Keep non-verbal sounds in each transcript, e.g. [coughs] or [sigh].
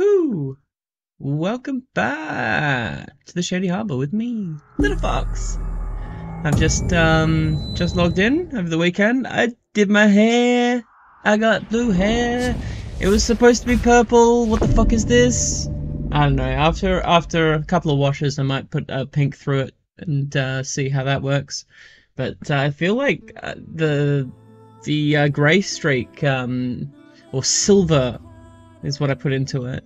Woohoo! Welcome back to the Shady Harbor with me, Little Fox. I've just um just logged in over the weekend. I did my hair. I got blue hair. It was supposed to be purple. What the fuck is this? I don't know. After after a couple of washes, I might put uh, pink through it and uh, see how that works. But uh, I feel like uh, the the uh, grey streak um, or silver is what I put into it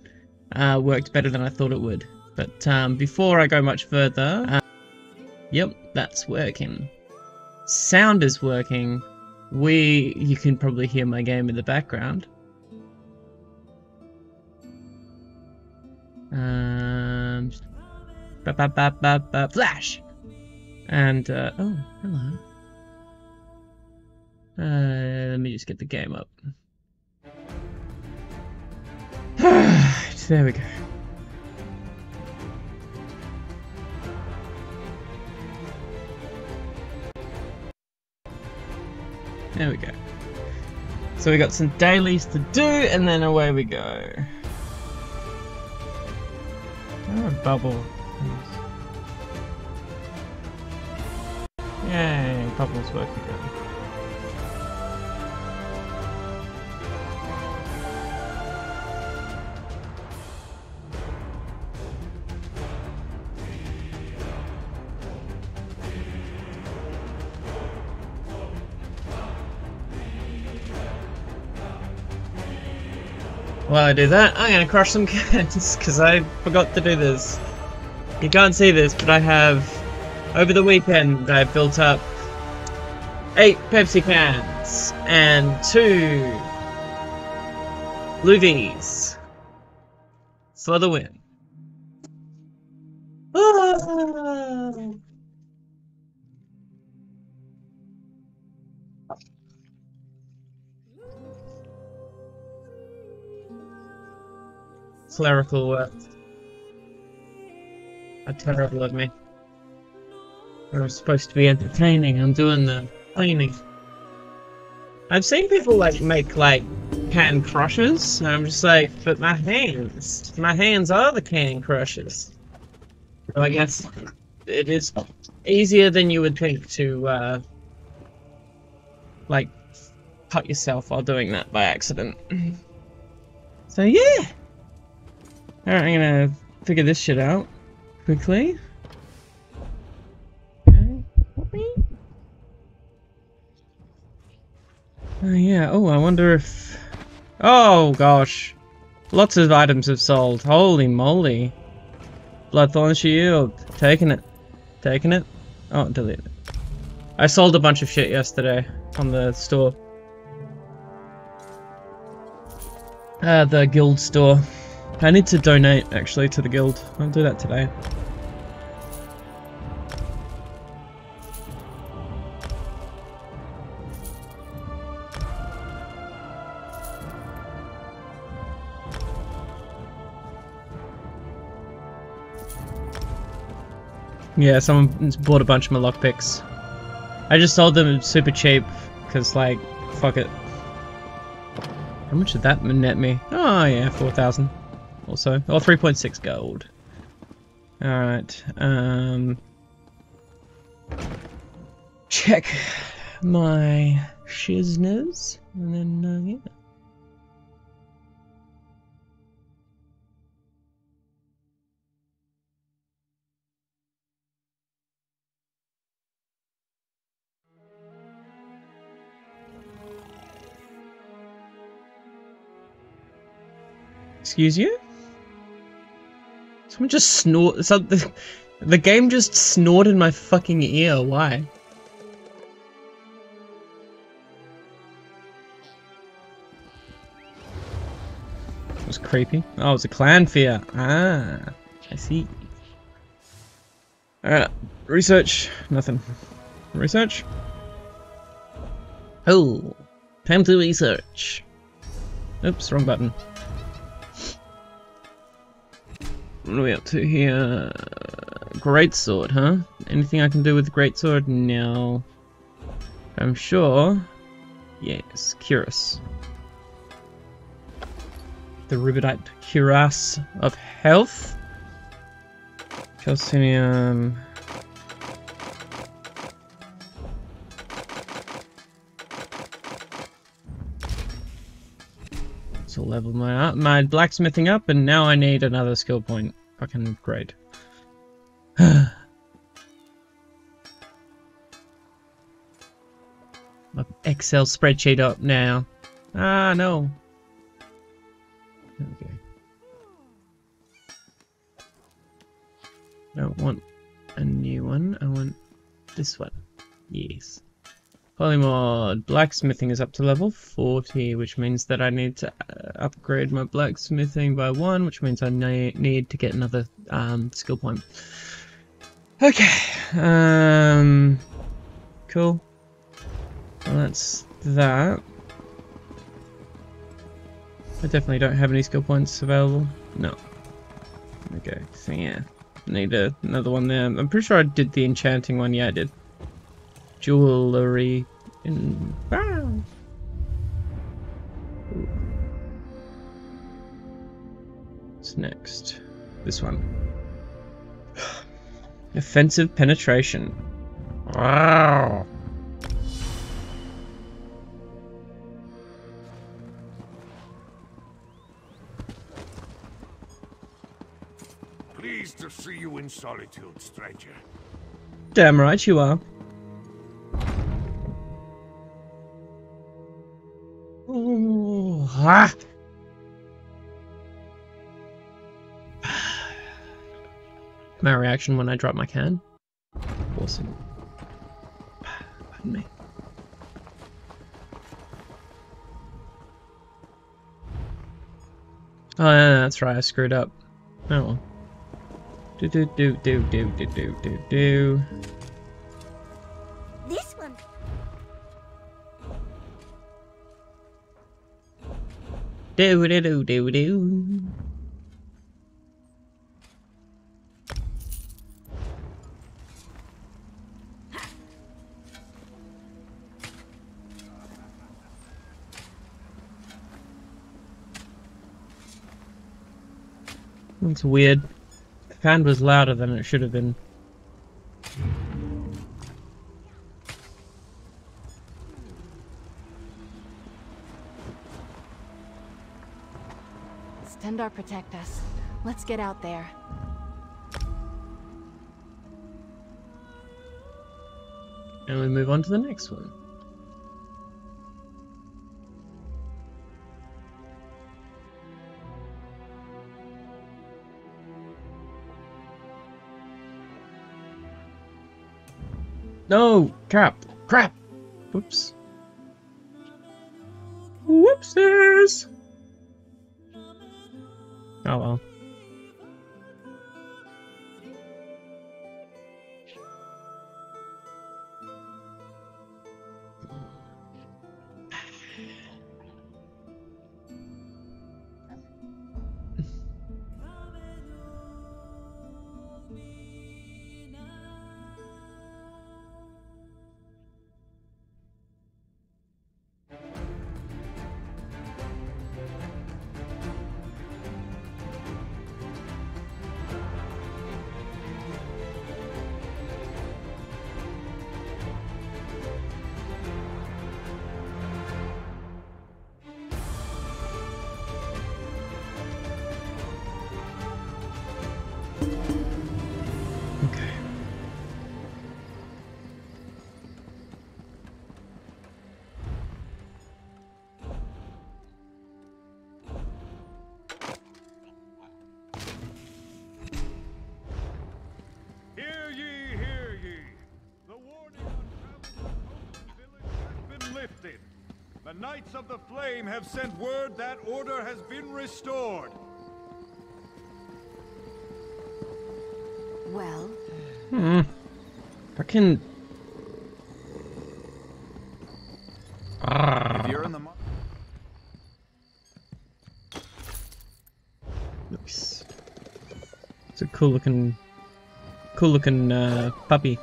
uh, worked better than I thought it would. But um, before I go much further, uh, yep, that's working. Sound is working. We, you can probably hear my game in the background. Um, ba ba ba ba ba flash, and uh, oh hello. Uh, let me just get the game up. [sighs] there we go. There we go. So we got some dailies to do, and then away we go. Oh, bubble. Yay, bubble's working good. While I do that, I'm gonna crush some [laughs] cans, because I forgot to do this. You can't see this, but I have, over the weekend, I've built up eight Pepsi cans and two Luvies for the win. [sighs] Ah. Clerical work. Are terrible at me. I'm supposed to be entertaining. I'm doing the cleaning. I've seen people like make like can crushers. And I'm just like, but my hands, my hands are the can crushers. So I guess it is easier than you would think to uh, like cut yourself while doing that by accident. [laughs] So yeah. Alright, I'm gonna figure this shit out quickly. Okay. Oh yeah, oh I wonder if... Oh gosh. Lots of items have sold. Holy moly. Bloodthorn Shield. Taking it. Taking it. Oh, delete it. I sold a bunch of shit yesterday on the store. Uh, the guild store. I need to donate, actually, to the guild. I'll do that today. Yeah, someone bought a bunch of my lockpicks. I just sold them super cheap, because, like, fuck it. How much did that net me? Oh, yeah, 4,000 also. Oh, 3.6 gold. Alright, um... Check my shizness, and then, uh, yeah. Excuse you? Someone just snort. Something. The game just snorted my fucking ear. Why? It was creepy. Oh, it was a Clannfear. Ah, I see. Alright, research. Nothing. Research? Oh, time to research. Oops, wrong button. What are we up to here? Greatsword, huh? Anything I can do with greatsword? No. I'm sure. Yes, Curious. the Rubedite cuirass of health. Calcinium. So level my my blacksmithing up, and now I need another skill point. Fucking great. [sighs] my Excel spreadsheet up now. Ah, no. Okay. I don't want a new one. I want this one. Yes. Polymod. Blacksmithing is up to level 40, which means that I need to uh, upgrade my blacksmithing by one, which means I need to get another um, skill point. Okay. Um, cool. Well, that's that. I definitely don't have any skill points available. No. Okay, so yeah. Need a, another one there. I'm pretty sure I did the enchanting one. Yeah, I did jewelry in ah. What's next? This one. [sighs] Offensive penetration. Wow. Pleased to see you in solitude, stranger. Damn right you are. Ah. [sighs] My reaction when I drop my can. Awesome. Pardon me. Oh yeah, that's right, I screwed up. Oh. Do do do do do do do do do. Do do do do do. That's weird. The fan was louder than it should have been. Stendarr protect us. Let's get out there. And we move on to the next one. No! Crap! Crap! Whoops. Whoopsies! Oh well. Flame have sent word that order has been restored. Well? Hmm. Fucking... If you're in the... Nice. It's a cool looking... Cool looking, uh, puppy.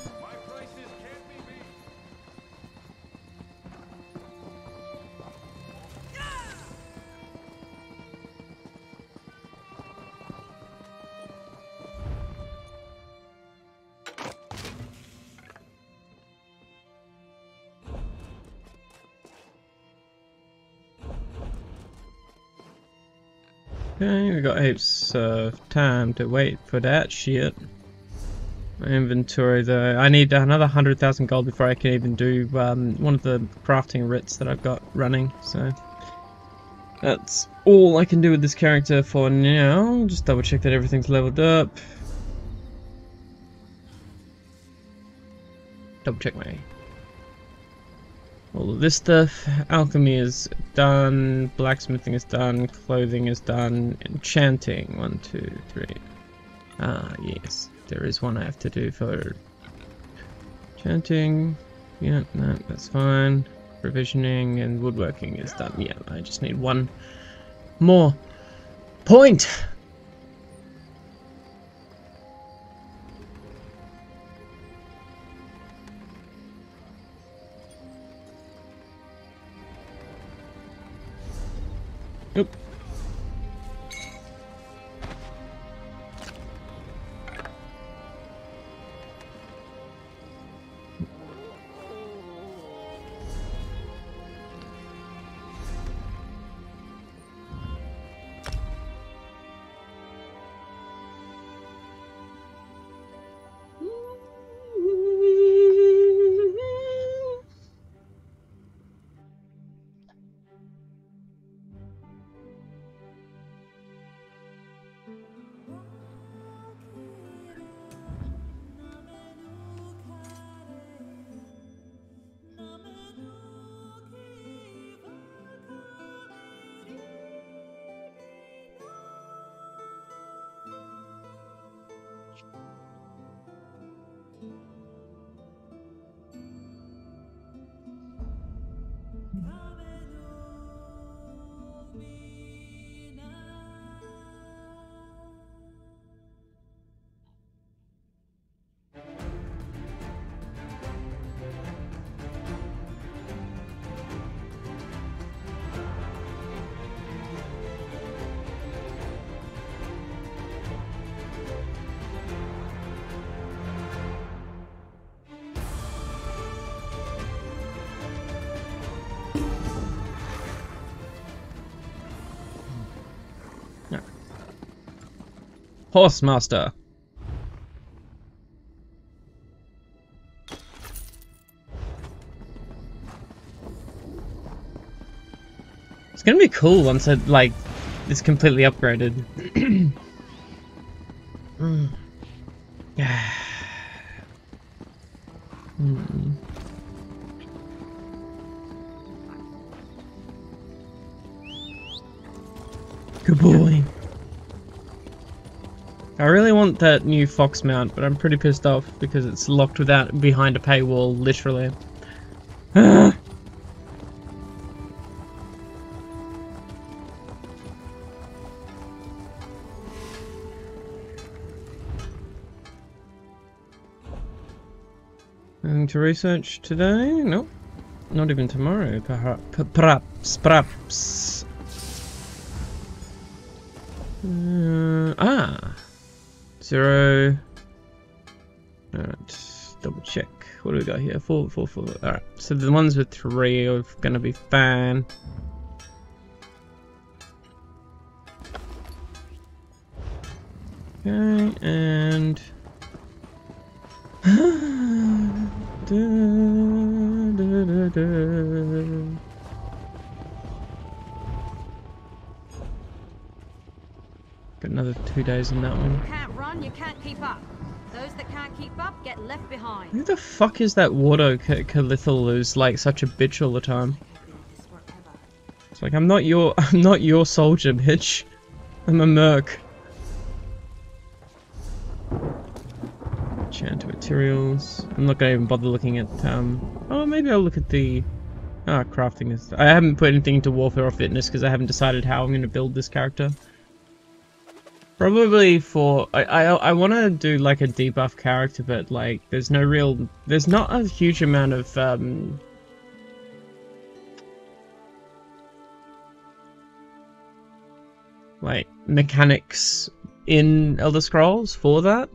Time to wait for that shit. My inventory though, I need another 100,000 gold before I can even do um, one of the crafting writs that I've got running, so... That's all I can do with this character for now. Just double check that everything's leveled up. Double check my all of this stuff. Alchemy is done, blacksmithing is done, clothing is done, enchanting. One, two, three. Ah, yes. There is one I have to do for enchanting. Yeah, no, that's fine. Provisioning and woodworking is done. Yeah, I just need one more point. Horse Master. It's gonna be cool once it like is completely upgraded. That new fox mount, but I'm pretty pissed off because it's locked without behind a paywall, literally. [sighs] Anything to research today? Nope. Not even tomorrow, perhaps. Perhaps. Perhaps. Uh. Zero. Alright, double check. What do we got here? Four, four, four. Alright, so the ones with three are gonna be fine. Okay, and... da, da, da, Got another two days in that one. You can't keep up. Those that can't keep up get left behind. Who the fuck is that Wardo Calithal who's like such a bitch all the time? It's like I'm not your [laughs] I'm not your soldier, bitch. I'm a merc. Chant materials. I'm not gonna even bother looking at um oh maybe I'll look at the Ah, crafting is I haven't put anything into warfare or fitness because I haven't decided how I'm gonna build this character. Probably for I I, I want to do like a debuff character, but like there's no real there's not a huge amount of um like mechanics in Elder Scrolls for that.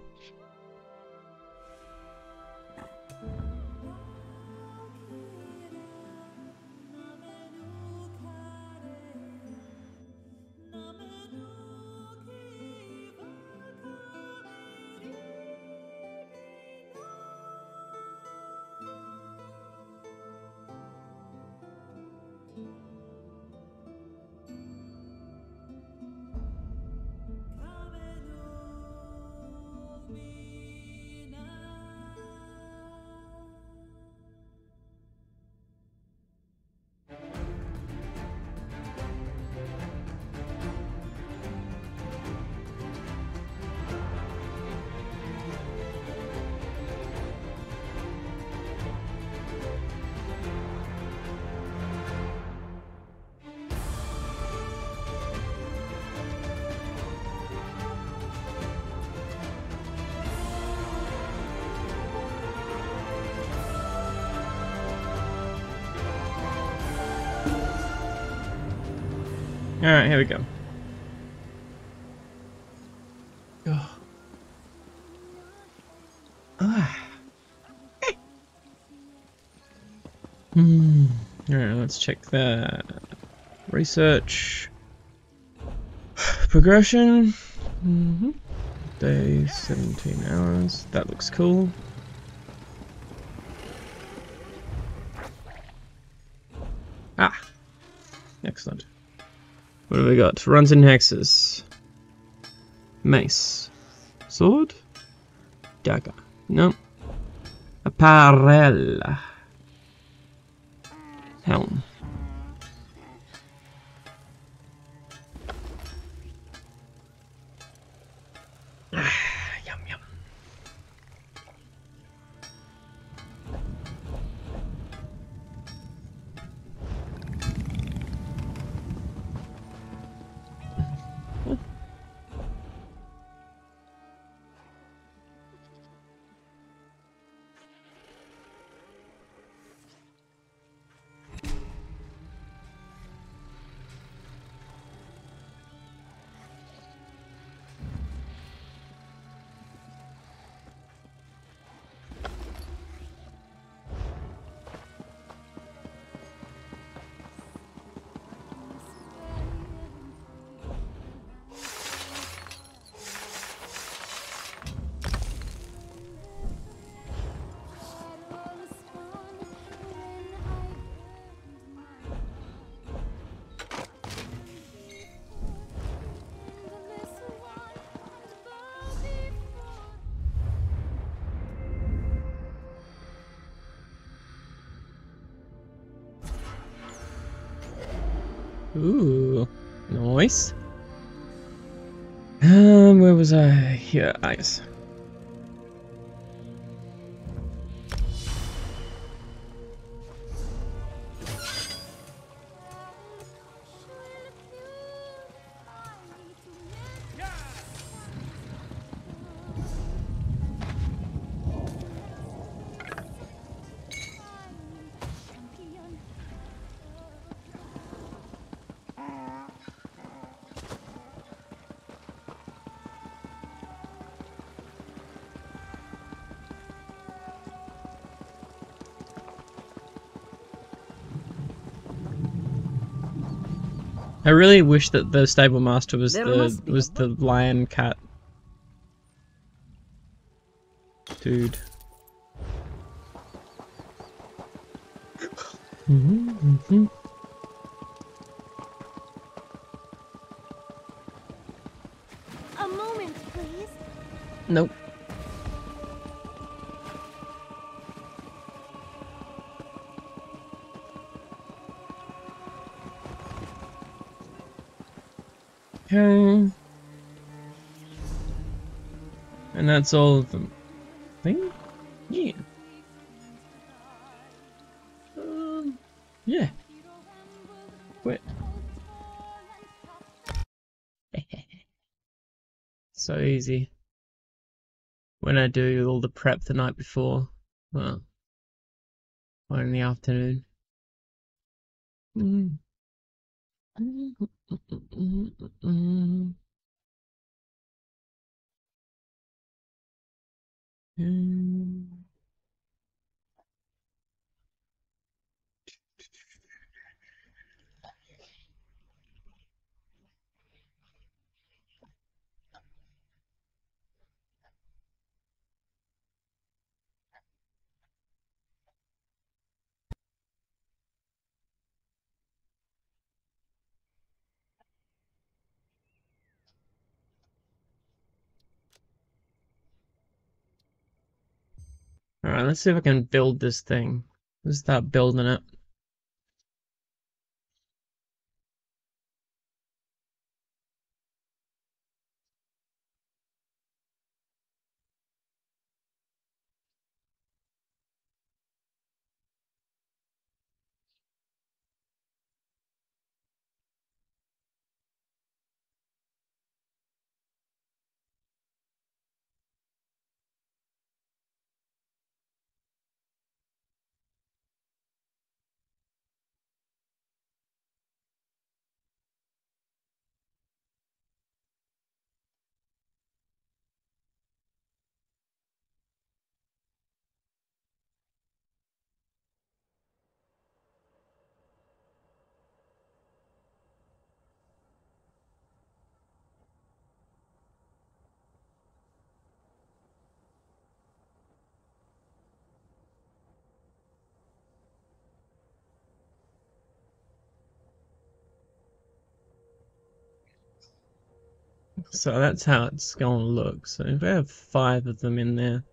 Let's check that. Research. [sighs] Progression. Mm -hmm. Day 17 hours. That looks cool. Ah. Excellent. What have we got? Runs and hexes. Mace. Sword? Dagger. No. Apparel. Ooh, nice. Um, where was I? Here, I I really wish that the stable master was There the was the lion cat dude. Mhm, mhm. A that's all of them. Thing? Yeah. Um, yeah. Quit. [laughs] so easy. When I do all the prep the night before. Well, or in the afternoon. Mm. Mm. Alright, let's see if I can build this thing. Let's start building it. So that's how it's going to look. So if I have five of them in there.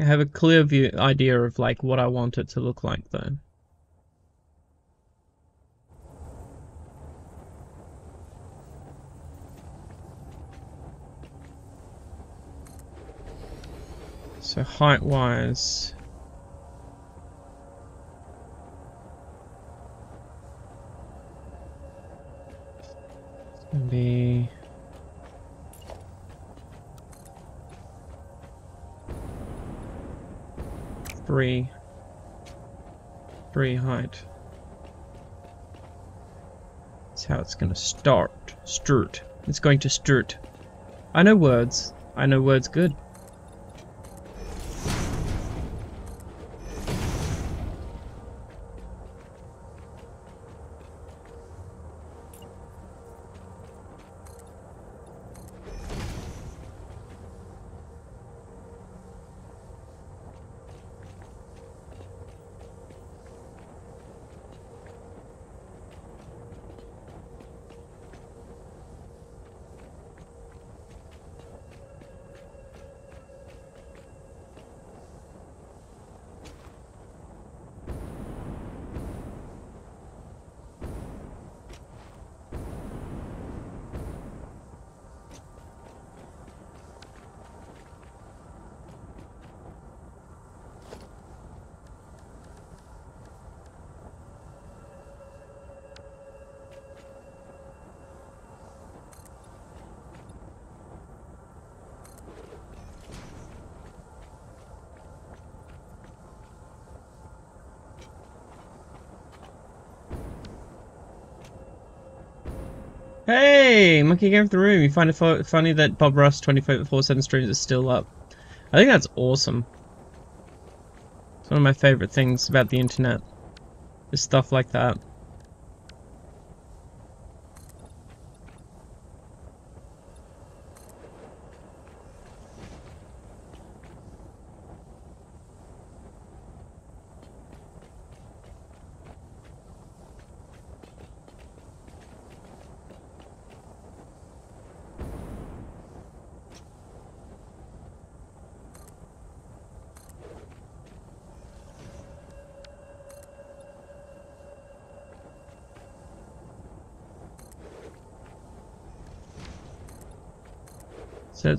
I have a clear view idea of like what I want it to look like though. So height wise be three three height. That's how it's gonna start. Sturt. It's going to sturt. I know words. I know words good. Game of the Room. You find it funny that Bob Ross 24 7 streams is still up. I think that's awesome. It's one of my favorite things about the internet. Is stuff like that.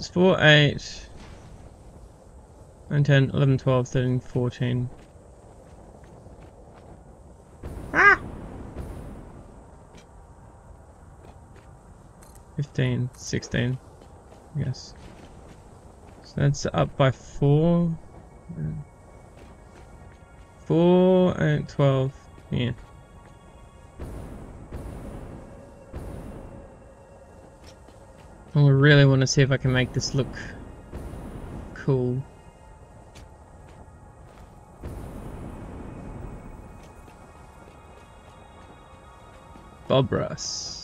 It's 4, 8, 9, 10, 11, 12, 13, 14. Ah! 15, 16, I guess. So that's up by 4. 4, 8, 12, yeah. I really want to see if I can make this look cool. Bob Ross.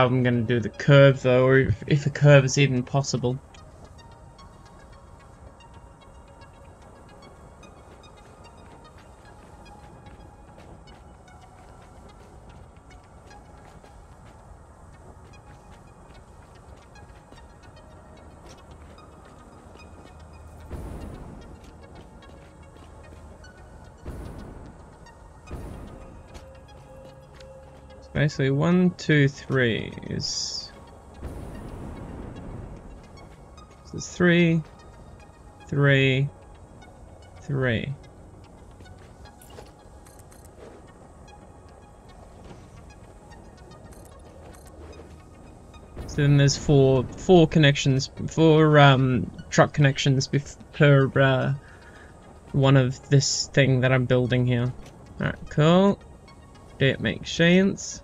How I'm gonna do the curve though, or if, if a curve is even possible. Basically, one, two, three is. So it's three, three, three. So then there's four four connections, four um, truck connections per uh, one of this thing that I'm building here. Alright, cool. That makes sense.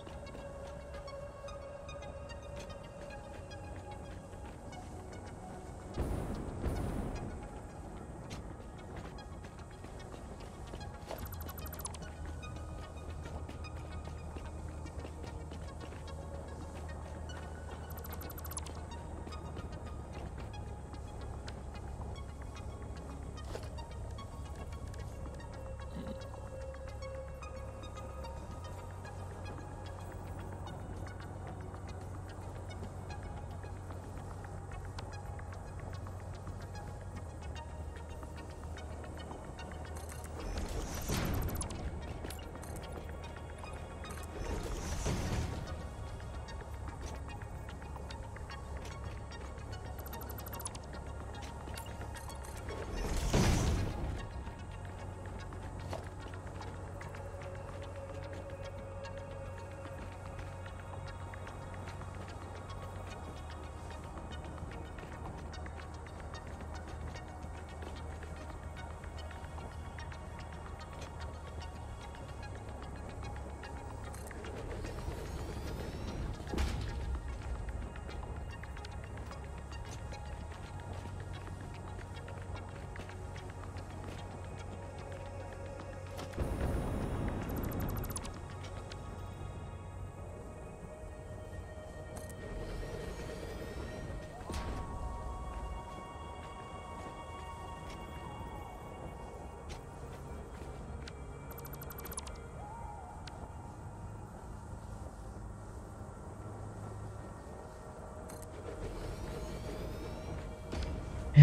We.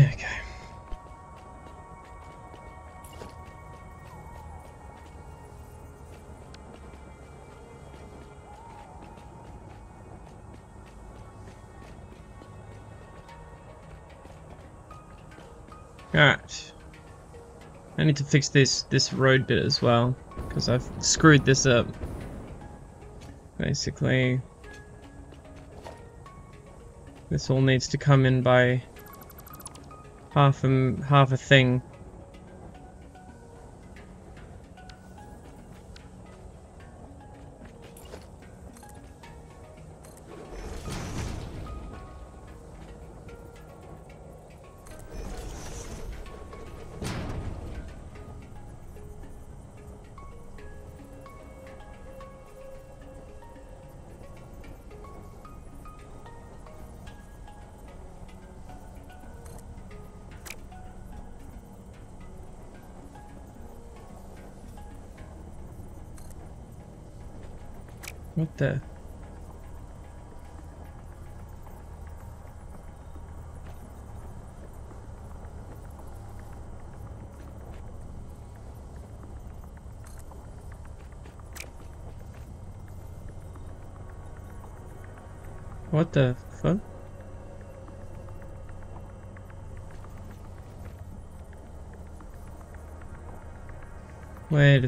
Alright. I need to fix this this road bit as well because I've screwed this up. Basically, this all needs to come in by half a half a thing.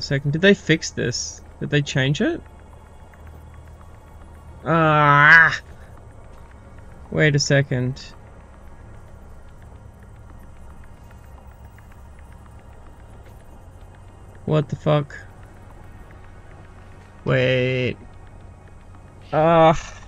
Second, did they fix this? Did they change it? Ah! Wait a second. What the fuck? Wait. Ah.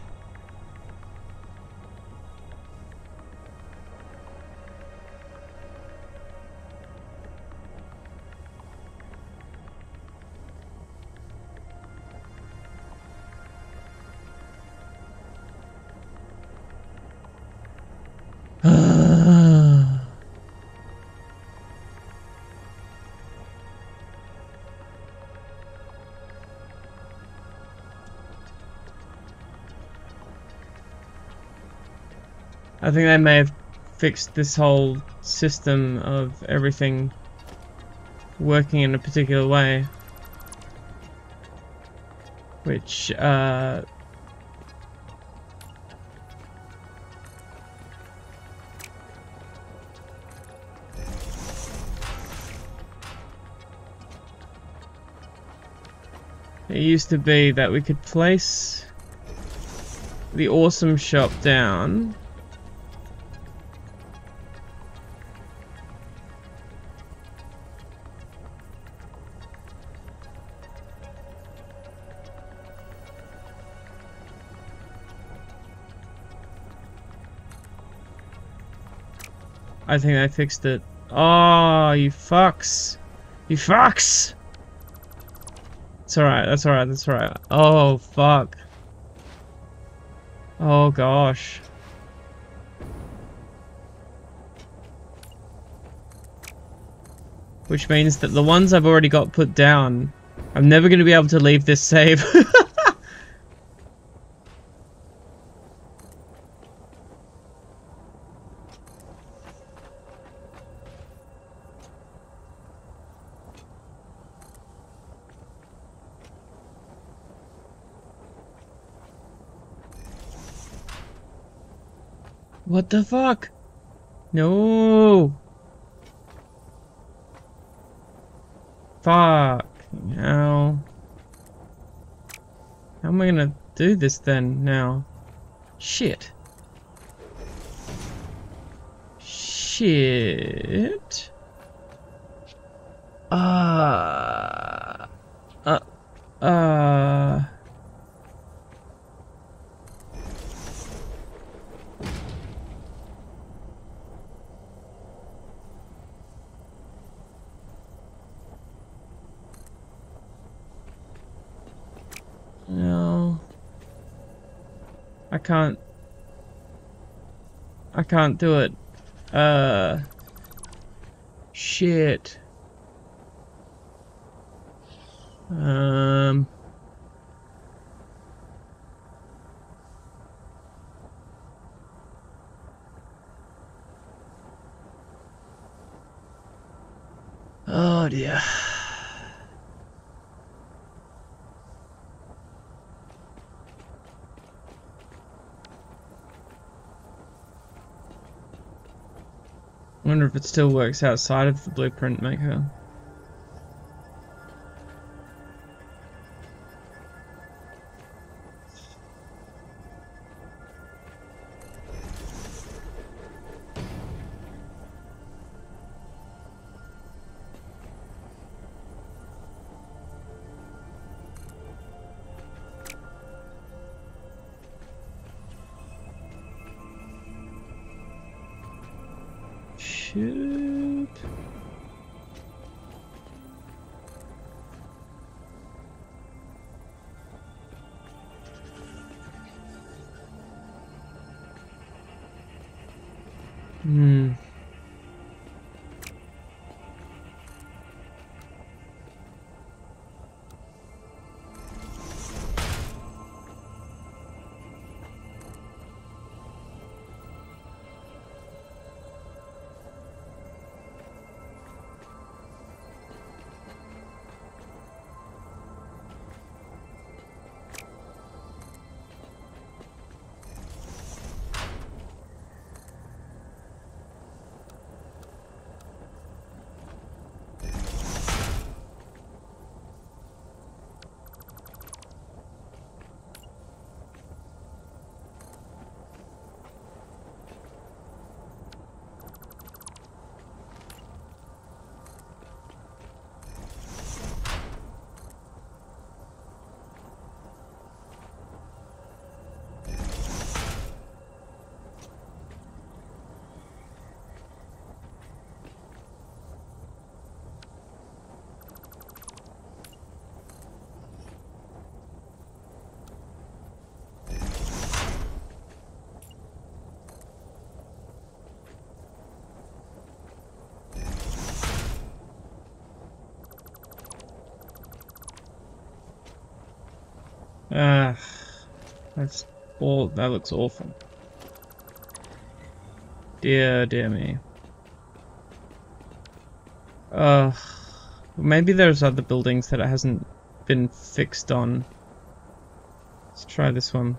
think they may have fixed this whole system of everything working in a particular way. Which, uh, It used to be that we could place the awesome shop down I think I fixed it. Oh, you fucks. You fucks! It's alright, that's alright, that's alright. Oh, fuck. Oh, gosh. Which means that the ones I've already got put down, I'm never going to be able to leave this save. [laughs] What the fuck? No. Fuck. Now. How am I gonna do this then now? Shit. Shit. Can't do it. Uh. Shit. Um. Oh dear. wonder if it still works outside of the blueprint maker. Shoot. Ah, that's all. That looks awful. Dear, dear me. Uh, maybe there's other buildings that it hasn't been fixed on. Let's try this one.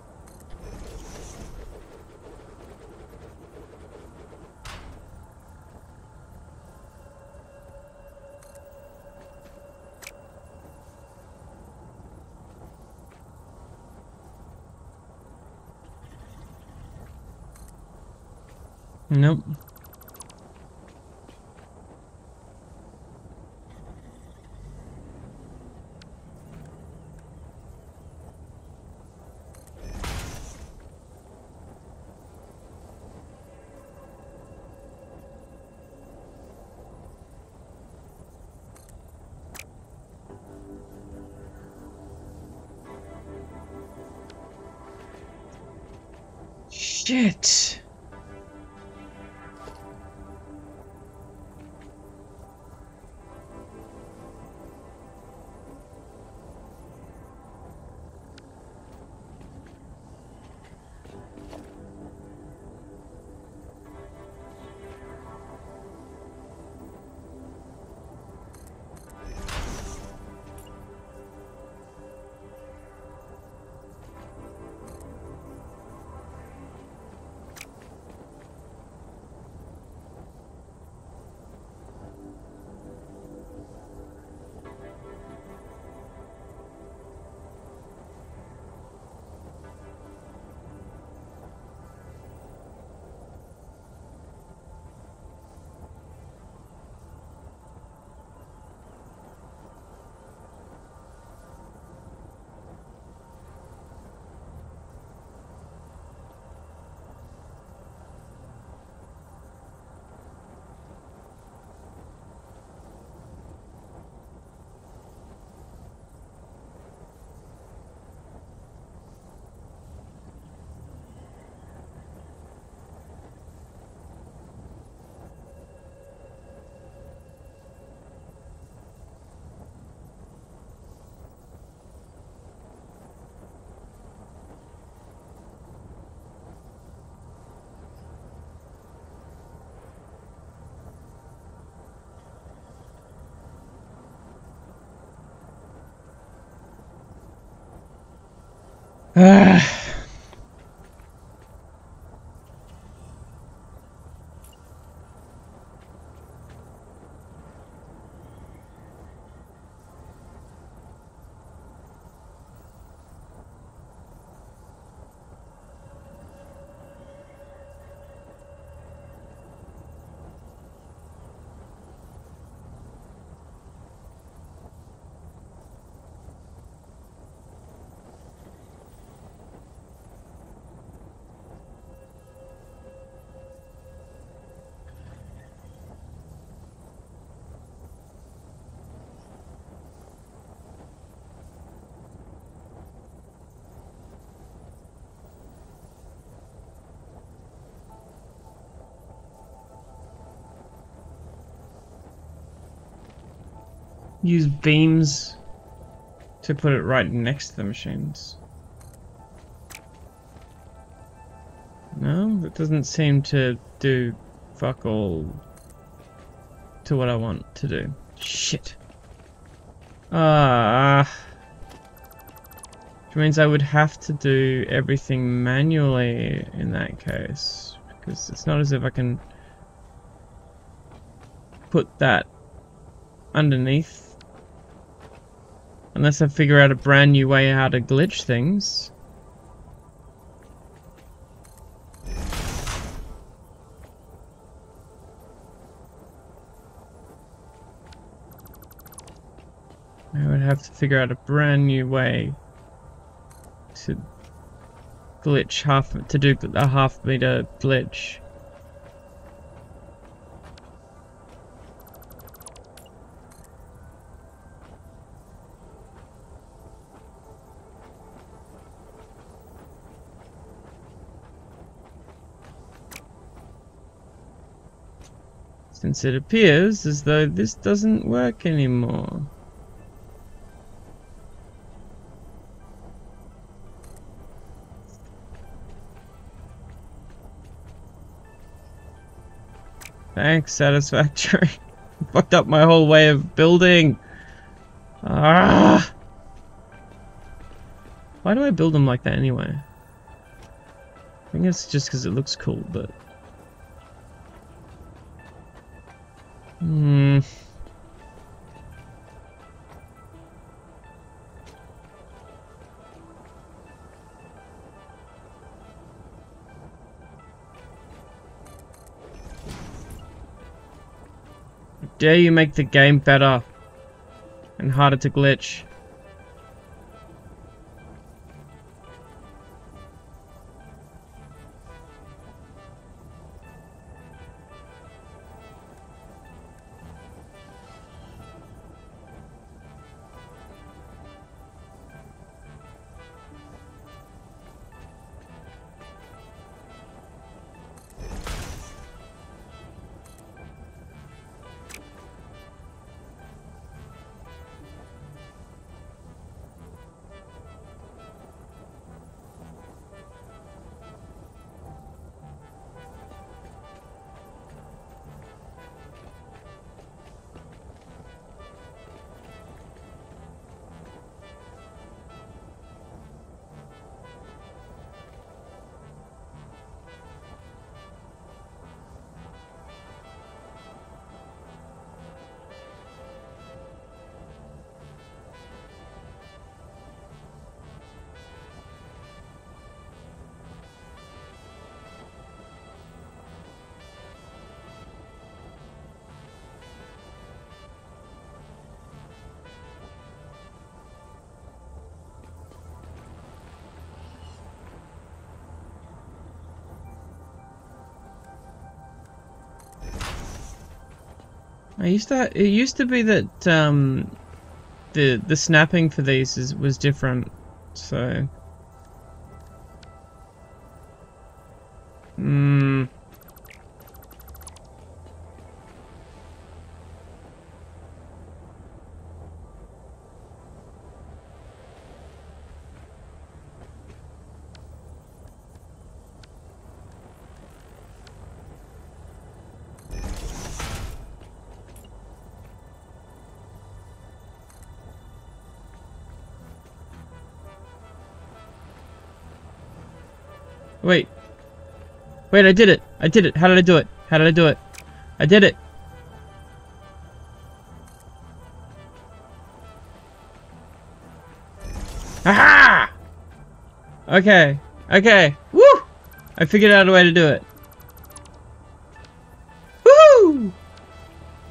Ah. Use beams to put it right next to the machines. No, that doesn't seem to do fuck all to what I want to do. Shit. Ah. Which means I would have to do everything manually in that case. Because it's not as if I can put that underneath. Unless I figure out a brand new way how to glitch things. I would have to figure out a brand new way to glitch half to do a half meter glitch. Since it appears as though this doesn't work anymore. Thanks, satisfactory. [laughs] Fucked up my whole way of building. Ah! Why do I build them like that anyway? I think it's just because it looks cool, but... Hmm. Dare you make the game better and harder to glitch. I used to. It used to be that um, the the snapping for these is was different. So. Wait, I did it. I did it. How did I do it? How did I do it? I did it. Aha! Okay. Okay. Woo! I figured out a way to do it. Woo!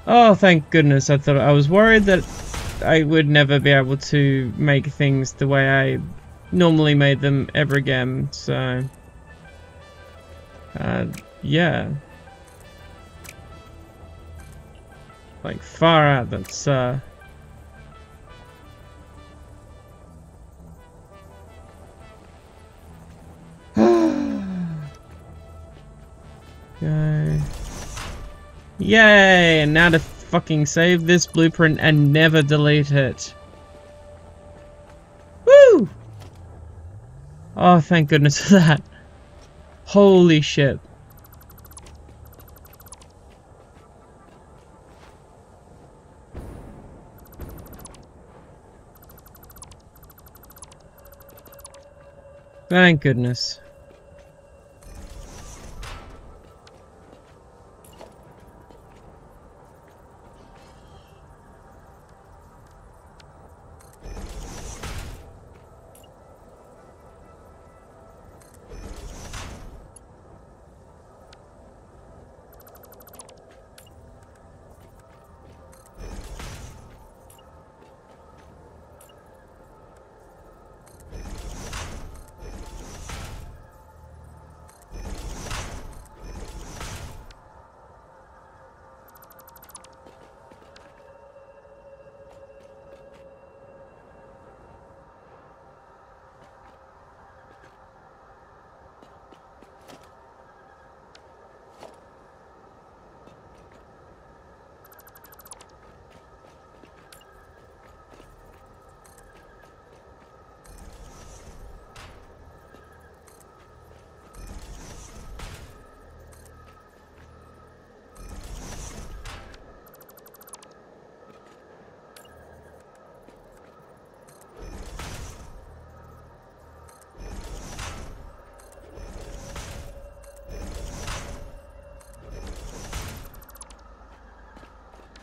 Oh, thank goodness. I thought I was worried that I would never be able to make things the way I normally made them ever again, so... Yeah. Like, far out, that's, uh... Yay. Yay! And now to fucking save this blueprint and never delete it. Woo! Oh, thank goodness [laughs] for that. Holy shit. Thank goodness.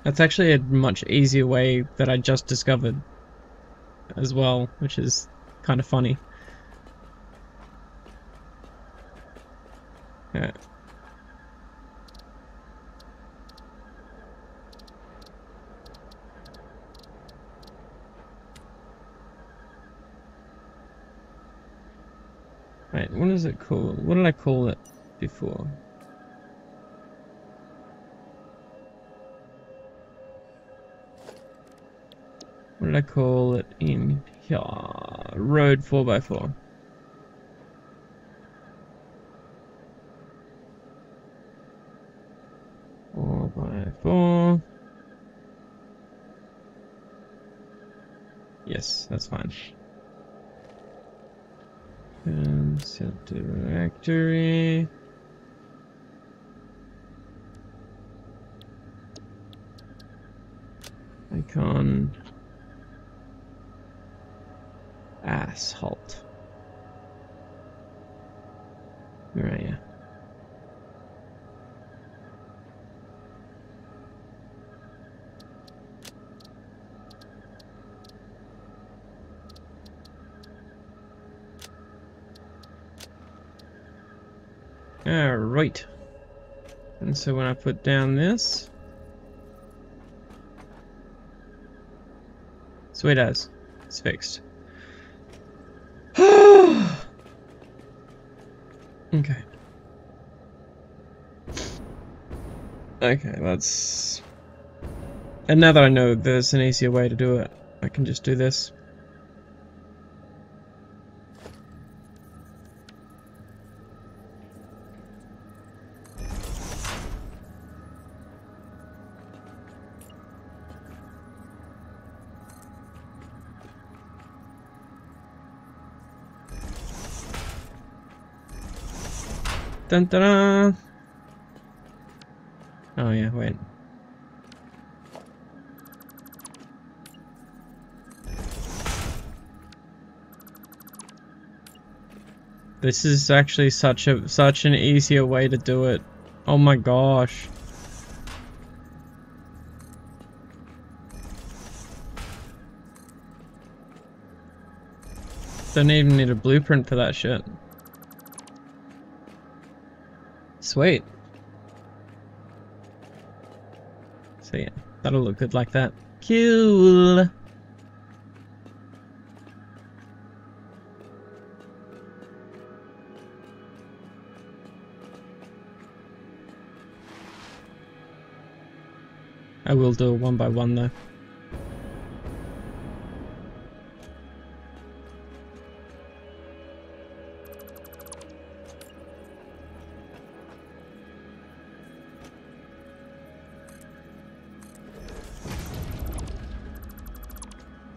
That's actually a much easier way that I just discovered as well, which is kind of funny. Yeah. Wait, what is it called? What did I call it before? What did I call it in here? Road 4x4. Four by four. Yes, that's fine. And set directory. Icon. Asphalt. Where are you? Alright. And so when I put down this... Sweet as. It's fixed. [sighs] okay. Okay, that's... And now that I know there's an easier way to do it, I can just do this. Dun, dun, dun. Oh yeah, wait. This is actually such a such an easier way to do it. Oh my gosh. Don't even need a blueprint for that shit. Sweet. So yeah, that'll look good like that. Cool. I will do it one by one though.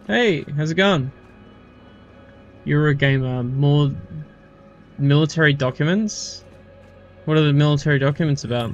Hey, how's it going? Eurogamer, more military documents? What are the military documents about?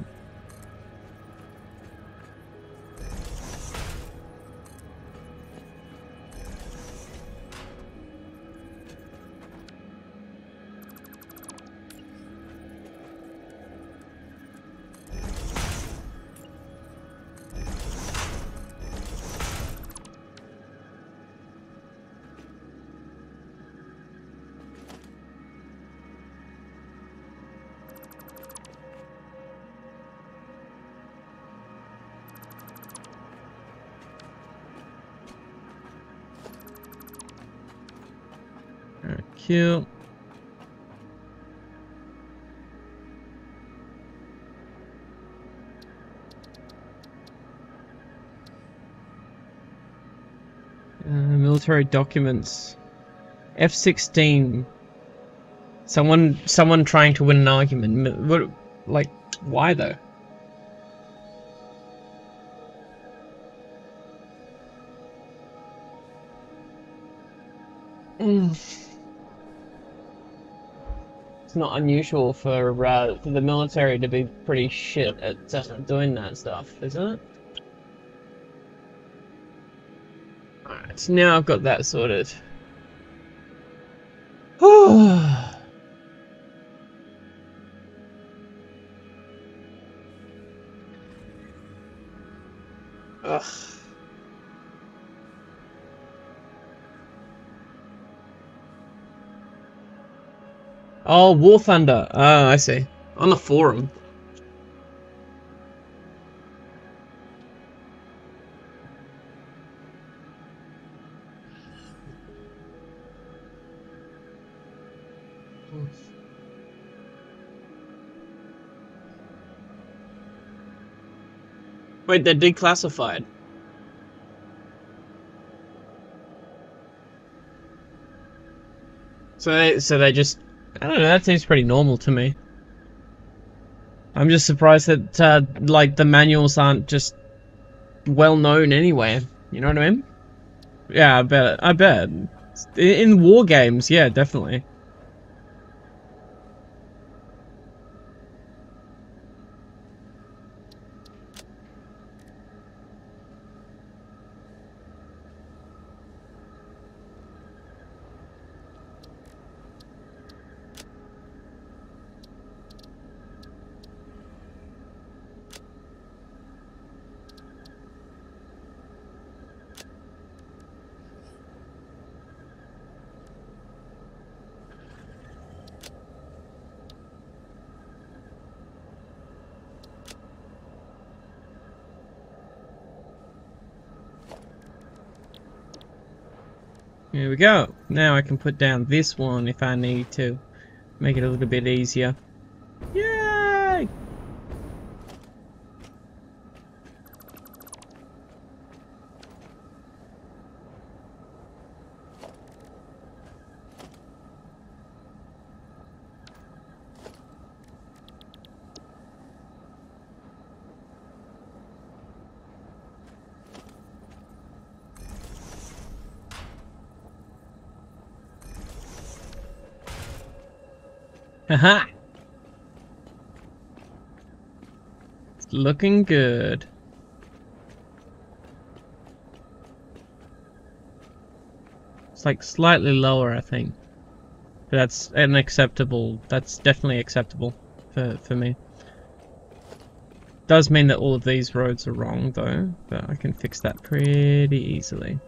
Uh, military documents. F-16. Someone, someone trying to win an argument. What, like, why though? Not unusual for, uh, for the military to be pretty shit at uh, doing that stuff, isn't it? Alright, now I've got that sorted. [sighs] [sighs] Oh, War Thunder. Oh, I see. On the forum. Wait, they're declassified. So they, so they just, I don't know, that seems pretty normal to me. I'm just surprised that, uh, like, the manuals aren't just well known anyway. You know what I mean? Yeah, I bet. I bet. In war games, yeah, definitely. Here we go. Now I can put down this one if I need to. Make it a little bit easier. Yay! Haha! It's looking good. It's like slightly lower, I think. But that's an acceptable, that's definitely acceptable for, for me. Does mean that all of these roads are wrong though, but I can fix that pretty easily.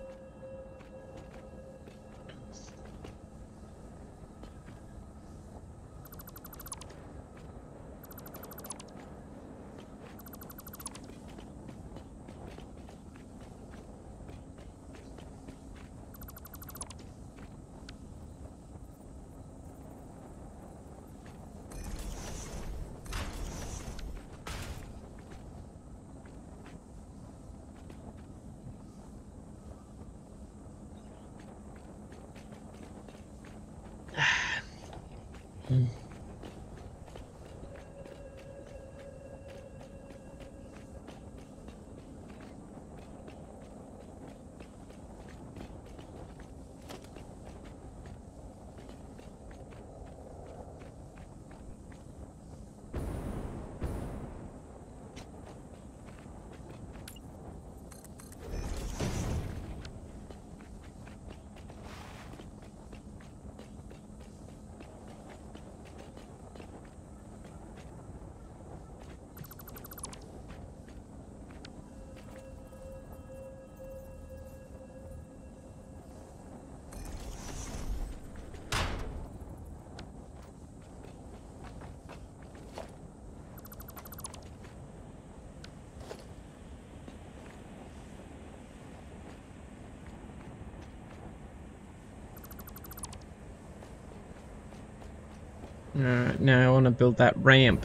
Alright, now I want to build that ramp.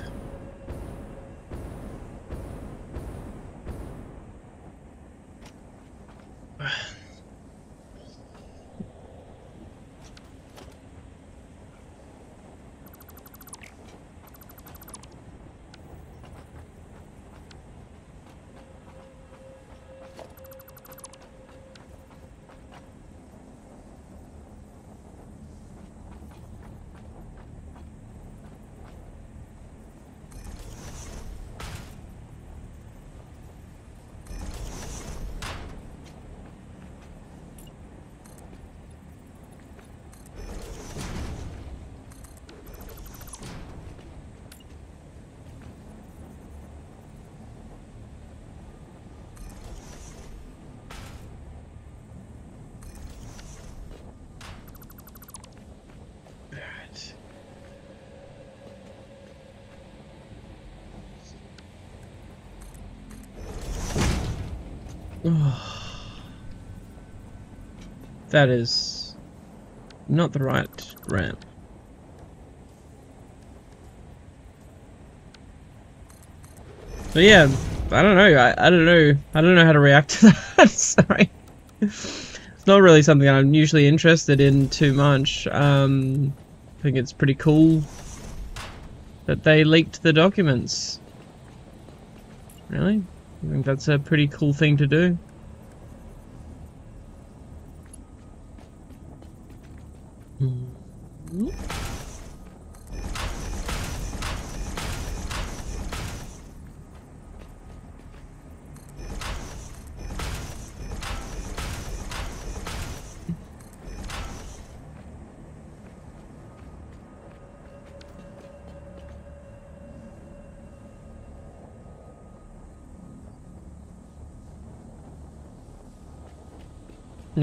[sighs] that is not the right ramp. So yeah, I don't know. I, I don't know. I don't know how to react to [laughs] that. Sorry. It's not really something I'm usually interested in too much. Um, I think it's pretty cool that they leaked the documents. Really? I think that's a pretty cool thing to do.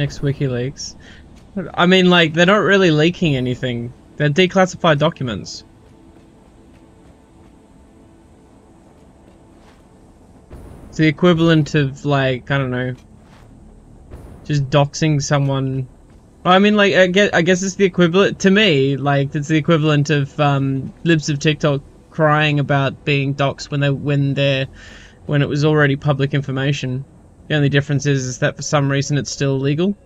Next WikiLeaks. I mean, like, they're not really leaking anything. They're declassified documents. It's the equivalent of, like, I don't know, just doxing someone. I mean, like, I guess, I guess it's the equivalent, to me, like, it's the equivalent of, um, libs of TikTok crying about being doxed when they, when they're, when it was already public information. The only difference is, is that for some reason it's still illegal.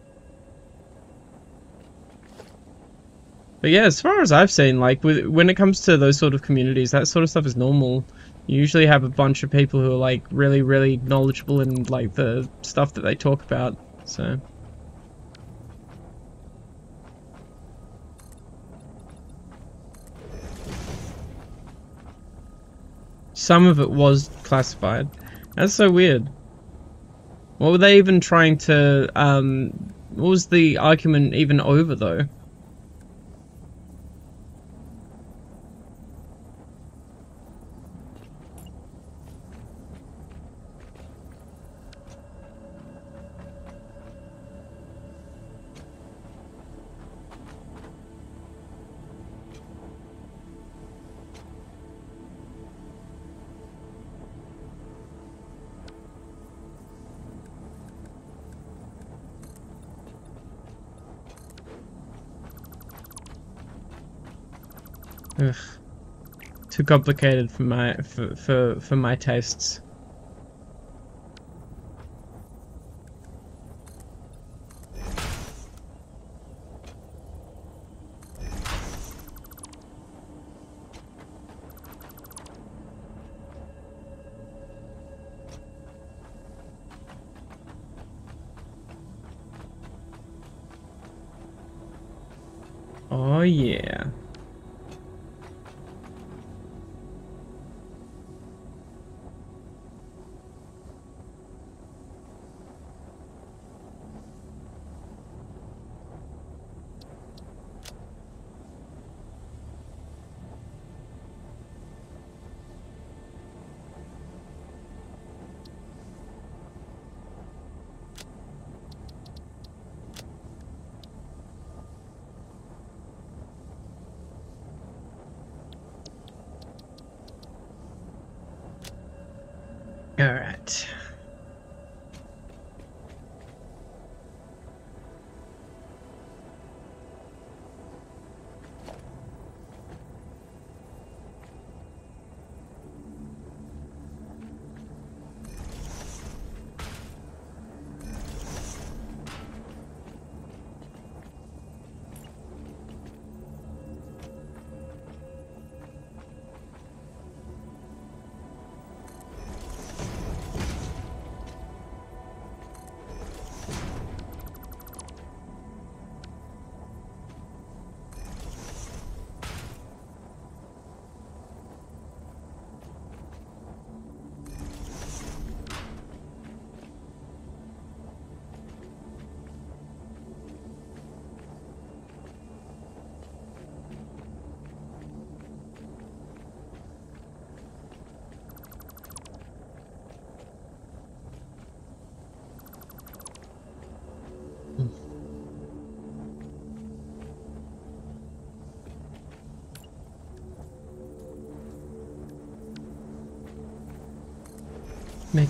But yeah, as far as I've seen, like with, when it comes to those sort of communities, that sort of stuff is normal. You usually have a bunch of people who are like really, really knowledgeable in like the stuff that they talk about. So. Some of it was classified. That's so weird. What were they even trying to, um, what was the argument even over though? Ugh. Too complicated for my for for, for my tastes. Oh yeah.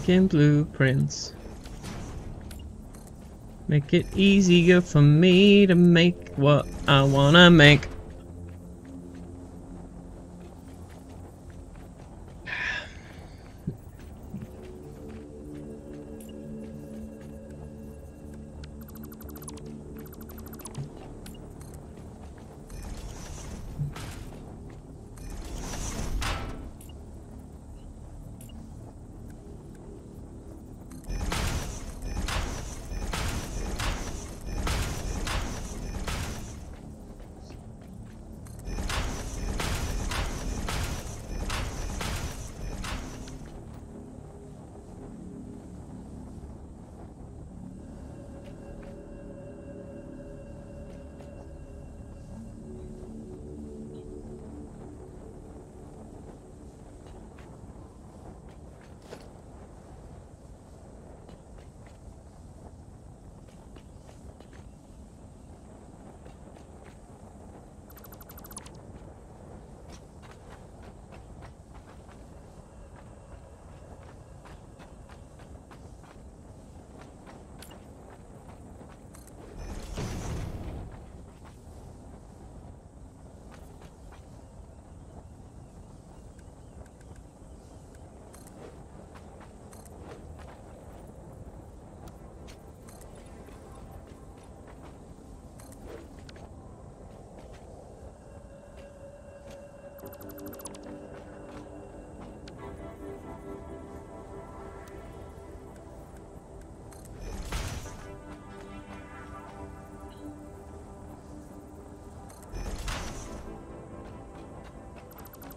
Making blueprints. Make it easier for me to make what I wanna make.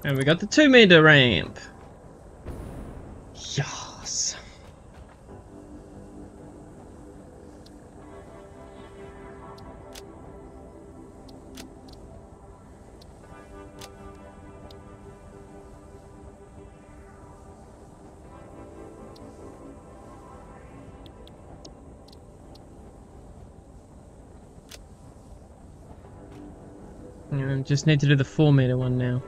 And we got the two meter ramp. Just need to do the four meter one now.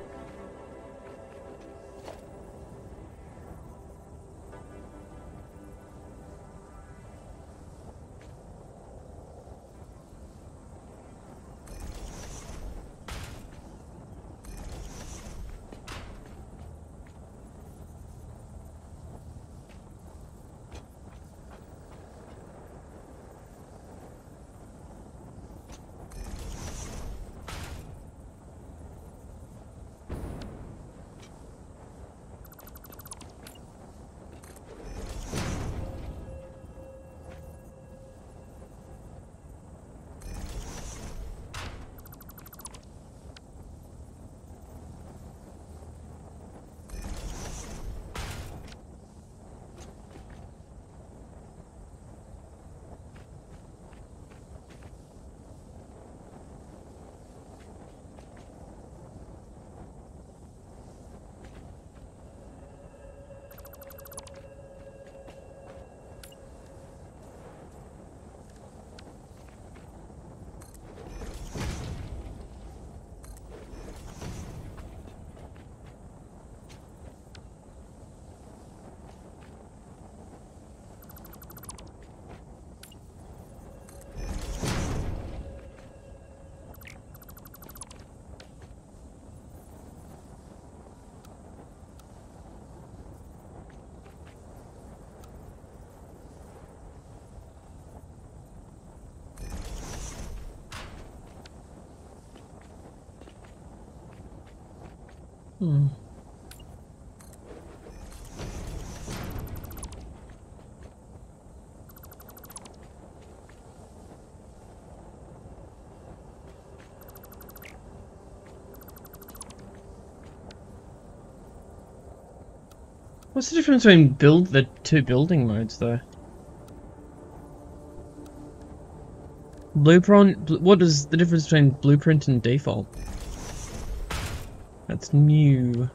What's the difference between build the two building modes though? Blueprint. bl- What is the difference between blueprint and default? That's new.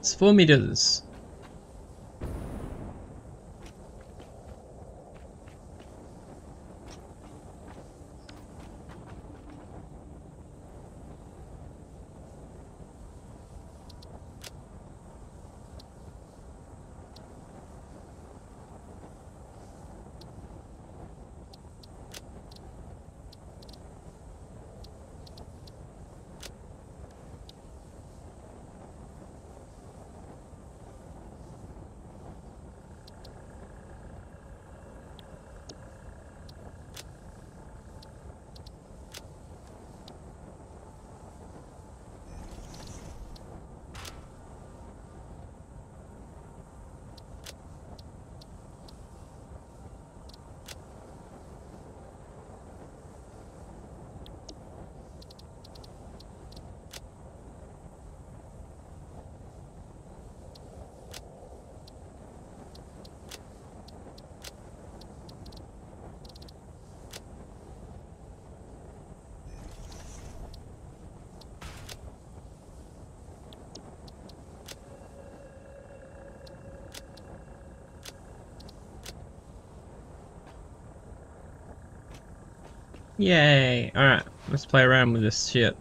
That's four meters. Yay! Alright, let's play around with this shit.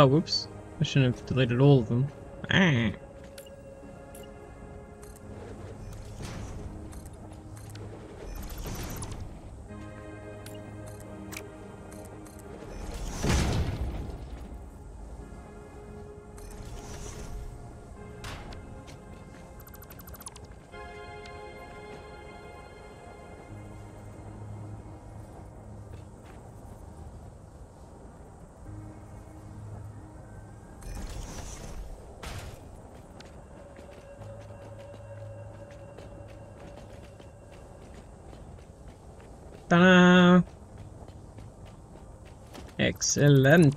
Oh, whoops. I shouldn't have deleted all of them. Ah. Excellent.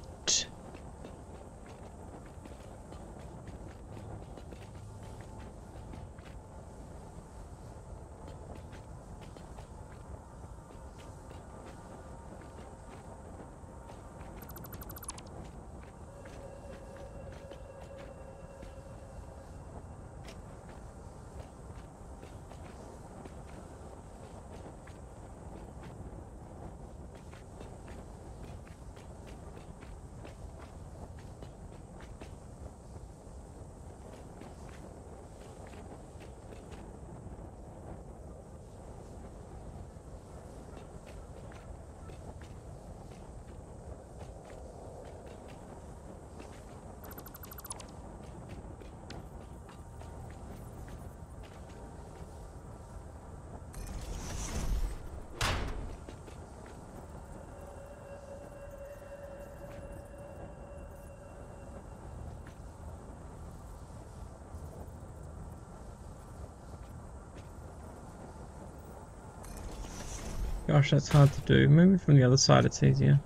Gosh, that's hard to do. Maybe from the other side it's easier.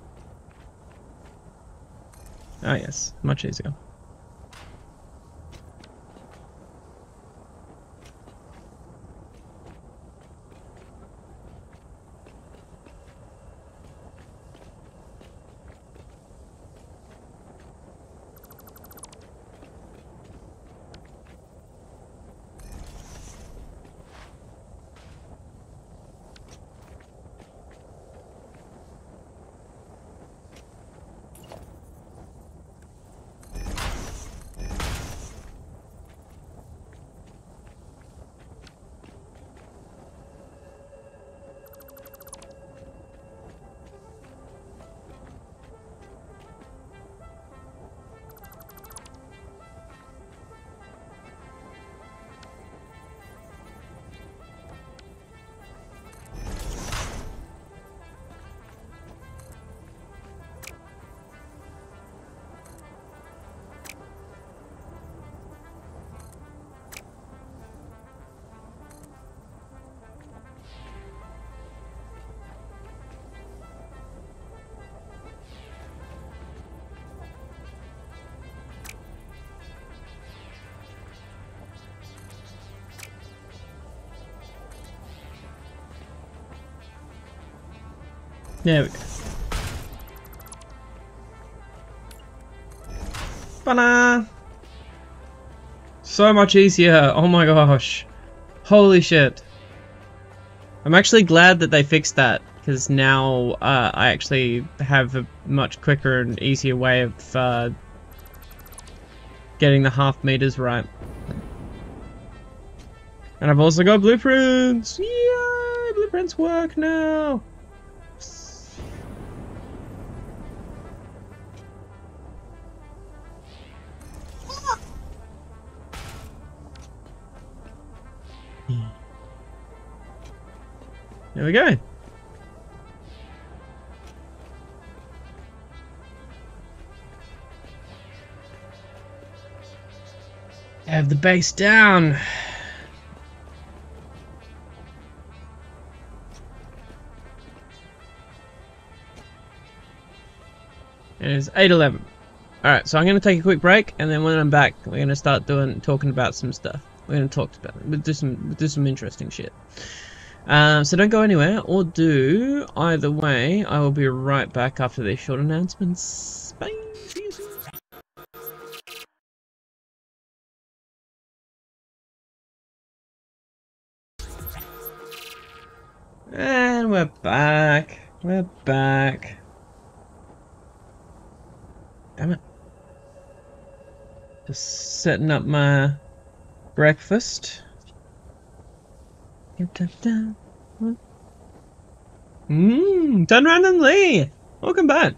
Ah yes, much easier. There we go. Banana! So much easier. Oh my gosh. Holy shit. I'm actually glad that they fixed that because now uh, I actually have a much quicker and easier way of uh, getting the half meters right. And I've also got blueprints! Yay! Blueprints work now! There we go. Have the base down. It is 8.11. Alright, so I'm going to take a quick break, and then when I'm back, we're going to start doing talking about some stuff. We're going to talk about we'll do some we'll do some interesting shit. Um, so don't go anywhere, or do either way. I will be right back after these short announcements. Bye. And we're back. We're back. Damn it. Just setting up my breakfast. Mmm, done randomly! Welcome back.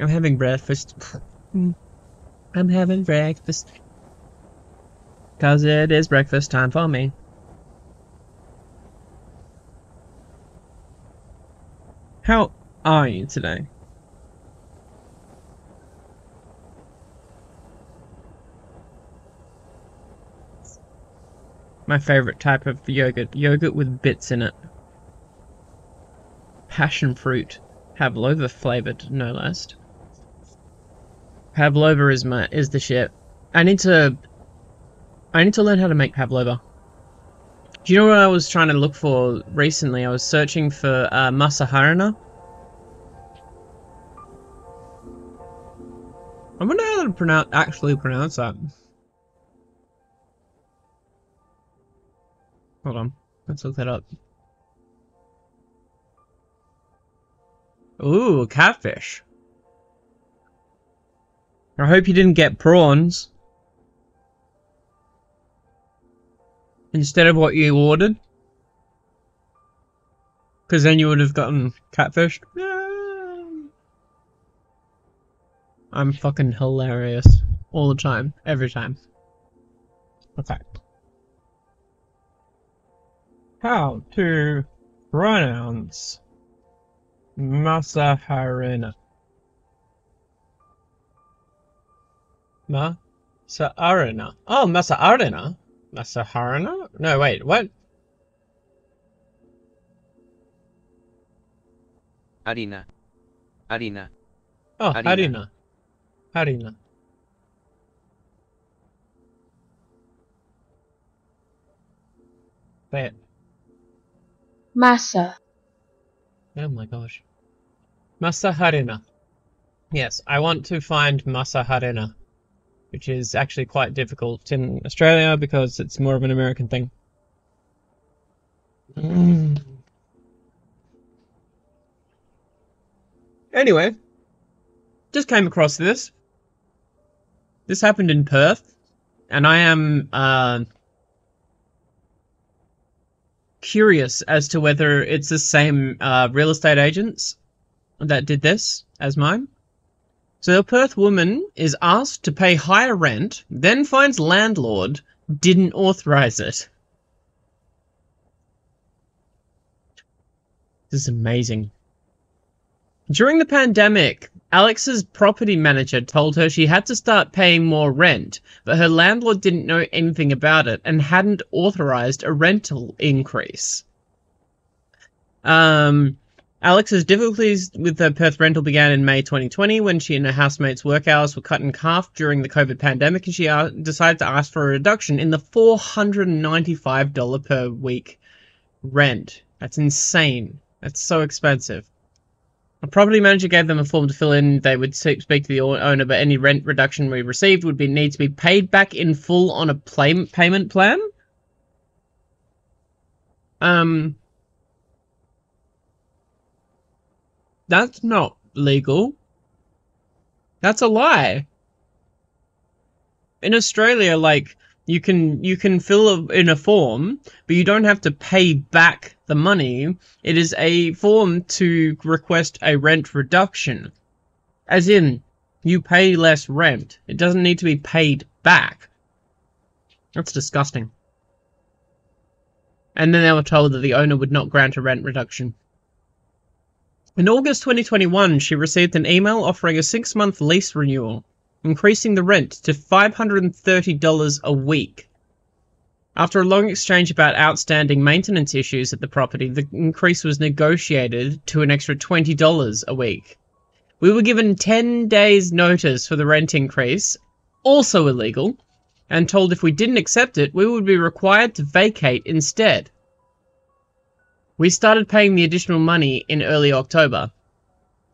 I'm having breakfast. [laughs] I'm having breakfast. Cause it is breakfast time for me. How are you today? My favorite type of yogurt. Yogurt with bits in it. Passion fruit. Pavlova flavored, no less. Pavlova is my is the shit. I need to I need to learn how to make pavlova. Do you know what I was trying to look for recently? I was searching for uh, masa harina. I wonder how to pronounce actually pronounce that. Hold on, let's look that up. Ooh, catfish. I hope you didn't get prawns. Instead of what you ordered. Because then you would have gotten catfish. I'm fucking hilarious. All the time. Every time. Okay. How to pronounce Masaharina? Masaharina. Oh, Masaharina? Masaharina? No, wait, what? Harina. Harina. Oh, Harina. Harina. Harina. Say it. Masa. Oh my gosh. Massa Harina. Yes, I want to find Massa Harina, which is actually quite difficult in Australia because it's more of an American thing. Mm. Anyway, just came across this. This happened in Perth, and I am uh, curious as to whether it's the same uh, real estate agents that did this as mine. So a Perth woman is asked to pay higher rent, then finds landlord didn't authorize it. This is amazing. During the pandemic, Alex's property manager told her she had to start paying more rent, but her landlord didn't know anything about it and hadn't authorized a rental increase. Um, Alex's difficulties with her Perth rental began in May 2020 when she and her housemates' work hours were cut in half during the COVID pandemic and she uh, decided to ask for a reduction in the $495 per week rent. That's insane. That's so expensive. A property manager gave them a form to fill in. They would speak to the owner, but any rent reduction we received would be need to be paid back in full on a play- payment plan. Um, that's not legal. That's a lie. In Australia, like you can you can fill a, in a form, but you don't have to pay back the money. It is a form to request a rent reduction, as in you pay less rent. It doesn't need to be paid back. That's disgusting. And then they were told that the owner would not grant a rent reduction. In August 2021, she received an email offering a six month lease renewal, increasing the rent to $530 a week. After a long exchange about outstanding maintenance issues at the property, the increase was negotiated to an extra $20 a week. We were given 10 days' notice for the rent increase, also illegal, and told if we didn't accept it, we would be required to vacate instead. We started paying the additional money in early October.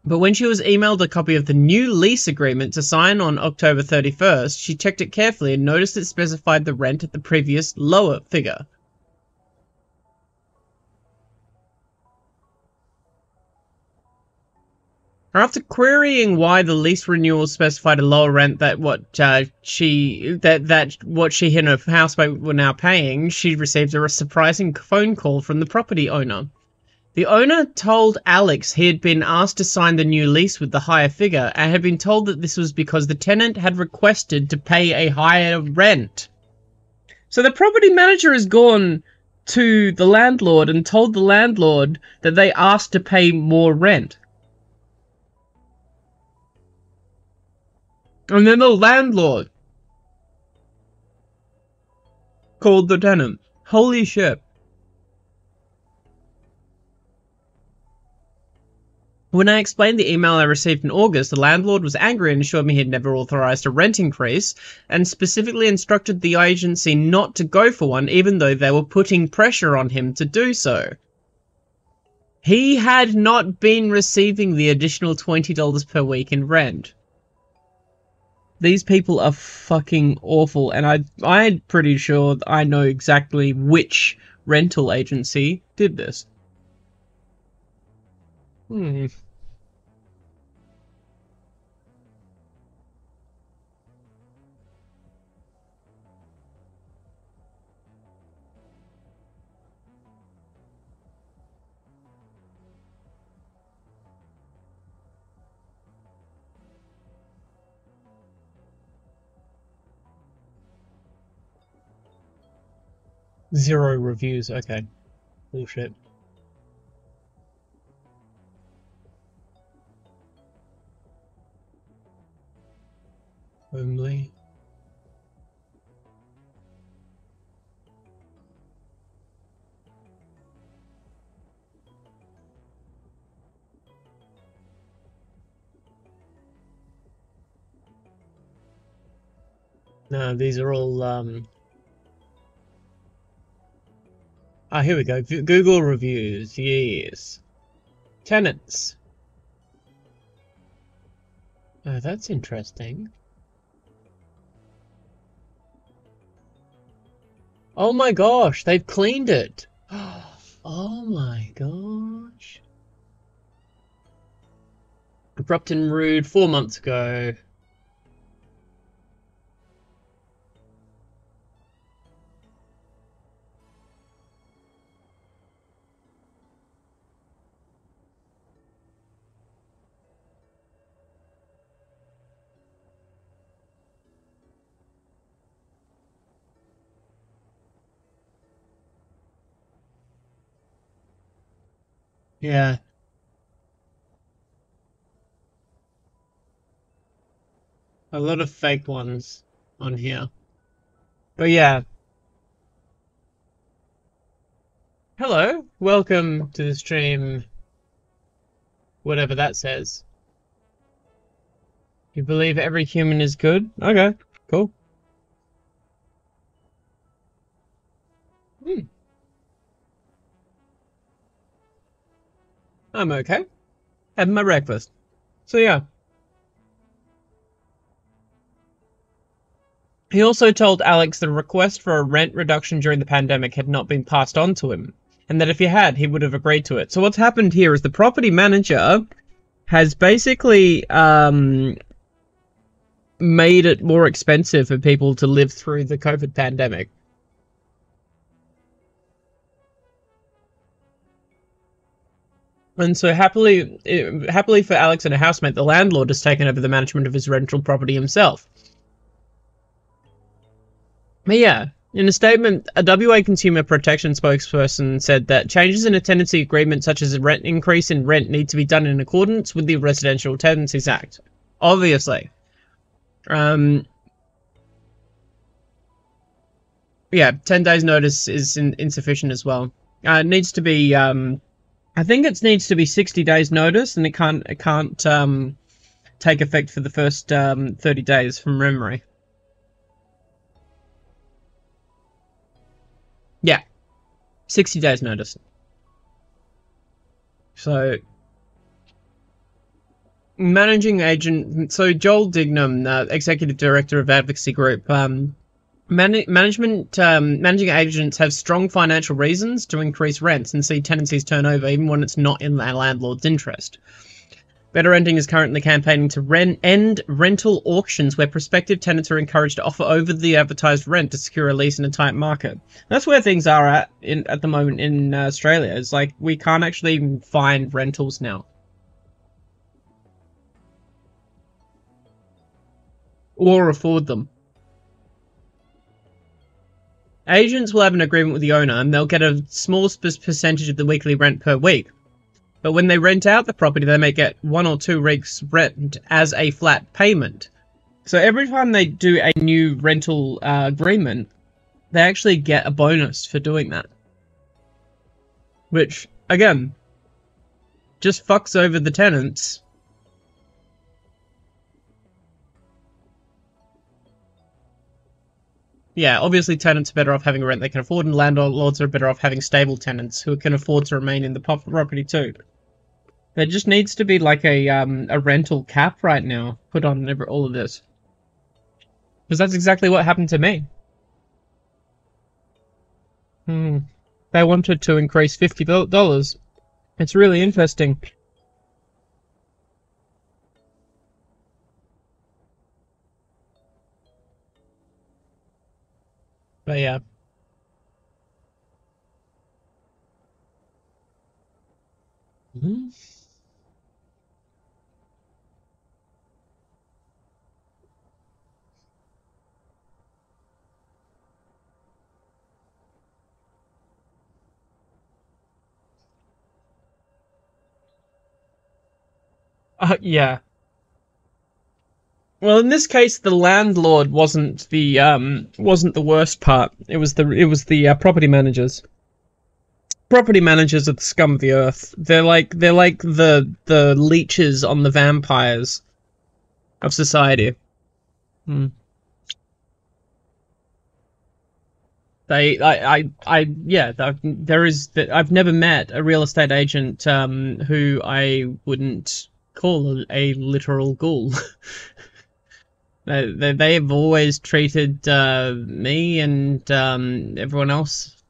But when she was emailed a copy of the new lease agreement to sign on October 31st, she checked it carefully and noticed it specified the rent at the previous lower figure. After querying why the lease renewal specified a lower rent that what uh, she that that what she and her housemate were now paying, she received a surprising phone call from the property owner. The owner told Alex he had been asked to sign the new lease with the higher figure and had been told that this was because the tenant had requested to pay a higher rent. So the property manager has gone to the landlord and told the landlord that they asked to pay more rent. And then the landlord called the tenant. Holy shit. When I explained the email I received in August, the landlord was angry and assured me he had never authorized a rent increase, and specifically instructed the agency not to go for one, even though they were putting pressure on him to do so. He had not been receiving the additional $20 per week in rent. These people are fucking awful, and I I'm pretty sure I know exactly which rental agency did this. Hmm. Zero reviews, okay. Bullshit. Homely. No, these are all um Ah, here we go. Google reviews. Yes. Tenants. Oh, that's interesting. Oh my gosh, they've cleaned it. [gasps] Oh my gosh. Abrupt and rude four months ago. Yeah. A lot of fake ones on here. But yeah. Hello, welcome to the stream. Whatever that says. You believe every human is good? Okay, cool. I'm okay. Having my breakfast. So yeah. He also told Alex that a request for a rent reduction during the pandemic had not been passed on to him, and that if he had, he would have agreed to it. So what's happened here is the property manager has basically um, made it more expensive for people to live through the COVID pandemic. And so happily, eh, happily for Alex and a housemate, the landlord has taken over the management of his rental property himself. But yeah, In a statement, a WA consumer protection spokesperson said that changes in a tenancy agreement, such as a rent increase in rent, need to be done in accordance with the Residential Tenancies Act. Obviously. Um, yeah, 10 days notice is in, insufficient as well. Uh, it needs to be, um, I think it needs to be 60 days notice and it can't, it can't, um, take effect for the first, um, 30 days from memory. Yeah. 60 days notice. So, managing agent, so Joel Dignam, uh, executive director of Advocacy Group, um, man- management, um, managing agents have strong financial reasons to increase rents and see tenancies turn over even when it's not in their landlord's interest. Better Renting is currently campaigning to rent, end rental auctions where prospective tenants are encouraged to offer over the advertised rent to secure a lease in a tight market. That's where things are at in at the moment in uh, Australia. It's like we can't actually find rentals now. Or afford them. Agents will have an agreement with the owner and they'll get a small percentage of the weekly rent per week. But when they rent out the property, they may get one or two weeks rent as a flat payment. So every time they do a new rental uh, agreement, they actually get a bonus for doing that. Which, again, just fucks over the tenants. Yeah, obviously tenants are better off having rent they can afford, and landlords are better off having stable tenants who can afford to remain in the property too. There just needs to be like a um a rental cap right now put on every, all of this. Because that's exactly what happened to me. Hmm. They wanted to increase fifty dollars. It's really interesting. But yeah. Hmm. Uh, yeah. Well, in this case, the landlord wasn't the um wasn't the worst part. It was the it was the uh, property managers. Property managers are the scum of the earth. They're like they're like the the leeches on the vampires of society. Hmm. They, I, I, I, yeah. I've- There is that I've never met a real estate agent um, who I wouldn't call a, a literal ghoul. [laughs] they, they, they've always treated uh, me and um, everyone else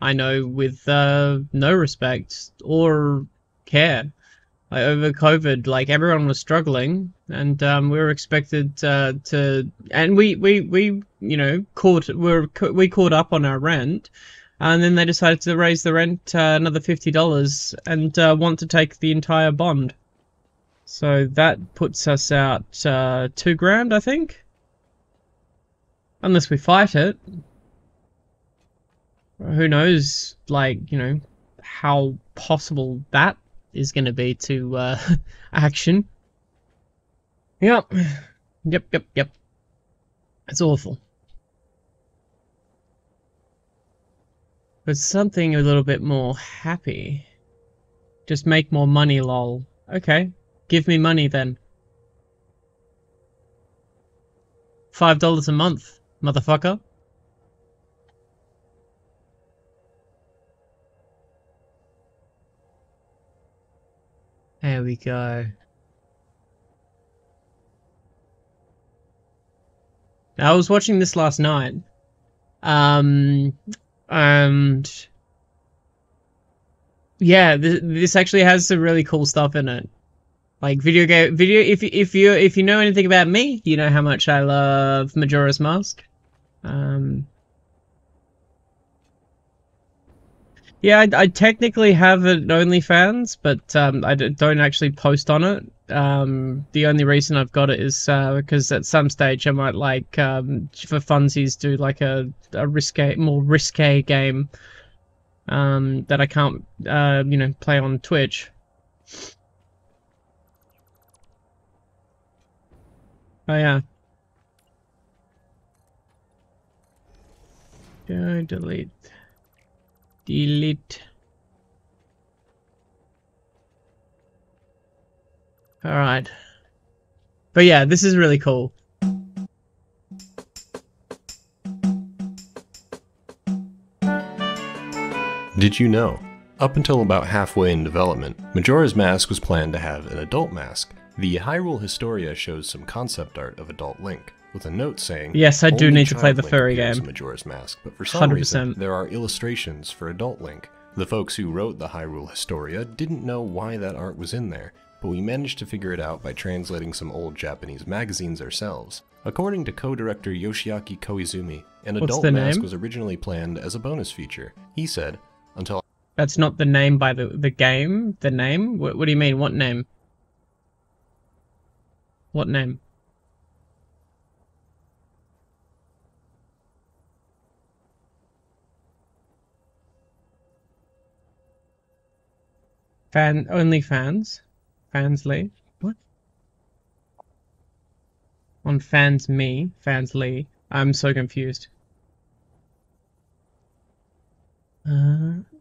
I know with uh, no respect or care. Like over COVID, like everyone was struggling, and um, we were expected uh, to, and we, we, we, you know, caught, we we caught up on our rent, and then they decided to raise the rent uh, another fifty dollars and uh, want to take the entire bond. So that puts us out uh, two grand, I think, unless we fight it. Who knows, like you know, how possible that is going to be to uh, [laughs] action. Yep, yep, yep, yep. It's awful. But something a little bit more happy. Just make more money, lol. Okay, give me money then. Five dollars a month, motherfucker. There we go. I was watching this last night. Um, and yeah, th- this actually has some really cool stuff in it. Like video game, video. If if you if you know anything about me, you know how much I love Majora's Mask. Um, Yeah, I, I technically have an OnlyFans, but um, I don't actually post on it. Um, the only reason I've got it is uh, because at some stage I might like um, for funsies do like a, a risque, more risque game um, that I can't, uh, you know, play on Twitch. Oh yeah. Go delete. Delete. Alright. But yeah, this is really cool. Did you know? Up until about halfway in development, Majora's Mask was planned to have an adult mask. The Hyrule Historia shows some concept art of adult Link, with a note saying, Yes, I do "Only need to play the Link furry game." Majora's Mask, but for some reason, 100%. there are illustrations for adult Link. The folks who wrote the Hyrule Historia didn't know why that art was in there, but we managed to figure it out by translating some old Japanese magazines ourselves. According to co-director Yoshiaki Koizumi, an What's adult the mask name? was originally planned as a bonus feature. He said, until That's not the name by the the game. The name. What, what do you mean? What name? What name? Fan only fans, Fansly. What? On fans me, Fansly. I'm so confused. Uh.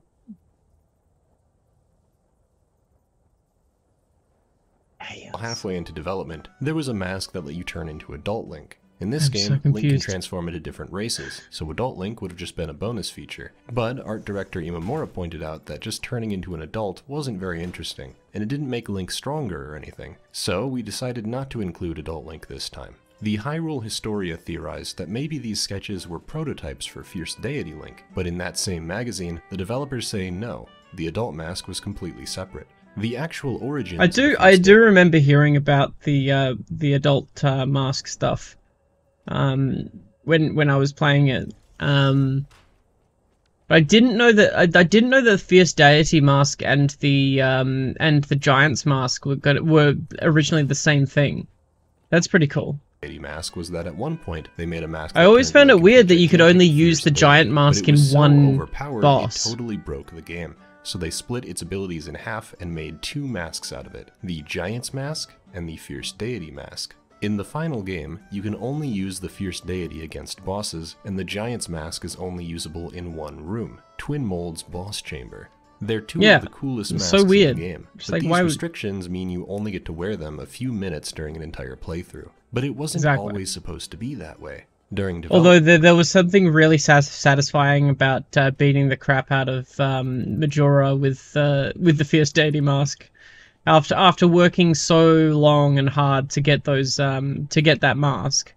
Halfway into development, there was a mask that let you turn into Adult Link. In this I'm so game, Link can transform into different races, so Adult Link would have just been a bonus feature. But art director Imamura pointed out that just turning into an adult wasn't very interesting, and it didn't make Link stronger or anything, so we decided not to include Adult Link this time. The Hyrule Historia theorized that maybe these sketches were prototypes for Fierce Deity Link, but in that same magazine, the developers say no, the adult mask was completely separate. The actual origin. I do. I do remember hearing about the uh, the adult uh, mask stuff. Um, when when I was playing it. Um, but I didn't know that. I, I didn't know the fierce deity mask and the um and the giant's mask were got, were originally the same thing. That's pretty cool. Deity mask was that at one point they made a mask. I always found it weird that you could only use the giant mask in so one boss. Totally broke the game. So they split its abilities in half and made two masks out of it: the Giant's mask and the Fierce Deity mask. In the final game, you can only use the Fierce Deity against bosses, and the Giant's mask is only usable in one room, Twin Mold's boss chamber. They're two Yeah, of the coolest masks so weird. in the game. Just but like, these would- restrictions mean you only get to wear them a few minutes during an entire playthrough. But it wasn't Exactly. always supposed to be that way. During Although there, there was something really sas- satisfying about uh, beating the crap out of um, Majora with uh, with the fierce deity mask. After after working so long and hard to get those um, to get that mask,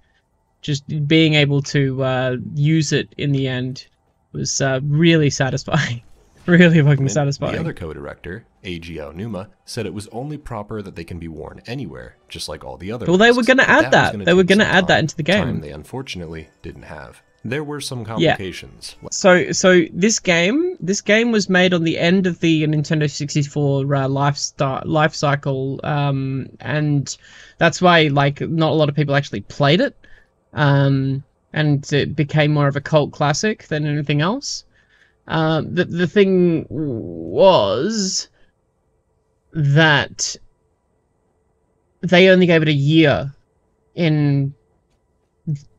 just being able to uh, use it in the end was uh, really satisfying. [laughs] really fucking the satisfying. other co-director, Eiji Aonuma, said it was only proper that they can be worn anywhere, just like all the other. Well, they were gonna add was that. gonna They were gonna some add that into the game. Time they unfortunately didn't have. There were some complications. like- So, so this game, this game was made on the end of the Nintendo 64 uh, life sta- life cycle, um, and that's why like not a lot of people actually played it, um, and it became more of a cult classic than anything else. Um, the the thing was that they only gave it a year in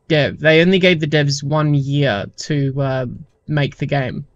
dev. They only gave the devs one year to uh, make the game.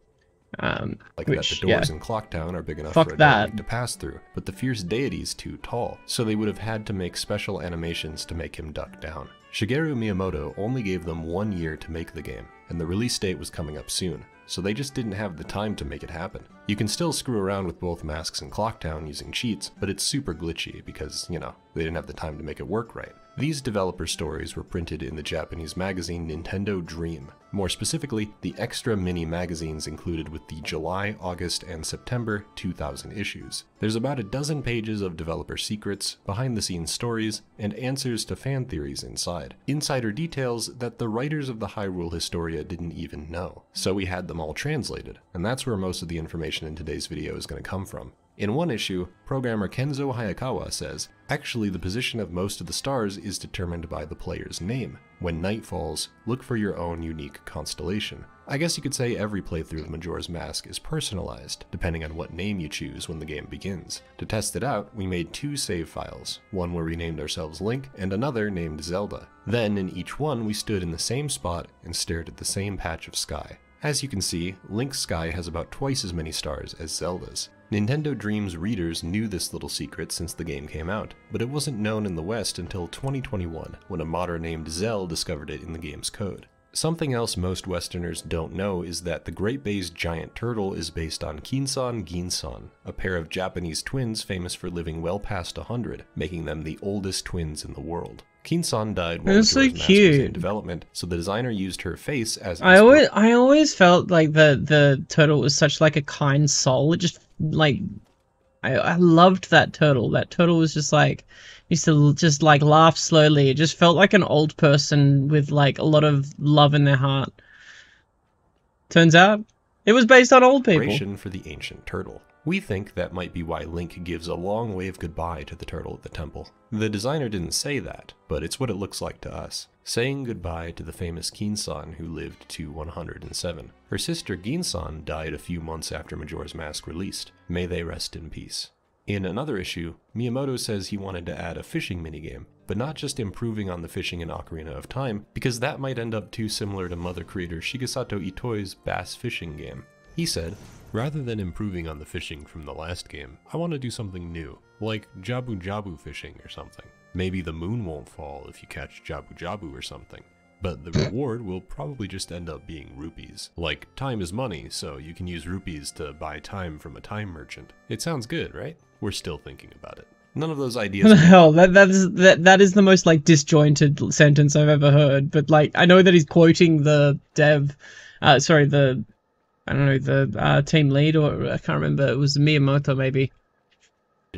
Um, like which, that the doors yeah. in Clocktown are big enough Fuck for a that. To pass through, but the fierce deity is too tall, so they would have had to make special animations to make him duck down. Shigeru Miyamoto only gave them one year to make the game, and the release date was coming up soon, so they just didn't have the time to make it happen. You can still screw around with both masks in Clocktown using cheats, but it's super glitchy because, you know, they didn't have the time to make it work right. These developer stories were printed in the Japanese magazine Nintendo Dream. More specifically, the extra mini magazines included with the July, August, and September 2000 issues. There's about a dozen pages of developer secrets, behind the scenes stories, and answers to fan theories inside. Insider details that the writers of the Hyrule Historia didn't even know. So we had them all translated, and that's where most of the information in today's video is going to come from. In one issue, programmer Kenzo Hayakawa says, Actually, the position of most of the stars is determined by the player's name. When night falls, look for your own unique constellation. I guess you could say every playthrough of Majora's Mask is personalized, depending on what name you choose when the game begins. To test it out, we made two save files, one where we named ourselves Link, and another named Zelda. Then, in each one, we stood in the same spot and stared at the same patch of sky. As you can see, Link's sky has about twice as many stars as Zelda's. Nintendo Dream's readers knew this little secret since the game came out, but it wasn't known in the West until 2021, when a modder named Zell discovered it in the game's code. Something else most Westerners don't know is that the Great Bay's giant turtle is based on Kinsan Ginsan, a pair of Japanese twins famous for living well past 100, making them the oldest twins in the world. Kinsan died while so Mask was in development, so the designer used her face as I always I always felt like the the turtle was such like a kind soul. It just like I I loved that turtle. That turtle was just like used to just like laugh slowly. It just felt like an old person with like a lot of love in their heart. Turns out it was based on old people. for the ancient turtle. We think that might be why Link gives a long wave goodbye to the turtle at the temple. The designer didn't say that, but it's what it looks like to us. Saying goodbye to the famous Kinsan who lived to 107. Her sister Ginsan died a few months after Majora's Mask released. May they rest in peace. In another issue, Miyamoto says he wanted to add a fishing minigame, but not just improving on the fishing in Ocarina of Time, because that might end up too similar to mother creator Shigesato Itoi's bass fishing game. He said, Rather than improving on the fishing from the last game, I want to do something new, like Jabu Jabu fishing or something. Maybe the moon won't fall if you catch Jabu Jabu or something. But the reward will probably just end up being rupees. Like, time is money, so you can use rupees to buy time from a time merchant. It sounds good, right? We're still thinking about it. None of those ideas. [laughs] the hell? That that is that that is the most like disjointed sentence I've ever heard. But like, I know that he's quoting the dev, uh, sorry, the, I don't know, the uh, team lead or I can't remember. It was Miyamoto maybe.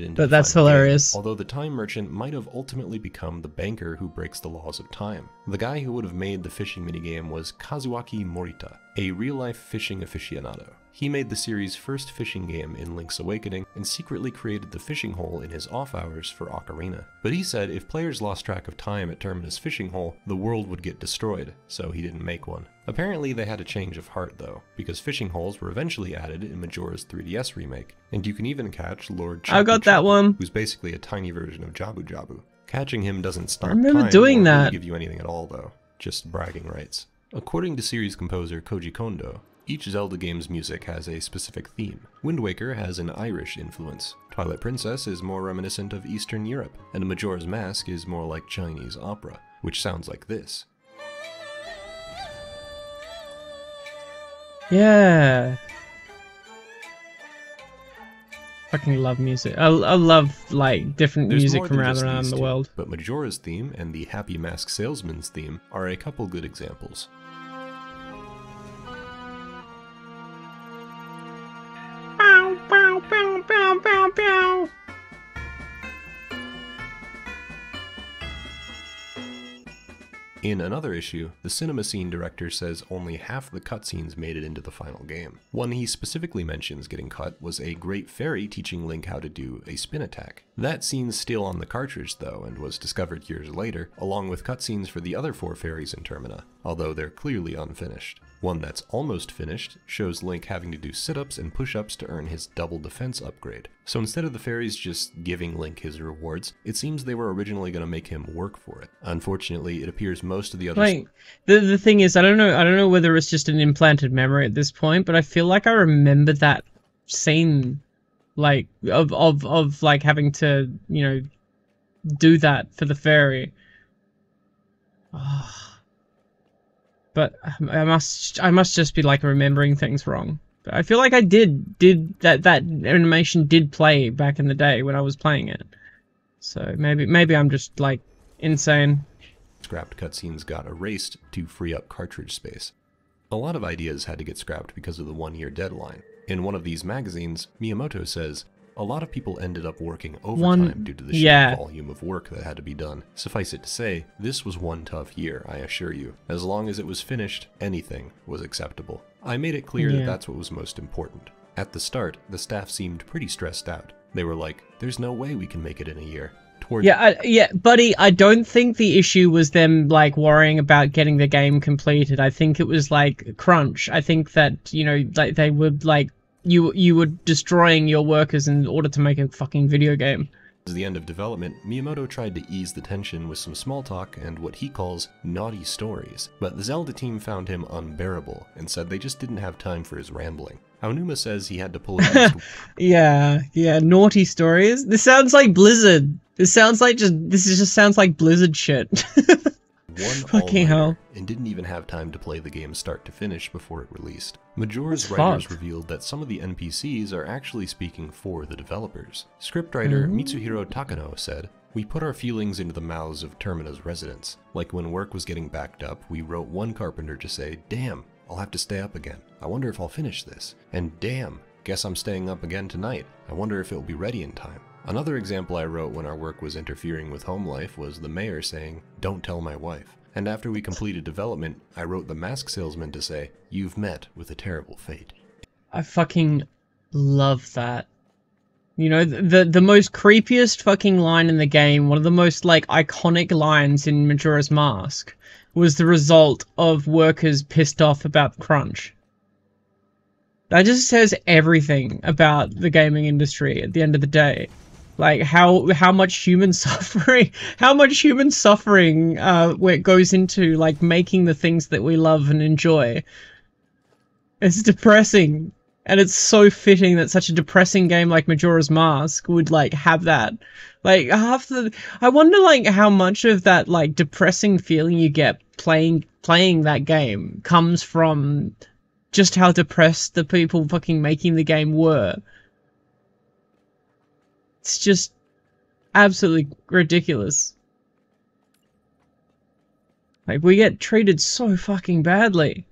But that's hilarious. although the time merchant might have ultimately become the banker who breaks the laws of time. The guy who would have made the fishing minigame was Kazuaki Morita, a real life fishing aficionado. He made the series' first fishing game in Link's Awakening and secretly created the fishing hole in his off hours for Ocarina. But he said if players lost track of time at Termina's Fishing Hole, the world would get destroyed, so he didn't make one. Apparently, they had a change of heart though, because fishing holes were eventually added in Majora's 3DS remake, and you can even catch Lord I got that Chapu, one. who's basically a tiny version of Jabu Jabu. Catching him doesn't stop remember time doing or really that. give you anything at all though, just bragging rights. According to series composer Koji Kondo, each Zelda game's music has a specific theme. Wind Waker has an Irish influence, Twilight Princess is more reminiscent of Eastern Europe, and Majora's Mask is more like Chinese opera, which sounds like this. Yeah. Fucking love music. I, I love like different There's music from around around the two, world. But Majora's theme and the Happy Mask Salesman's theme are a couple good examples. In another issue, the cinema scene director says only half the cutscenes made it into the final game. One he specifically mentions getting cut was a great fairy teaching Link how to do a spin attack. That scene's still on the cartridge though, and was discovered years later, along with cutscenes for the other four fairies in Termina, although they're clearly unfinished. One that's almost finished shows Link having to do sit-ups and push-ups to earn his double defense upgrade. So instead of the fairies just giving Link his rewards, it seems they were originally going to make him work for it. Unfortunately, it appears most of the other Like the the thing is, I don't know. I don't know whether it's just an implanted memory at this point, but I feel like I remember that scene, like of of of like having to you know do that for the fairy. Ah. But I must I must just be like remembering things wrong. But I feel like I did did that that animation did play back in the day when I was playing it. So maybe maybe I'm just like insane. scrapped cutscenes got erased to free up cartridge space. A lot of ideas had to get scrapped because of the one year deadline. In one of these magazines, Miyamoto says, a lot of people ended up working overtime One- due to the sheer yeah. volume of work that had to be done. Suffice it to say, this was one tough year, I assure you. As long as it was finished, anything was acceptable. I made it clear Yeah. that that's what was most important. At the start, the staff seemed pretty stressed out. They were like, there's no way we can make it in a year. Toward Yeah, I, yeah, buddy. I don't think the issue was them like worrying about getting the game completed. I think it was like crunch. I think that you know, like they would like you you were destroying your workers in order to make a fucking video game. As the end of development, Miyamoto tried to ease the tension with some small talk and what he calls naughty stories, but the Zelda team found him unbearable and said they just didn't have time for his rambling. Aonuma says he had to pull it. [laughs] Yeah, yeah, naughty stories. This sounds like Blizzard. This sounds like just this just sounds like Blizzard shit. [laughs] one Fucking all-nighter hell. and didn't even have time to play the game start to finish before it released. Majora's That's writers fucked. revealed that some of the NPCs are actually speaking for the developers. Scriptwriter Mm-hmm. Mitsuhiro Takano said, we put our feelings into the mouths of Termina's residents. Like when work was getting backed up, we wrote one carpenter to say, Damn, I'll have to stay up again. I wonder if I'll finish this. And damn, guess I'm staying up again tonight. I wonder if it will be ready in time. Another example I wrote when our work was interfering with home life was the mayor saying, Don't tell my wife. And after we completed development, I wrote the mask salesman to say, You've met with a terrible fate. I fucking love that. You know, the the most creepiest fucking line in the game, one of the most like iconic lines in Majora's Mask, was the result of workers pissed off about crunch. That just says everything about the gaming industry at the end of the day. Like how how much human [laughs] suffering, how much human suffering uh, goes into like making the things that we love and enjoy. It's depressing, and it's so fitting that such a depressing game like Majora's Mask would like have that. Like half the, I wonder like how much of that like depressing feeling you get playing playing that game comes from just how depressed the people fucking making the game were. It's just absolutely ridiculous. Like we get treated so fucking badly.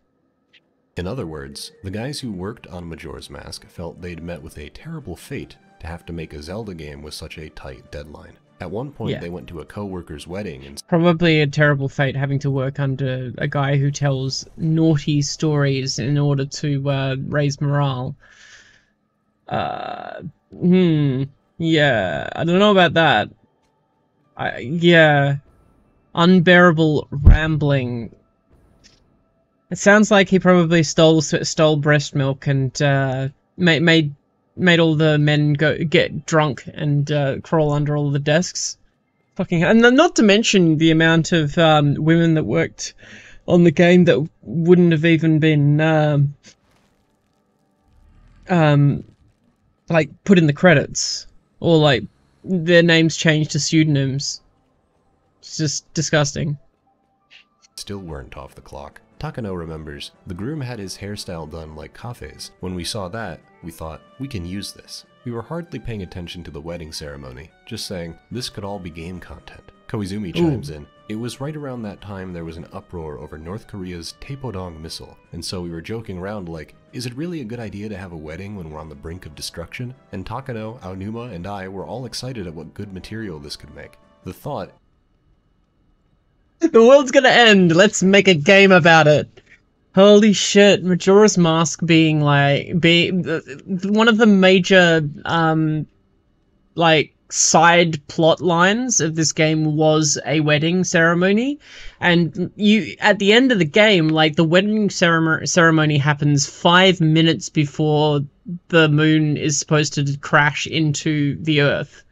In other words, the guys who worked on Majora's Mask felt they'd met with a terrible fate to have to make a Zelda game with such a tight deadline. At one point, Yeah. they went to a co-worker's wedding and Probably a terrible fate having to work under a guy who tells naughty stories in order to uh, raise morale. Uh, hmm. Yeah, I don't know about that. I yeah, unbearable rambling. It sounds like he probably stole stole breast milk and uh, made made made all the men go get drunk and uh, crawl under all the desks. Fucking and not to mention the amount of um, women that worked on the game that wouldn't have even been um, um like put in the credits or like their names changed to pseudonyms. It's just disgusting. still weren't off the clock. Takano remembers, the groom had his hairstyle done like Kafei's. When we saw that, we thought, we can use this. We were hardly paying attention to the wedding ceremony, just saying, this could all be game content. Koizumi chimes in, it was right around that time there was an uproar over North Korea's Taepodong missile, and so we were joking around like, is it really a good idea to have a wedding when we're on the brink of destruction? And Takano, Aonuma, and I were all excited at what good material this could make. The thought The world's gonna end. Let's make a game about it. Holy shit! Majora's Mask being like be one of the major um like side plot lines of this game was a wedding ceremony and you at the end of the game like the wedding ceremony ceremony happens 5 minutes before the moon is supposed to crash into the earth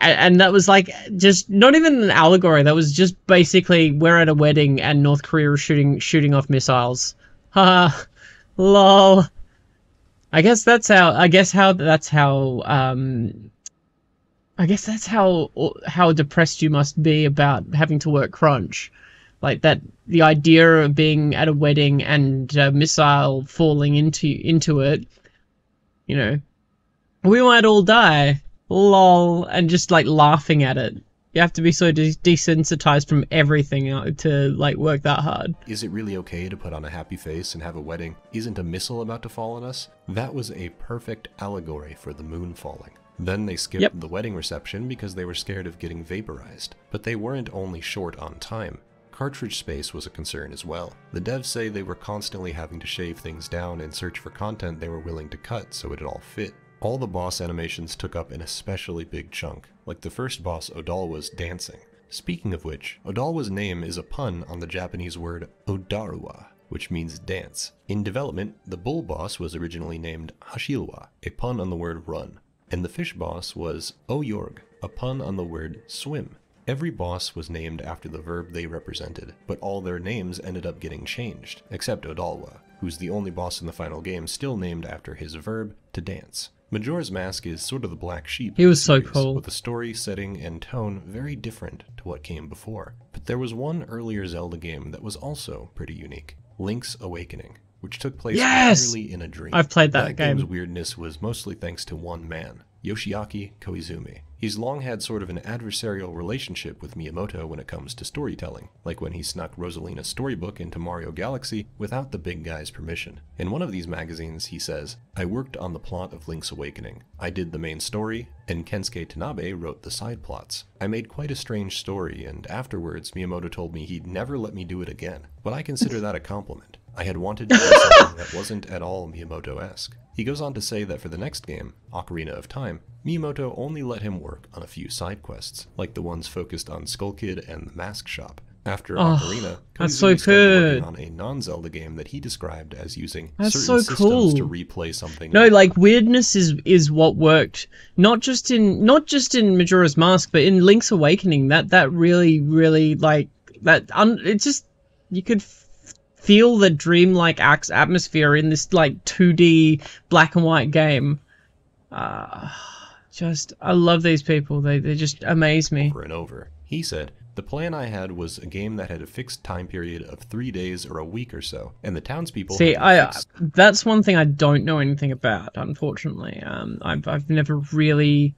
and, that was like just not even an allegory. That was just basically we're at a wedding and North Korea is shooting shooting off missiles. [laughs] Ha, lol. I guess that's how. I guess how that's how. Um, I guess that's how how depressed you must be about having to work crunch, like that. The idea of being at a wedding and a missile falling into into it. You know, we might all die lol, and just like laughing at it. You have to be so de- desensitized from everything to like work that hard. Is it really okay to put on a happy face and have a wedding? Isn't a missile about to fall on us? That was a perfect allegory for the moon falling. Then they skipped Yep. the wedding reception because they were scared of getting vaporized. But they weren't only short on time. Cartridge space was a concern as well. The devs say they were constantly having to shave things down and search for content they were willing to cut so it'd all fit. All the boss animations took up an especially big chunk, like the first boss Odolwa's dancing. Speaking of which, Odolwa's name is a pun on the Japanese word Odaruwa, which means dance. In development, the bull boss was originally named Hashilwa, a pun on the word run, and the fish boss was Oyorg, a pun on the word swim. Every boss was named after the verb they represented, but all their names ended up getting changed, except Odolwa, who's the only boss in the final game still named after his verb to dance. Majora's Mask is sort of the black sheep. He was so series, cool. With a story, setting, and tone very different to what came before. But there was one earlier Zelda game that was also pretty unique Link's Awakening, which took place Yes! entirely in a dream. I've played that game's game. weirdness was mostly thanks to one man, Yoshiaki Koizumi. He's long had sort of an adversarial relationship with Miyamoto when it comes to storytelling, like when he snuck Rosalina's storybook into Mario Galaxy without the big guy's permission. In one of these magazines, he says, I worked on the plot of Link's Awakening. I did the main story, and Kensuke Tanabe wrote the side plots. I made quite a strange story, and afterwards, Miyamoto told me he'd never let me do it again. But I consider that a compliment. I had wanted to do something that wasn't at all Miyamoto-esque. He goes on to say that for the next game, Ocarina of Time, Miyamoto only let him work on a few side quests, like the ones focused on Skull Kid and the Mask Shop. After Oh, Ocarina, that's so good. on a non-Zelda game that he described as using That's certain so systems to replay something. No, like weirdness is is what worked. Not just in not just in Majora's Mask, but in Link's Awakening. That that really really like that. Un, it just you could feel the dreamlike ax- atmosphere in this like 2D black and white game. Uh, just I love these people. They they just amaze me. over and over. He said, The plan I had was a game that had a fixed time period of three days or a week or so, and the townspeople See, I fixed that's one thing I don't know anything about. Unfortunately, um, I've I've never really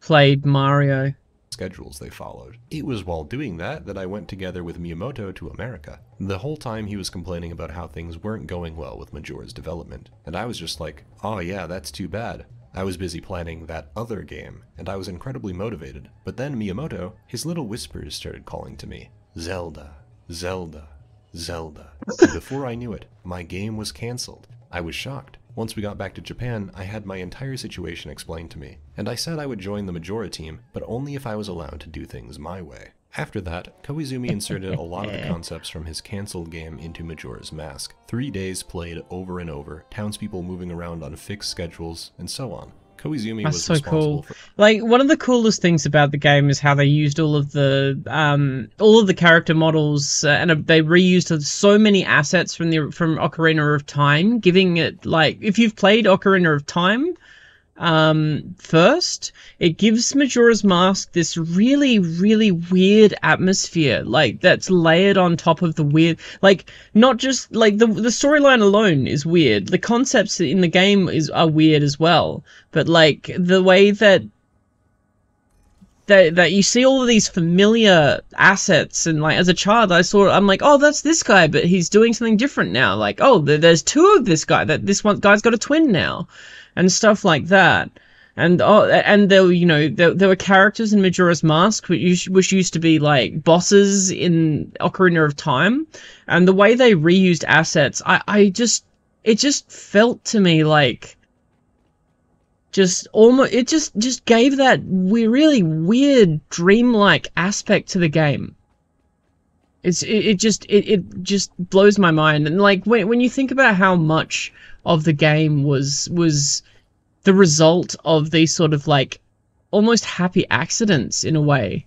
played Mario. Schedules they followed. It was while doing that that I went together with Miyamoto to America. The whole time he was complaining about how things weren't going well with Majora's development, and I was just like, oh yeah, that's too bad. I was busy planning that other game, and I was incredibly motivated. But then Miyamoto, his little whispers started calling to me Zelda, Zelda, Zelda. And [laughs] before I knew it, my game was cancelled. I was shocked. Once we got back to Japan, I had my entire situation explained to me, and I said I would join the Majora team, but only if I was allowed to do things my way. After that, Koizumi inserted a lot of the concepts from his cancelled game into Majora's Mask. Three days played over and over, townspeople moving around on fixed schedules, and so on. Koizumi That's was so cool. for Like one of the coolest things about the game is how they used all of the um all of the character models uh, and uh, they reused so many assets from the from Ocarina of Time, giving it like if you've played Ocarina of Time um first, it gives Majora's Mask this really really weird atmosphere like that's layered on top of the weird like not just like the the storyline alone is weird. The concepts in the game is are weird as well, but like the way that that that you see all of these familiar assets and like as a child I saw I'm like oh that's this guy but he's doing something different now. Like oh there's two of this guy that this one guy's got a twin now and stuff like that. And oh and there were you know there, there were characters in Majora's Mask which used, which used to be like bosses in Ocarina of Time. And the way they reused assets I I just it just felt to me like just almost it just just gave that we really weird dreamlike aspect to the game. It's it, it just it, it just blows my mind. And like when, when you think about how much of the game was was the result of these sort of like almost happy accidents in a way.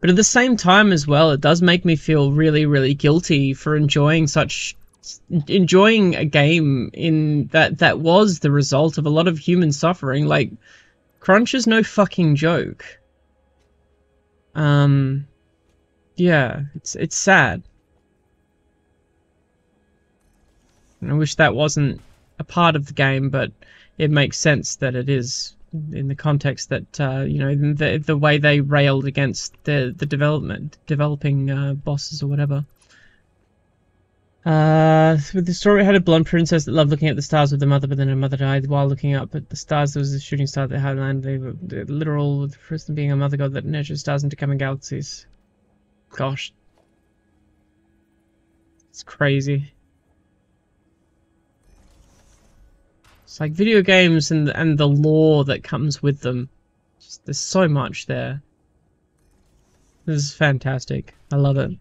But at the same time as well it does make me feel really really guilty for enjoying such enjoying a game in that that was the result of a lot of human suffering. Like crunch is no fucking joke. Um yeah it's it's sad i wish that wasn't a part of the game but it makes sense that it is in the context that uh, you know the the way they railed against the the development developing uh, bosses or whatever. Uh, with the story, had a blonde princess that loved looking at the stars with her mother, but then her mother died while looking up at the stars. There was a shooting star that had land. They were the literal, the person being a mother god that nurtures stars into coming galaxies. Gosh, it's crazy. It's like video games and and the lore that comes with them. Just, there's so much there. This is fantastic. I love it.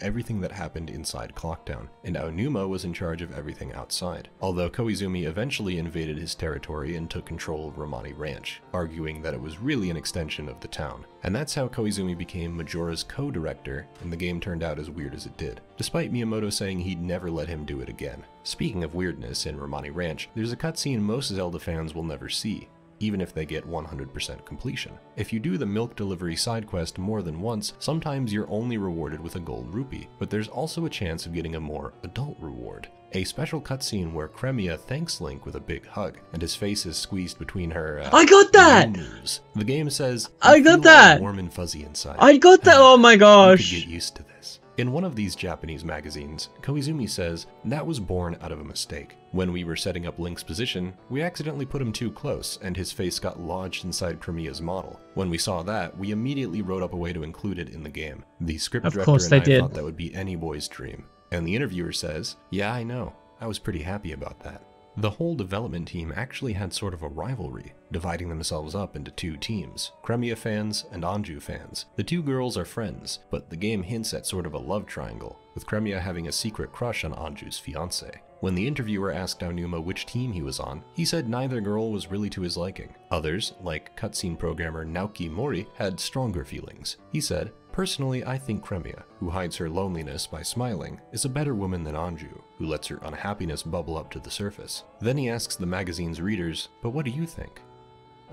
Everything that happened inside Clocktown, and Aonuma was in charge of everything outside, although Koizumi eventually invaded his territory and took control of Romani Ranch, arguing that it was really an extension of the town. And that's how Koizumi became Majora's co-director, and the game turned out as weird as it did, despite Miyamoto saying he'd never let him do it again. Speaking of weirdness in Romani Ranch, there's a cutscene most Zelda fans will never see, even if they get 100% completion. If you do the milk delivery side quest more than once, sometimes you're only rewarded with a gold rupee, but there's also a chance of getting a more adult reward. A special cutscene where Cremia thanks Link with a big hug, and his face is squeezed between her. Uh, I got that! moves. The game says, I got that! Warm and fuzzy inside. I got that. Oh my You gosh. could get used to this. In one of these Japanese magazines, Koizumi says, that was born out of a mistake. When we were setting up Link's position, we accidentally put him too close, and his face got lodged inside Cremia's model. When we saw that, we immediately wrote up a way to include it in the game. The script Of director course and I did. thought that would be any boy's dream. And the interviewer says, yeah, I know. I was pretty happy about that. The whole development team actually had sort of a rivalry, dividing themselves up into two teams Cremia fans and Anju fans. The two girls are friends, but the game hints at sort of a love triangle, with Cremia having a secret crush on Anju's fiance. When the interviewer asked Aonuma which team he was on, he said neither girl was really to his liking. Others, like cutscene programmer Naoki Mori, had stronger feelings. He said, Personally, I think Cremia, who hides her loneliness by smiling, is a better woman than Anju, who lets her unhappiness bubble up to the surface. Then he asks the magazine's readers, but what do you think?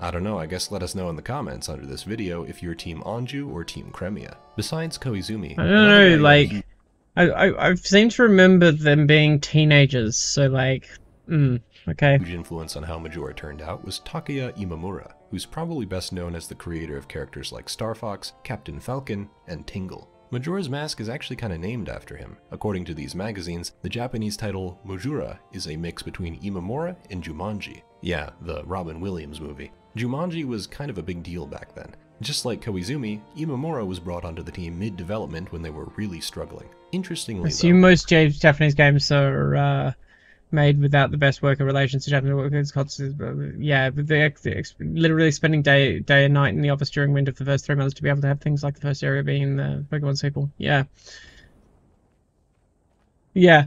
I don't know, I guess let us know in the comments under this video if you're Team Anju or Team Cremia. Besides Koizumi, I don't know. Like, I, I I seem to remember them being teenagers. So like, mm, okay. huge influence on how Majora turned out was Takaya Imamura, who's probably best known as the creator of characters like Star Fox, Captain Falcon, and Tingle. Majora's Mask is actually kind of named after him. According to these magazines, the Japanese title Majora is a mix between Imamura and Jumanji. Yeah, the Robin Williams movie. Jumanji was kind of a big deal back then. Just like Koizumi, Imamura was brought onto the team mid-development when they were really struggling. Interestingly, I though, assume most Japanese games are uh, made without the best worker relations to Japanese workers. Yeah, but they're, they're literally spending day day and night in the office during winter for the first three months to be able to have things like the first area being in the Pokemon sequel. Yeah. Yeah.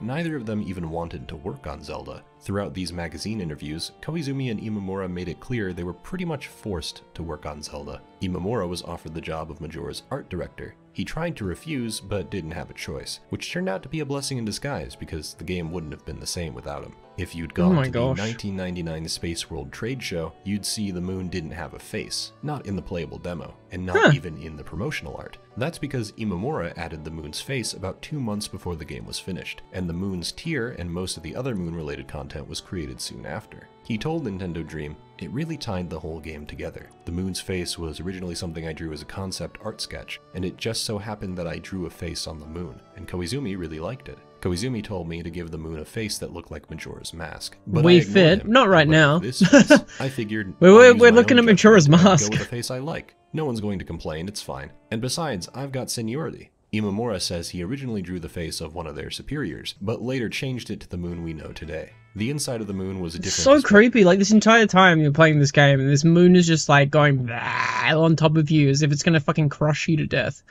Neither of them even wanted to work on Zelda. Throughout these magazine interviews, Koizumi and Imamura made it clear they were pretty much forced to work on Zelda. Imamura was offered the job of Majora's art director. He tried to refuse, but didn't have a choice, which turned out to be a blessing in disguise because the game wouldn't have been the same without him. If you'd oh gone Oh to gosh. the 1999 Space World trade show, you'd see the moon didn't have a face, not in the playable demo, and not Huh. even in the promotional art. That's because Imamura added the moon's face about two months before the game was finished, and the moon's tear and most of the other moon related content was created soon after. He told Nintendo Dream, it really tied the whole game together. The moon's face was originally something I drew as a concept art sketch, and it just so happened that I drew a face on the moon, and Koizumi really liked it. Koizumi told me to give the moon a face that looked like Majora's mask. But We fit. him. Not right now. This face. [laughs] I figured We're- we're- use we're my looking at Majora's mask. Go with a face I like. No one's going to complain, it's fine. And besides, I've got seniority. Imamura says he originally drew the face of one of their superiors, but later changed it to the moon we know today. The inside of the moon was a different so creepy. Like this entire time you're playing this game, and this moon is just like going on top of you as if it's gonna fucking crush you to death.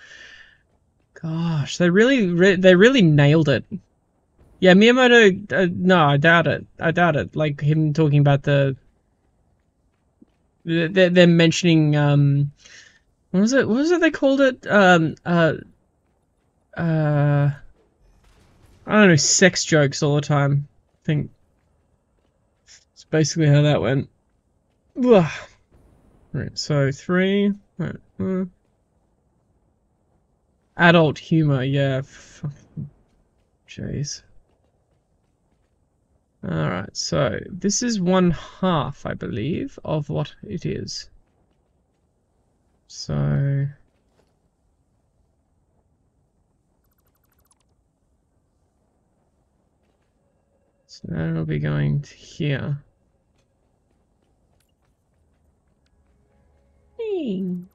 Gosh, they really, re- they really nailed it. Yeah, Miyamoto. Uh, no, I doubt it. I doubt it. Like him talking about the. They're, they're mentioning um, what was it? What was it they called it? Um, uh, uh, I don't know, sex jokes all the time. I think basically how that went. Ugh. Right, so three. right, uh, Adult humor, yeah. Jeez. Alright, so this is one half, I believe, of what it is. So. So that'll be going to here. Hey.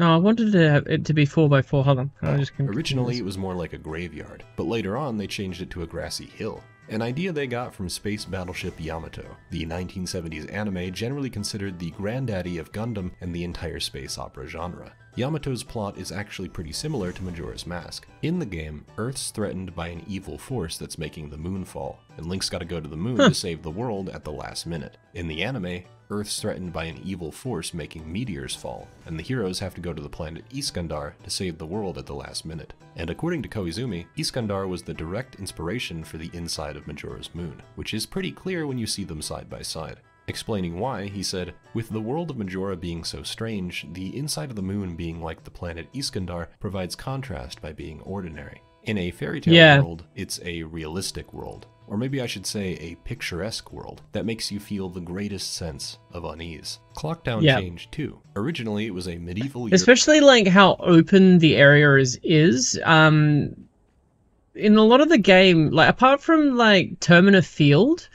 No, I wanted to have it to be 4x4. Hold on. I just Originally, it was more like a graveyard, but later on they changed it to a grassy hill. An idea they got from space battleship Yamato, the 1970s anime generally considered the granddaddy of Gundam and the entire space opera genre. Yamato's plot is actually pretty similar to Majora's Mask. In the game, Earth's threatened by an evil force that's making the moon fall, and Link's gotta go to the moon to save the world at the last minute. In the anime, Earth's threatened by an evil force making meteors fall, and the heroes have to go to the planet Iskandar to save the world at the last minute. And according to Koizumi, Iskandar was the direct inspiration for the inside of Majora's Moon, which is pretty clear when you see them side by side. Explaining why, he said, With the world of Majora being so strange, the inside of the moon being like the planet Iskandar provides contrast by being ordinary. In a fairy tale Yeah. world, it's a realistic world, or maybe I should say a picturesque world, that makes you feel the greatest sense of unease. Clocktown Yeah. changed too. Originally, it was a medieval especially like how open the area is is um in a lot of the game like apart from like termina field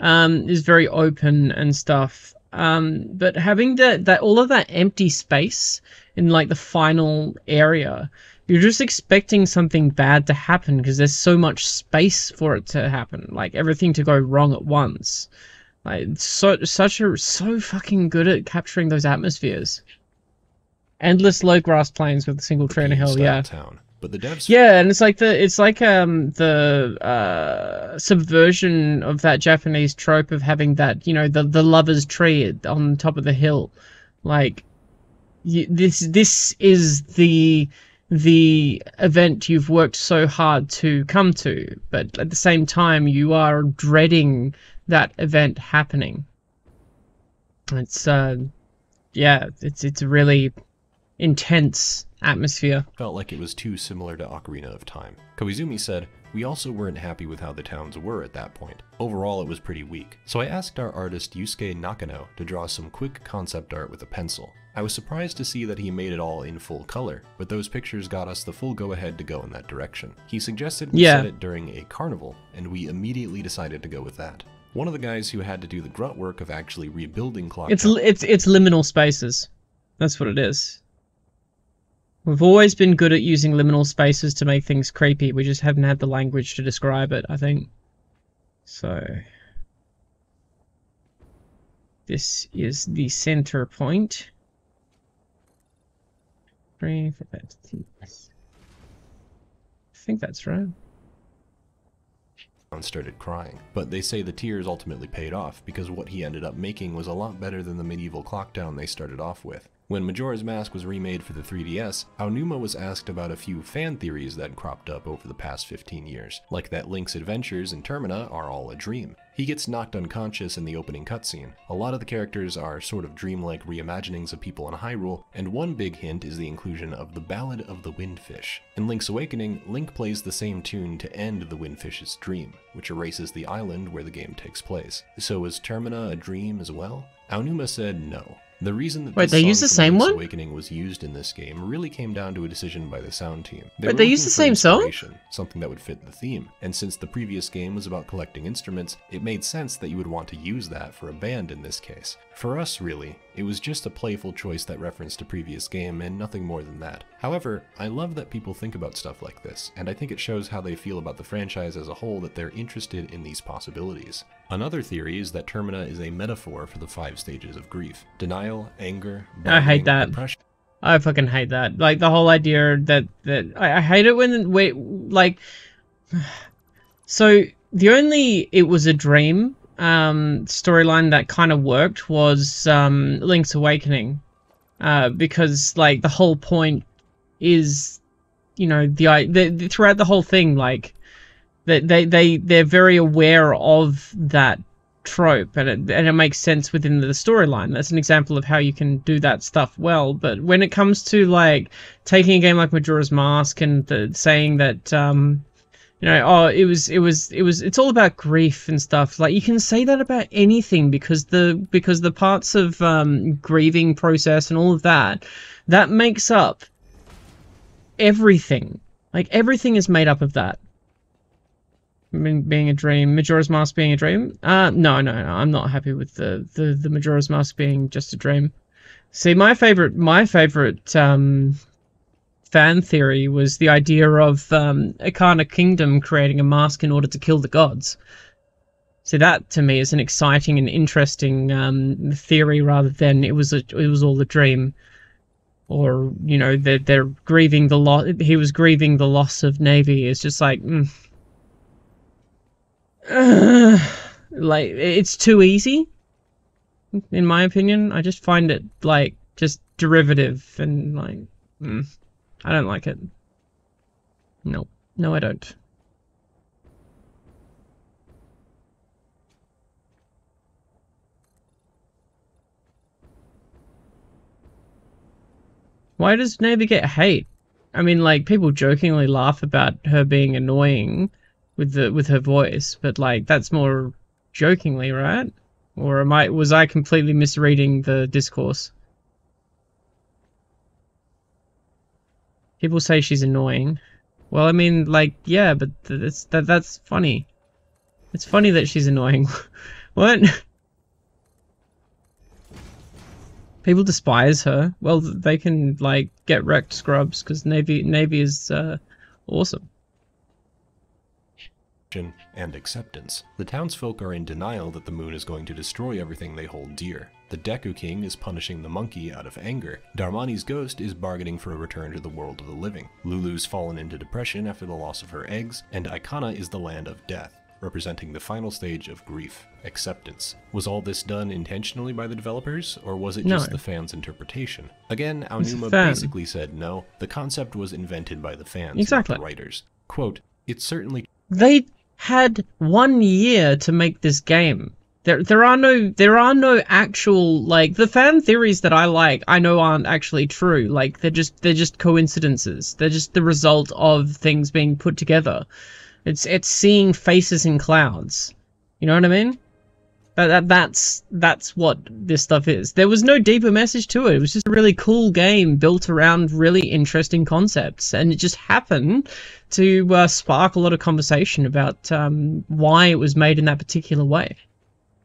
um is very open and stuff um but having that that all of that empty space in like the final area you're just expecting something bad to happen because there's so much space for it to happen like everything to go wrong at once like so such a so fucking good at capturing those atmospheres endless low grass plains with a single tree and a hill. Yeah, town. But the devs yeah, and it's like the it's like um the uh subversion of that Japanese trope of having that you know the the lovers tree on top of the hill, like you, this this is the the event you've worked so hard to come to, but at the same time you are dreading that event happening. It's uh yeah, it's it's a really intense atmosphere. felt like it was too similar to Ocarina of Time. Koizumi said, We also weren't happy with how the towns were at that point. Overall, it was pretty weak. So I asked our artist Yusuke Nakano to draw some quick concept art with a pencil. I was surprised to see that he made it all in full color, but those pictures got us the full go ahead to go in that direction. He suggested we Yeah. set it during a carnival, and we immediately decided to go with that. One of the guys who had to do the grunt work of actually rebuilding Clock It's it's it's liminal spaces. That's what it is. We've always been good at using liminal spaces to make things creepy. We just haven't had the language to describe it, I think. So this is the center point. I think that's right. and started crying. But they say the tears ultimately paid off because what he ended up making was a lot better than the medieval clock town they started off with. When Majora's Mask was remade for the 3DS, Aonuma was asked about a few fan theories that cropped up over the past 15 years, like that Link's adventures in Termina are all a dream. He gets knocked unconscious in the opening cutscene. A lot of the characters are sort of dreamlike reimaginings of people in Hyrule, and one big hint is the inclusion of the Ballad of the Windfish. In Link's Awakening, Link plays the same tune to end the Windfish's dream, which erases the island where the game takes place. So is Termina a dream as well? Aonuma said no. The reason that Wait, they used the same one? Awakening was used in this game really came down to a decision by the sound team. Wait, were they used the same song? Something that would fit the theme. And since the previous game was about collecting instruments, it made sense that you would want to use that for a band in this case. For us, really, it was just a playful choice that referenced a previous game and nothing more than that. However, I love that people think about stuff like this, and I think it shows how they feel about the franchise as a whole that they're interested in these possibilities. Another theory is that Termina is a metaphor for the five stages of grief denial, anger, I hate that. depression, I fucking hate that. Like the whole idea that that I, I hate it when wait like. [sighs] So the only it was a dream um storyline that kind of worked was um Link's Awakening, uh because like the whole point is, you know the the, the, throughout the whole thing like that they they they're very aware of that trope and it, and it makes sense within the storyline. That's an example of how you can do that stuff well. But when it comes to like taking a game like Majora's Mask and the, saying that um, you know, oh, it was, it was, it was, it's all about grief and stuff. Like you can say that about anything because the because the parts of um, grieving process and all of that that makes up everything. Like everything is made up of that. Being a dream, Majora's Mask being a dream. Uh, no, no, no. I'm not happy with the the the Majora's Mask being just a dream. See, my favorite, my favorite um, fan theory was the idea of um, Ikana Kingdom creating a mask in order to kill the gods. So that to me is an exciting and interesting um, theory, rather than it was a it was all a dream, or you know they're they're grieving the loss. He was grieving the loss of Navi. It's just like. Mm. [sighs] like it's too easy in my opinion i just find it like just derivative and like mm, i don't like it no no i don't why does Navi get hate i mean like people jokingly laugh about her being annoying with the with her voice, but like that's more jokingly, right? Or am I was I completely misreading the discourse? People say she's annoying. Well, I mean, like, yeah, but that's that that's funny. It's funny that she's annoying. [laughs] what? People despise her. Well, they can like get wrecked, scrubs, because Navi Navi is uh, awesome and acceptance. The townsfolk are in denial that the moon is going to destroy everything they hold dear. The Deku King is punishing the monkey out of anger. Darmani's ghost is bargaining for a return to the world of the living. Lulu's fallen into depression after the loss of her eggs, and Ikana is the land of death, representing the final stage of grief, acceptance. Was all this done intentionally by the developers, or was it just No. the fans' interpretation? Again, Aonuma fan. basically said no, the concept was invented by the fans, Exactly. not the writers. Quote, it's certainly they had one year to make this game. There, there are no, there are no actual like the fan theories that I like. I know aren't actually true. Like they're just, they're just coincidences. They're just the result of things being put together. It's, it's seeing faces in clouds. You know what I mean? That, that that's that's what this stuff is. There was no deeper message to it. It was just a really cool game built around really interesting concepts, and it just happened to uh, spark a lot of conversation about um, why it was made in that particular way.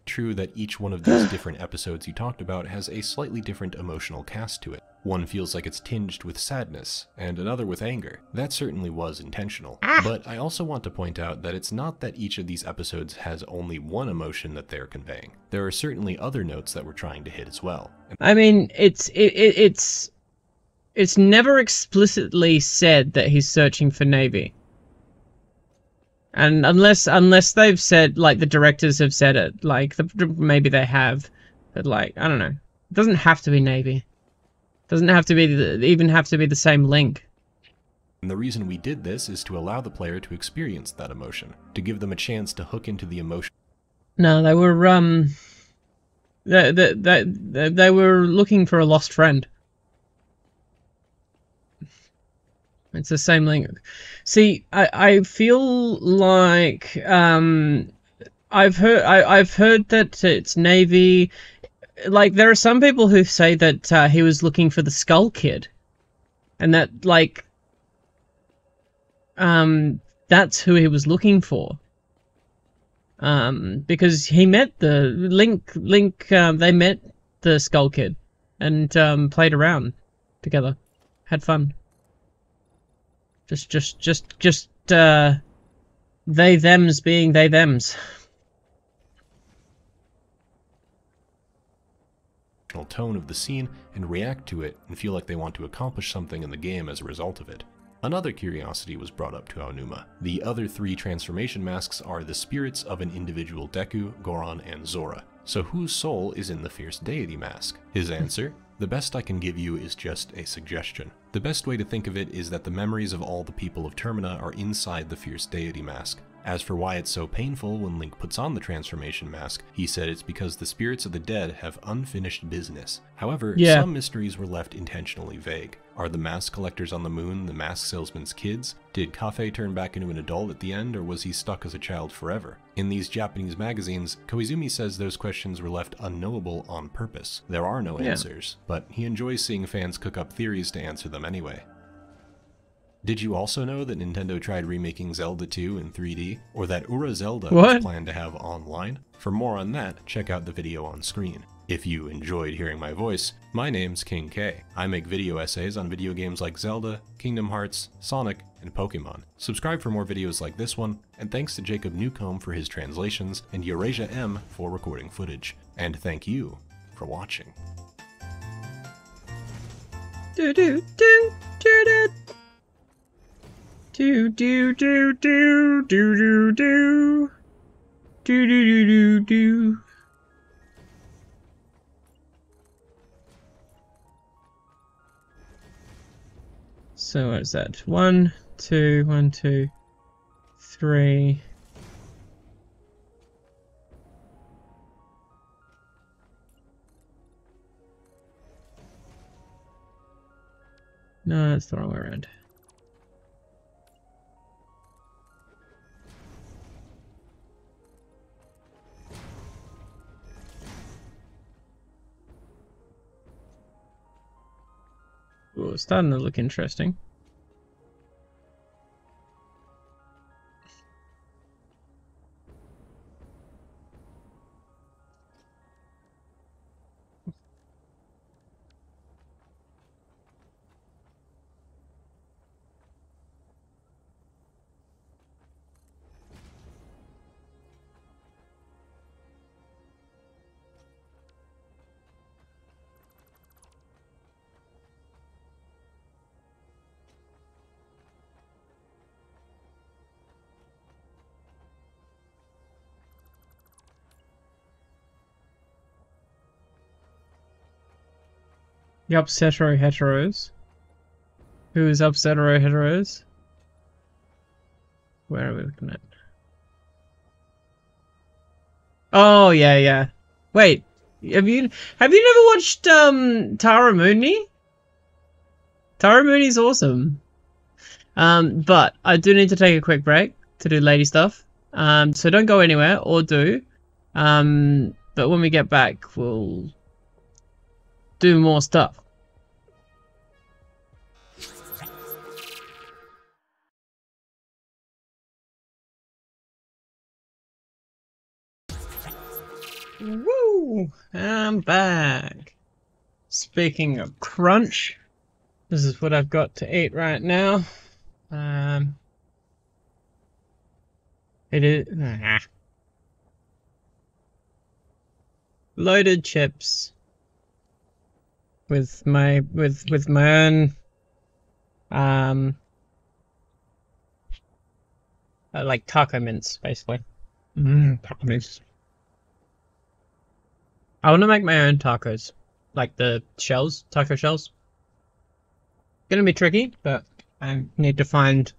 True that each one of these [gasps] different episodes you talked about has a slightly different emotional cast to it. One feels like it's tinged with sadness, and another with anger. That certainly was intentional. Ah! But I also want to point out that it's not that each of these episodes has only one emotion that they're conveying. There are certainly other notes that we're trying to hit as well. I mean, it's it, it, it's it's never explicitly said that he's searching for Navi. And unless unless they've said like the directors have said it, like the, maybe they have, but like I don't know. It doesn't have to be Navi. doesn't have to be the, even have to be the same link. And the reason we did this is to allow the player to experience that emotion, to give them a chance to hook into the emotion No, they were um they they, they, they were looking for a lost friend. It's the same link. See, I, I feel like um I've heard I, I've heard that it's Navi like there are some people who say that uh, he was looking for the Skull Kid. And that like um that's who he was looking for um, because he met the Link. Link. Um, they met the Skull Kid and um, played around together, had fun. Just, just, just, just. Uh, they them's being they them's. tone of the scene and react to it and feel like they want to accomplish something in the game as a result of it. Another curiosity was brought up to Aonuma. The other three transformation masks are the spirits of an individual Deku, Goron, and Zora. So whose soul is in the fierce deity mask? His answer? The best I can give you is just a suggestion. The best way to think of it is that the memories of all the people of Termina are inside the fierce deity mask. As for why it's so painful when Link puts on the transformation mask, he said it's because the spirits of the dead have unfinished business. However, Yeah. some mysteries were left intentionally vague. Are the mask collectors on the moon the mask salesman's kids? Did Kafei turn back into an adult at the end, or was he stuck as a child forever? In these Japanese magazines, Koizumi says those questions were left unknowable on purpose. There are no Yeah. answers, but he enjoys seeing fans cook up theories to answer them anyway. Did you also know that Nintendo tried remaking Zelda 2 in 3D? Or that Ura Zelda What? was planned to have online? For more on that, check out the video on screen. If you enjoyed hearing my voice, my name's King K. I make video essays on video games like Zelda, Kingdom Hearts, Sonic, and Pokemon. Subscribe for more videos like this one, and thanks to Jacob Newcomb for his translations, and Eurasia M for recording footage. And thank you for watching. Do do do do do. Do do do do do do do. Do do do do do. So what is that? One, two, one, two, three. No, that's the wrong way around. Ooh, it's starting to look interesting. The upsetero heteros. Who is upsetero heteros? Where are we looking at? Oh yeah, yeah. Wait, have you have you never watched um Tara Mooney? Tara Mooney's awesome. Um, but I do need to take a quick break to do lady stuff. Um, so don't go anywhere or do. Um, but when we get back, we'll do more stuff. Woo! I'm back. Speaking of crunch, this is what I've got to eat right now. Um, it is ah. loaded chips with my with with my own um uh, like taco mints basically. Mm, taco mints. I want to make my own tacos, like the shells, taco shells. Gonna be tricky, but I need to find.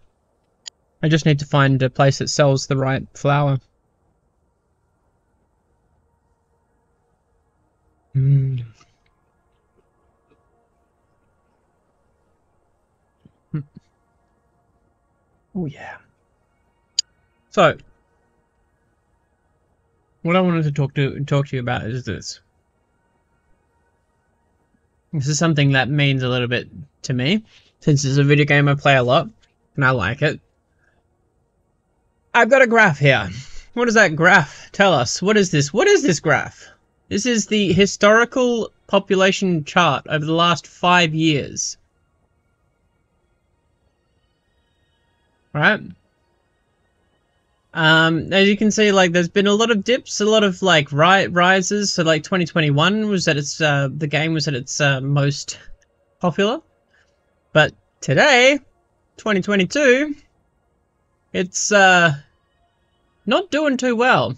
I just need to find a place that sells the right flour. Mm. Oh yeah. So, what I wanted to talk to talk to you about is this. This is something that means a little bit to me, since it's a video game I play a lot, and I like it. I've got a graph here. What does that graph tell us? What is this? What is this graph? This is the historical population chart over the last five years. Right? Um, as you can see, like there's been a lot of dips, a lot of like ri- rises. So like 2021 was at its uh, the game was at its uh, most popular, but today, 2022, it's uh not doing too well.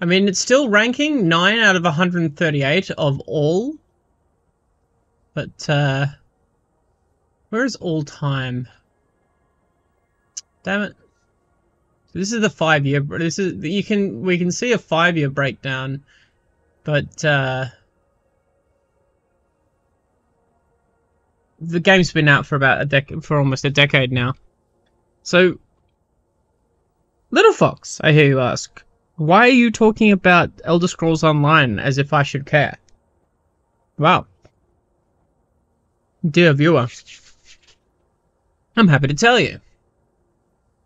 I mean, it's still ranking 9 out of 138 of all. But, uh, Where is all time? Damn it. This is the five year. This is you can we can see a five year breakdown, but uh, the game's been out for about a decade, for almost a decade now. So, Little Fox, I hear you ask, why are you talking about Elder Scrolls Online as if I should care? Wow. Dear viewer, I'm happy to tell you.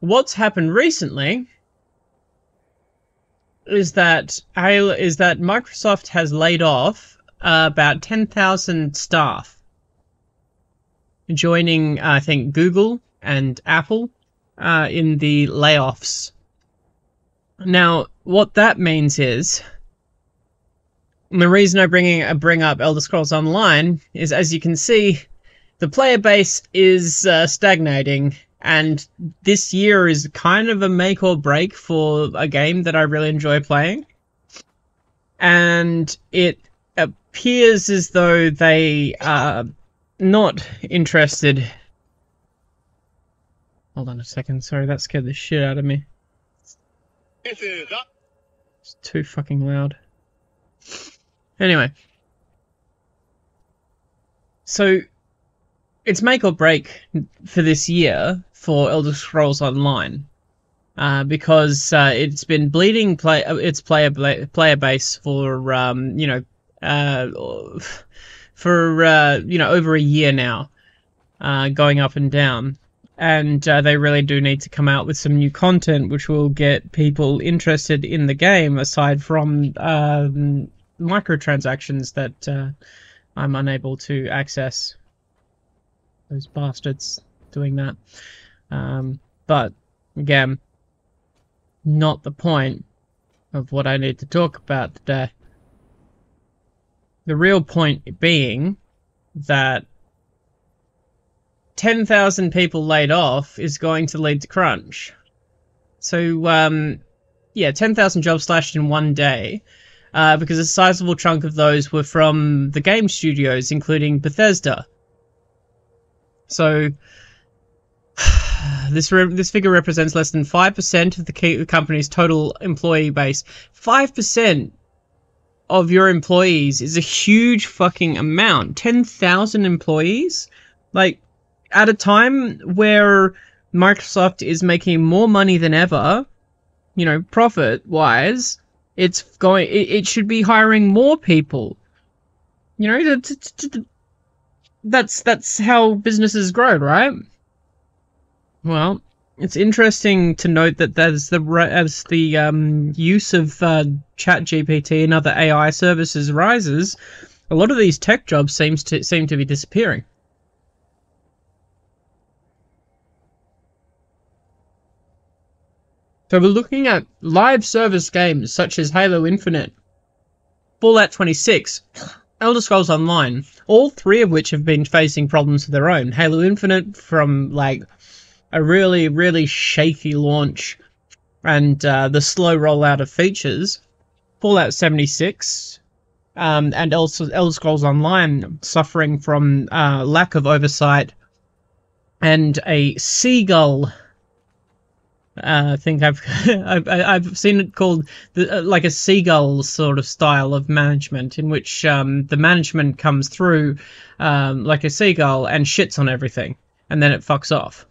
What's happened recently is that is that Microsoft has laid off uh, about 10,000 staff, joining I think Google and Apple uh, in the layoffs. Now, what that means is the reason I bring I bring up Elder Scrolls Online is, as you can see, the player base is uh, stagnating, and this year is kind of a make or break for a game that I really enjoy playing. And it appears as though they are not interested. Hold on a second. Sorry, that scared the shit out of me. It's too fucking loud. Anyway. So, it's make or break for this year for Elder Scrolls Online. Uh, because uh, it's been bleeding play its player player base for um, you know uh, for uh, you know over a year now, uh, going up and down, and uh, they really do need to come out with some new content which will get people interested in the game. Aside from um, microtransactions that uh, I'm unable to access. Those bastards doing that. Um, but again, not the point of what I need to talk about today. The real point being that 10,000 people laid off is going to lead to crunch. So, um, yeah, 10,000 jobs slashed in one day uh, because a sizable chunk of those were from the game studios, including Bethesda. So [sighs] this re- this figure represents less than five percent of the company's total employee base. Five percent of your employees is a huge fucking amount. Ten thousand employees, like at a time where Microsoft is making more money than ever, you know, profit wise it's going. It, it should be hiring more people. You know, that's that's how businesses grow, right? Well, it's interesting to note that as the as the um, use of uh, Chat GPT and other AI services rises, a lot of these tech jobs seems to seem to be disappearing. So we're looking at live service games such as Halo Infinite, Fallout 26, Elder Scrolls Online, all three of which have been facing problems of their own. Halo Infinite from like a really, really shaky launch and uh, the slow rollout of features. Fallout 76 um, and Elder Scrolls Online suffering from uh, lack of oversight and a seagull uh, I think I've, [laughs] I've I've seen it called the, uh, like a seagull sort of style of management, in which um, the management comes through um, like a seagull and shits on everything, and then it fucks off.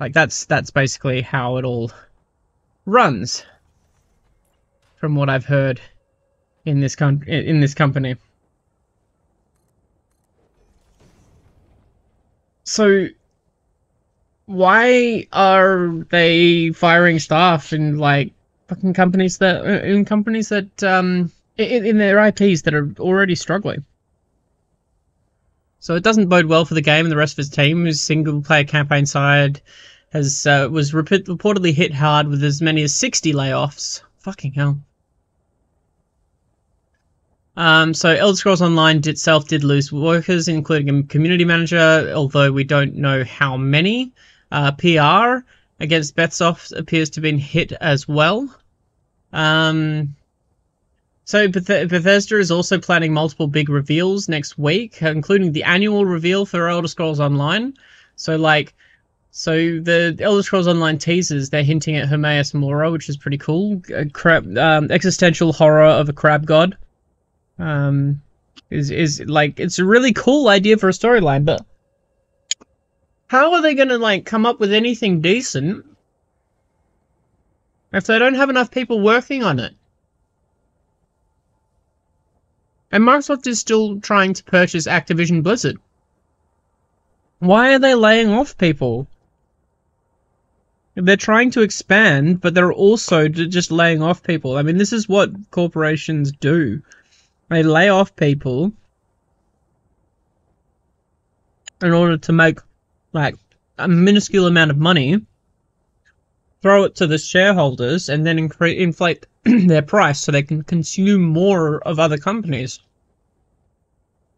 Like that's that's basically how it all runs, from what I've heard in this con- in this company. So why are they firing staff in like fucking companies that in companies that um in, in their IPs that are already struggling? So it doesn't bode well for the game and the rest of his team, whose single player campaign side has uh, was rep- reportedly hit hard with as many as 60 layoffs. Fucking hell. Um, so Elder Scrolls Online itself did lose workers, including a community manager, although we don't know how many. Uh, PR against Betsoft appears to have been hit as well. Um, So Beth- Bethesda is also planning multiple big reveals next week, including the annual reveal for Elder Scrolls Online. So like, so the Elder Scrolls Online teasers, they're hinting at Hermaeus Mora, which is pretty cool. Crab, um, existential horror of a crab god. Um, is is like it's a really cool idea for a storyline, but how are they gonna like come up with anything decent if they don't have enough people working on it? And Microsoft is still trying to purchase Activision Blizzard. Why are they laying off people? They're trying to expand, but they're also just laying off people. I mean, this is what corporations do. They lay off people in order to make, like, a minuscule amount of money, throw it to the shareholders, and then inflate [clears throat] their price so they can consume more of other companies.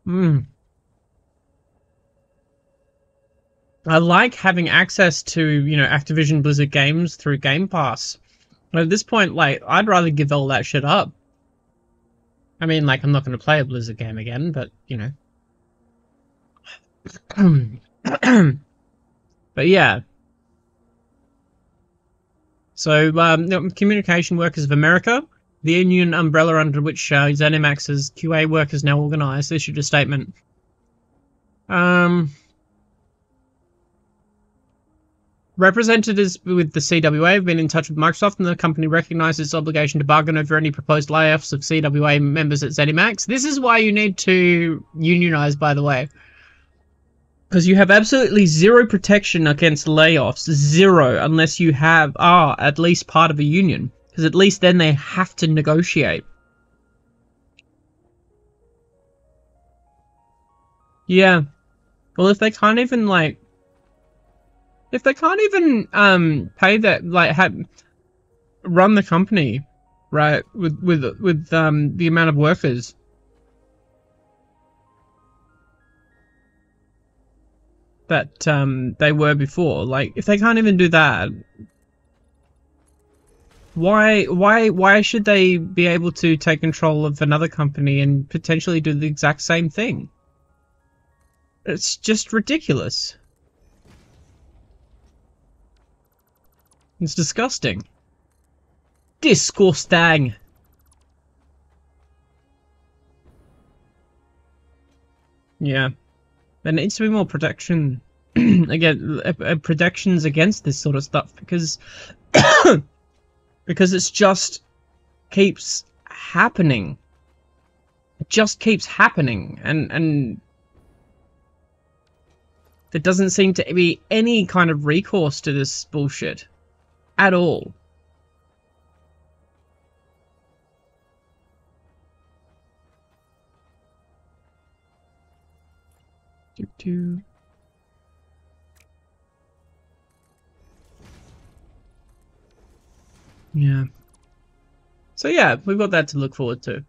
Hmm. I like having access to, you know, Activision Blizzard games through Game Pass. But at this point, like, I'd rather give all that shit up. I mean, like, I'm not going to play a Blizzard game again, but, you know. [clears throat] [clears throat] but yeah. So, um, Communication Workers of America, the union umbrella under which uh, ZeniMax's QA workers now organised, issued a statement. Um, representatives with the CWA have been in touch with Microsoft, and the company recognises its obligation to bargain over any proposed layoffs of CWA members at ZeniMax. This is why you need to unionise, by the way. Because you have absolutely zero protection against layoffs, zero, unless you have are at least part of a union. Because at least then they have to negotiate. Yeah. Well, if they can't even like, if they can't even um pay that like have run the company right with with with um the amount of workers that um they were before. Like if they can't even do that why why why should they be able to take control of another company and potentially do the exact same thing? It's just ridiculous. It's disgusting. Disgusting. Yeah there needs to be more protection [clears throat] again uh, uh, protections against this sort of stuff because [coughs] because it's just keeps happening. It just keeps happening and and there doesn't seem to be any kind of recourse to this bullshit at all do do Yeah. So yeah, we've got that to look forward to.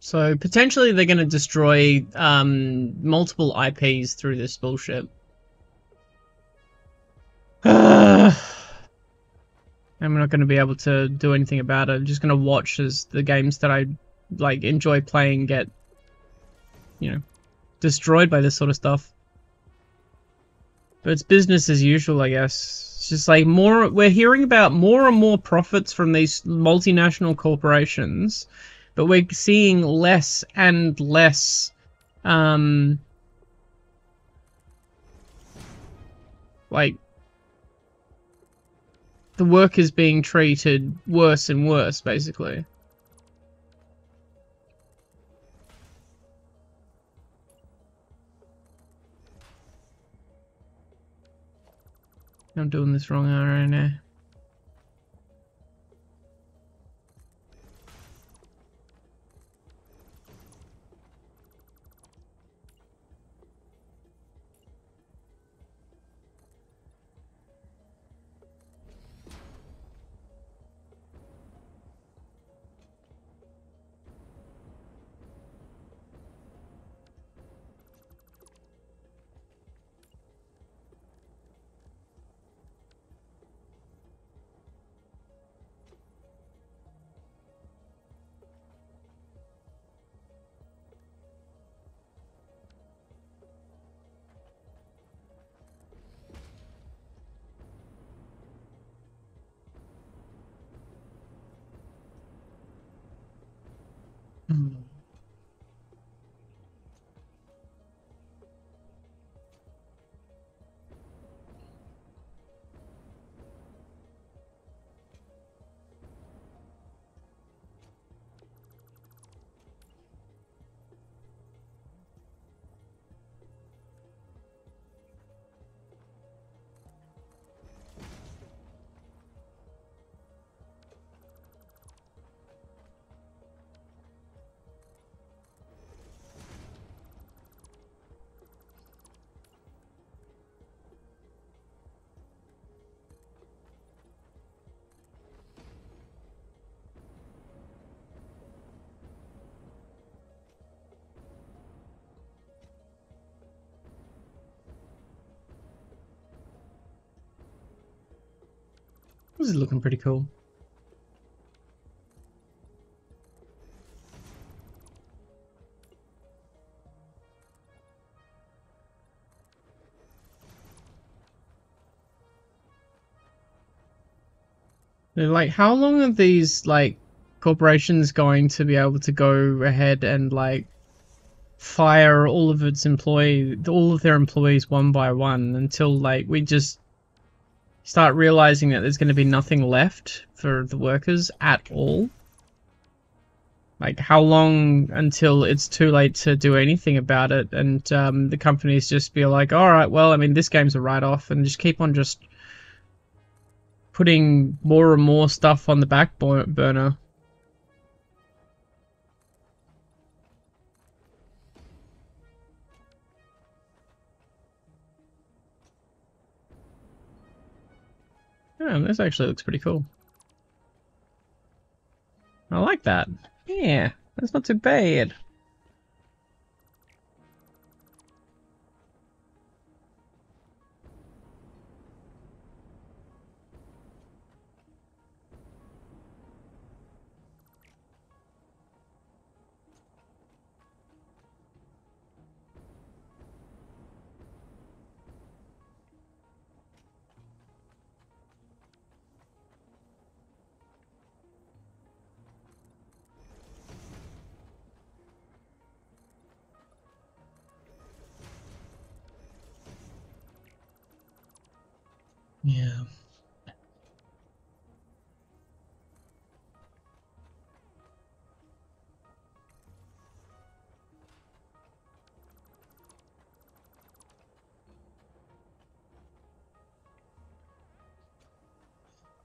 So potentially they're going to destroy um, multiple IPs through this bullshit. [sighs] I'm not going to be able to do anything about it. I'm just going to watch as the games that I like enjoy playing get, you know, destroyed by this sort of stuff. But it's business as usual, I guess. It's just like more, we're hearing about more and more profits from these multinational corporations, but we're seeing less and less, um, like, the workers being treated worse and worse, basically. I'm doing this wrong right eh? now. This is looking pretty cool. Like, how long are these like corporations going to be able to go ahead and like fire all of its employee, all of their employees one by one until like we just start realizing that there's going to be nothing left for the workers at all? Like, how long until it's too late to do anything about it, and um, the companies just be like, "All right, well, I mean, this game's a write-off," and just keep on just putting more and more stuff on the back burner. This actually looks pretty cool. I like that. Yeah, that's not too bad.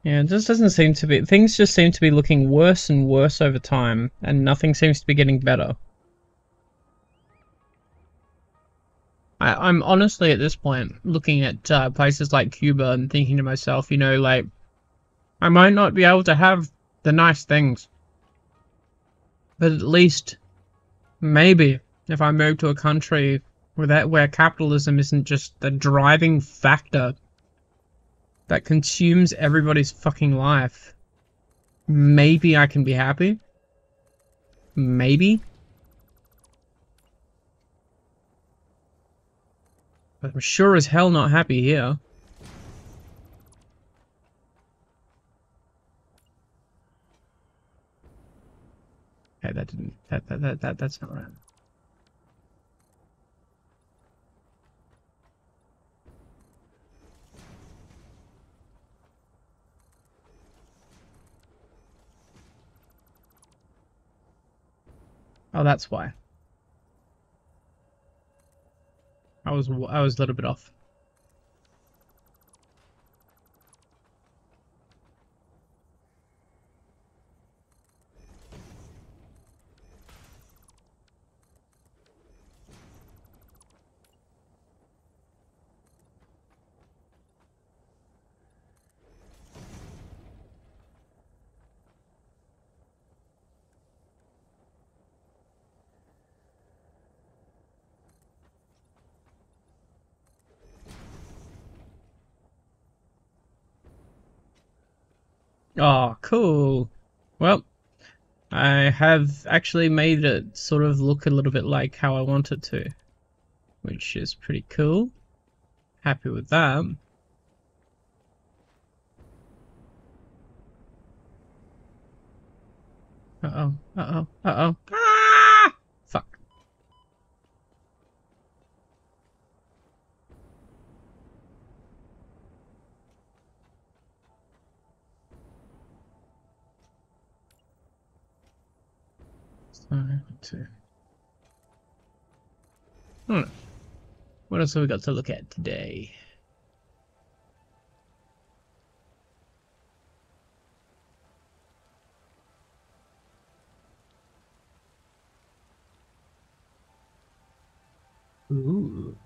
Yeah, it just doesn't seem to be. Things just seem to be looking worse and worse over time, and nothing seems to be getting better. I, I'm honestly at this point looking at uh, places like Cuba and thinking to myself, you know, like, I might not be able to have the nice things, but at least maybe if I move to a country where that where capitalism isn't just the driving factor that consumes everybody's fucking life, maybe I can be happy. Maybe. But I'm sure as hell not happy here. Okay, that didn't that that that, that that's not right. Oh, that's why. I was I was a little bit off. Oh, cool. Well, I have actually made it sort of look a little bit like how I want it to, which is pretty cool. Happy with that. Uh-oh, uh-oh, uh-oh. Ah! Five, two. Hmm. What else have we got to look at today? Ooh.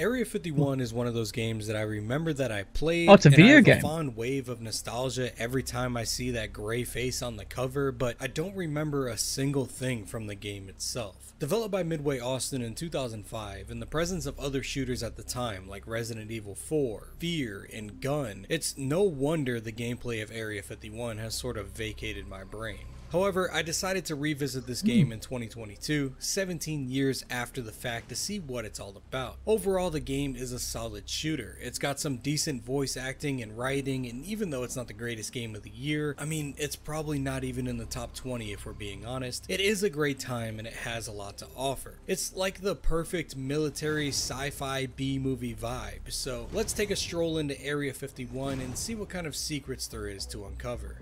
Area 51 is one of those games that I remember that I played. Oh, it's a and video I have game. A fond wave of nostalgia every time I see that gray face on the cover, but I don't remember a single thing from the game itself. Developed by Midway Austin in 2005, in the presence of other shooters at the time like Resident Evil 4, Fear, and Gun, it's no wonder the gameplay of Area 51 has sort of vacated my brain. However, I decided to revisit this game in 2022, 17 years after the fact, to see what it's all about. Overall, the game is a solid shooter. It's got some decent voice acting and writing, and even though it's not the greatest game of the year, I mean, it's probably not even in the top 20 if we're being honest. It is a great time and it has a lot to offer. It's like the perfect military sci-fi B-movie vibe, so let's take a stroll into Area 51 and see what kind of secrets there is to uncover.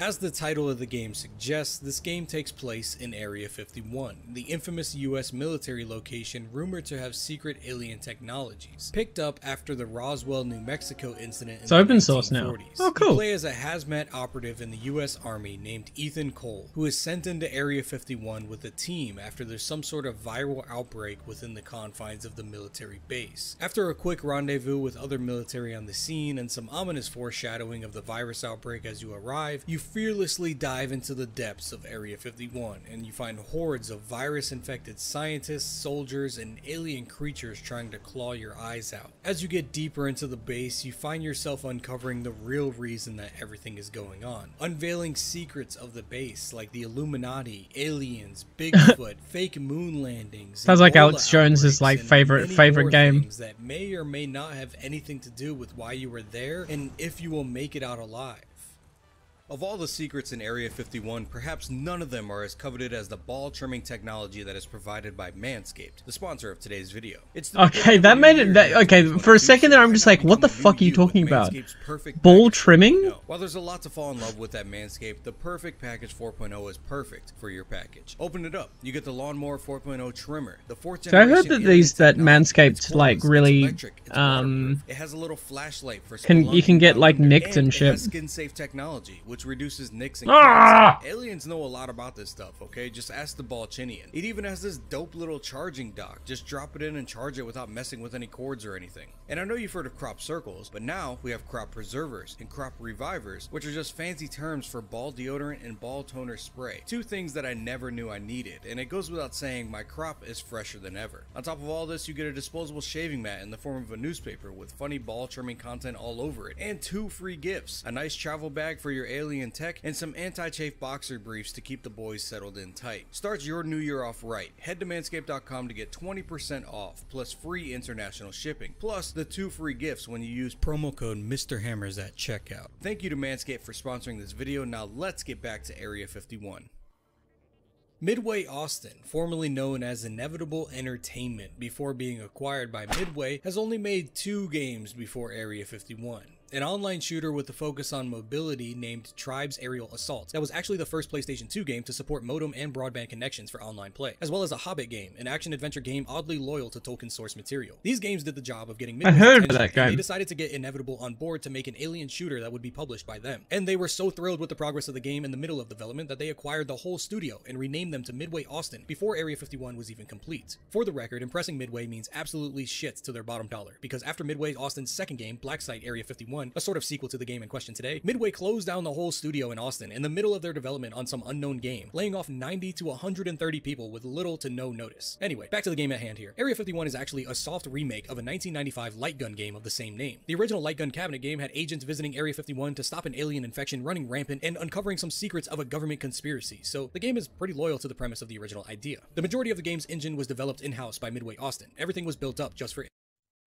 As the title of the game suggests, this game takes place in Area 51, the infamous US military location rumored to have secret alien technologies, picked up after the Roswell, New Mexico incident in It's the open source now. 1940s. Oh, You play as a hazmat operative in the US Army named Ethan Cole, who is sent into Area 51 with a team after there's some sort of viral outbreak within the confines of the military base. After a quick rendezvous with other military on the scene and some ominous foreshadowing of the virus outbreak as you arrive, you fearlessly dive into the depths of Area 51 and you find hordes of virus infected scientists, soldiers, and alien creatures trying to claw your eyes out. As you get deeper into the base, you find yourself uncovering the real reason that everything is going on, unveiling secrets of the base like the Illuminati, aliens, [laughs] Bigfoot, fake moon landings. Sounds like Alex Jones's, like, favorite- favorite game. That may or may not have anything to do with why you were there and if you will make it out alive. Of all the secrets in Area 51, perhaps none of them are as coveted as the ball trimming technology that is provided by Manscaped, the sponsor of today's video. Okay, that made it- that- okay, for a second there, I'm just like, what the fuck are you talking about? Ball trimming? 4.0. While there's a lot to fall in love with at Manscaped, the perfect package 4.0 is perfect for your package. Open it up. You get the lawnmower 4.0 trimmer, the fourth So I heard that these- that. Manscaped, like, really, electric, um. It has a little flashlight for Can- you can get, like, nicked and it shit. skin safe technology, which reduces nicks and Ah! Aliens know a lot about this stuff, okay? Just ask the Balchinian. It even has this dope little charging dock. Just drop it in and charge it without messing with any cords or anything. And I know you've heard of crop circles, but now we have crop preservers and crop revivers, which are just fancy terms for ball deodorant and ball toner spray. Two things that I never knew I needed, and it goes without saying my crop is fresher than ever. On top of all this, you get a disposable shaving mat in the form of a newspaper with funny ball trimming content all over it, and two free gifts a nice travel bag for your alien tech, and some anti chafe boxer briefs to keep the boys settled in tight. Start your new year off right. Head to manscaped.com to get 20% off, plus free international shipping, plus the two free gifts when you use promo code Mr. Hammers at checkout. Thank you to Manscaped for sponsoring this video. Now let's get back to Area 51. Midway Austin, formerly known as Inevitable Entertainment before being acquired by Midway, has only made two games before Area 51. An online shooter with a focus on mobility named Tribes Aerial Assault that was actually the first PlayStation 2 game to support modem and broadband connections for online play, as well as a Hobbit game, an action-adventure game oddly loyal to Tolkien source material. These games did the job of getting I heard attention, that and they decided to get Inevitable on board to make an alien shooter that would be published by them. And they were so thrilled with the progress of the game in the middle of development that they acquired the whole studio and renamed them to Midway Austin before Area 51 was even complete. For the record, impressing Midway means absolutely shit to their bottom dollar, because after Midway Austin's second game, Black Site Area 51, a sort of sequel to the game in question today, Midway closed down the whole studio in Austin in the middle of their development on some unknown game, laying off 90 to 130 people with little to no notice. Anyway, back to the game at hand here. Area 51 is actually a soft remake of a 1995 light gun game of the same name. The original light gun cabinet game had agents visiting Area 51 to stop an alien infection running rampant and uncovering some secrets of a government conspiracy, so the game is pretty loyal to the premise of the original idea. The majority of the game's engine was developed in-house by Midway Austin. Everything was built up just for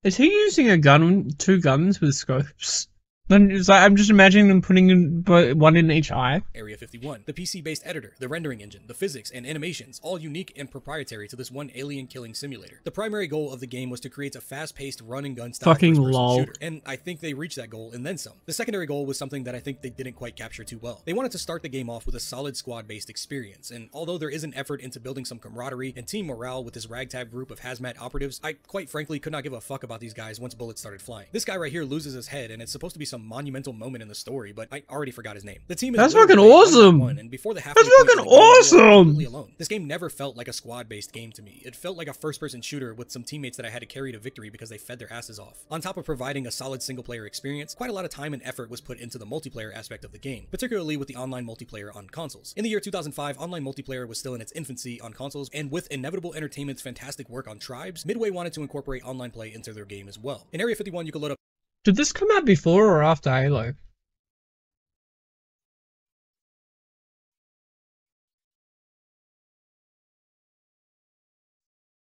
Is he using a gun, two guns with scopes? Then like, I'm just imagining them putting in one in each eye. Area 51, the PC based editor, the rendering engine, the physics, and animations, all unique and proprietary to this one alien killing simulator. The primary goal of the game was to create a fast paced run and gun style Fucking lol. shooter, and I think they reached that goal and then some. The secondary goal was something that I think they didn't quite capture too well. They wanted to start the game off with a solid squad based experience, and although there is an effort into building some camaraderie and team morale with this ragtag group of hazmat operatives, I quite frankly could not give a fuck about these guys once bullets started flying. This guy right here loses his head, and it's supposed to be some monumental moment in the story, but I already forgot his name. The team is That's fucking playing one by awesome. one, and before the halfway That's fucking game, awesome. alone. This game never felt like a squad-based game to me. It felt like a first-person shooter with some teammates that I had to carry to victory because they fed their asses off. On top of providing a solid single-player experience, quite a lot of time and effort was put into the multiplayer aspect of the game, particularly with the online multiplayer on consoles. In the year 2005, online multiplayer was still in its infancy on consoles, and with Inevitable Entertainment's fantastic work on Tribes, Midway wanted to incorporate online play into their game as well. In Area 51, you could load up Did this come out before or after Halo?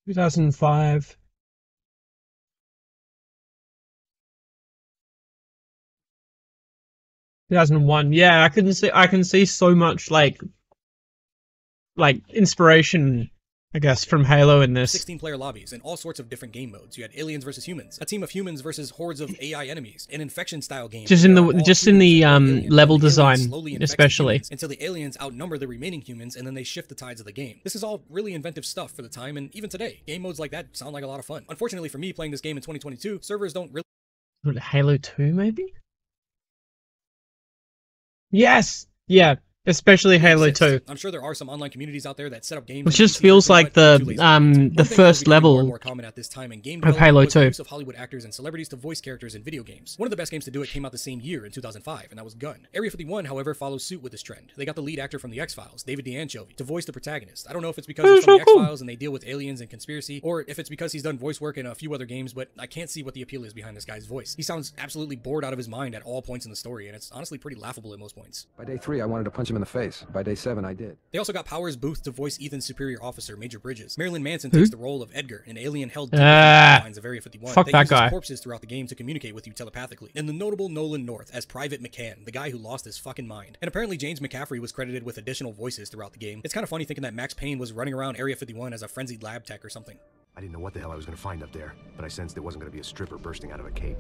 Two thousand five. Two thousand one. Yeah, I can see. I can see so much like, like inspiration. I guess from Halo in this. 16 player lobbies and all sorts of different game modes. You had aliens versus humans, a team of humans versus hordes of AI enemies, an infection style game. Just in the- just in the, um, level design, slowly infect the especially. Until the aliens outnumber the remaining humans and then they shift the tides of the game. This is all really inventive stuff for the time and even today. Game modes like that sound like a lot of fun. Unfortunately for me playing this game in 2022, servers don't really Halo 2, maybe? Yes! Yeah, especially Halo 2. I'm sure there are some online communities out there that set up games Which just feels like the, too lazy to um, the One thing that was first becoming more level more common at this time in game of Halo was the 2. use of Hollywood actors and celebrities to voice characters in video games. One of the best games to do it came out the same year in 2005, and that was Gun. Area 51, however, follows suit with this trend. They got the lead actor from the X-Files, David Duchovny, to voice the protagonist. I don't know if it's because he's from the so cool. X-Files and they deal with aliens and conspiracy, or if it's because he's done voice work in a few other games, but I can't see what the appeal is behind this guy's voice. He sounds absolutely bored out of his mind at all points in the story, and it's honestly pretty laughable at most points. By day three, I wanted to punch him in the face. By day seven, I did. They also got Powers Boothe to voice Ethan's superior officer, Major Bridges. Marilyn Manson takes the role of Edgar, an alien held deep Ah, in the lines of Area 51 fuck that that uses guy. corpses throughout the game to communicate with you telepathically. And the notable Nolan North as Private McCann, the guy who lost his fucking mind. And apparently James McCaffrey was credited with additional voices throughout the game. It's kind of funny thinking that Max Payne was running around Area 51 as a frenzied lab tech or something. I didn't know what the hell I was going to find up there, but I sensed it wasn't going to be a stripper bursting out of a cake.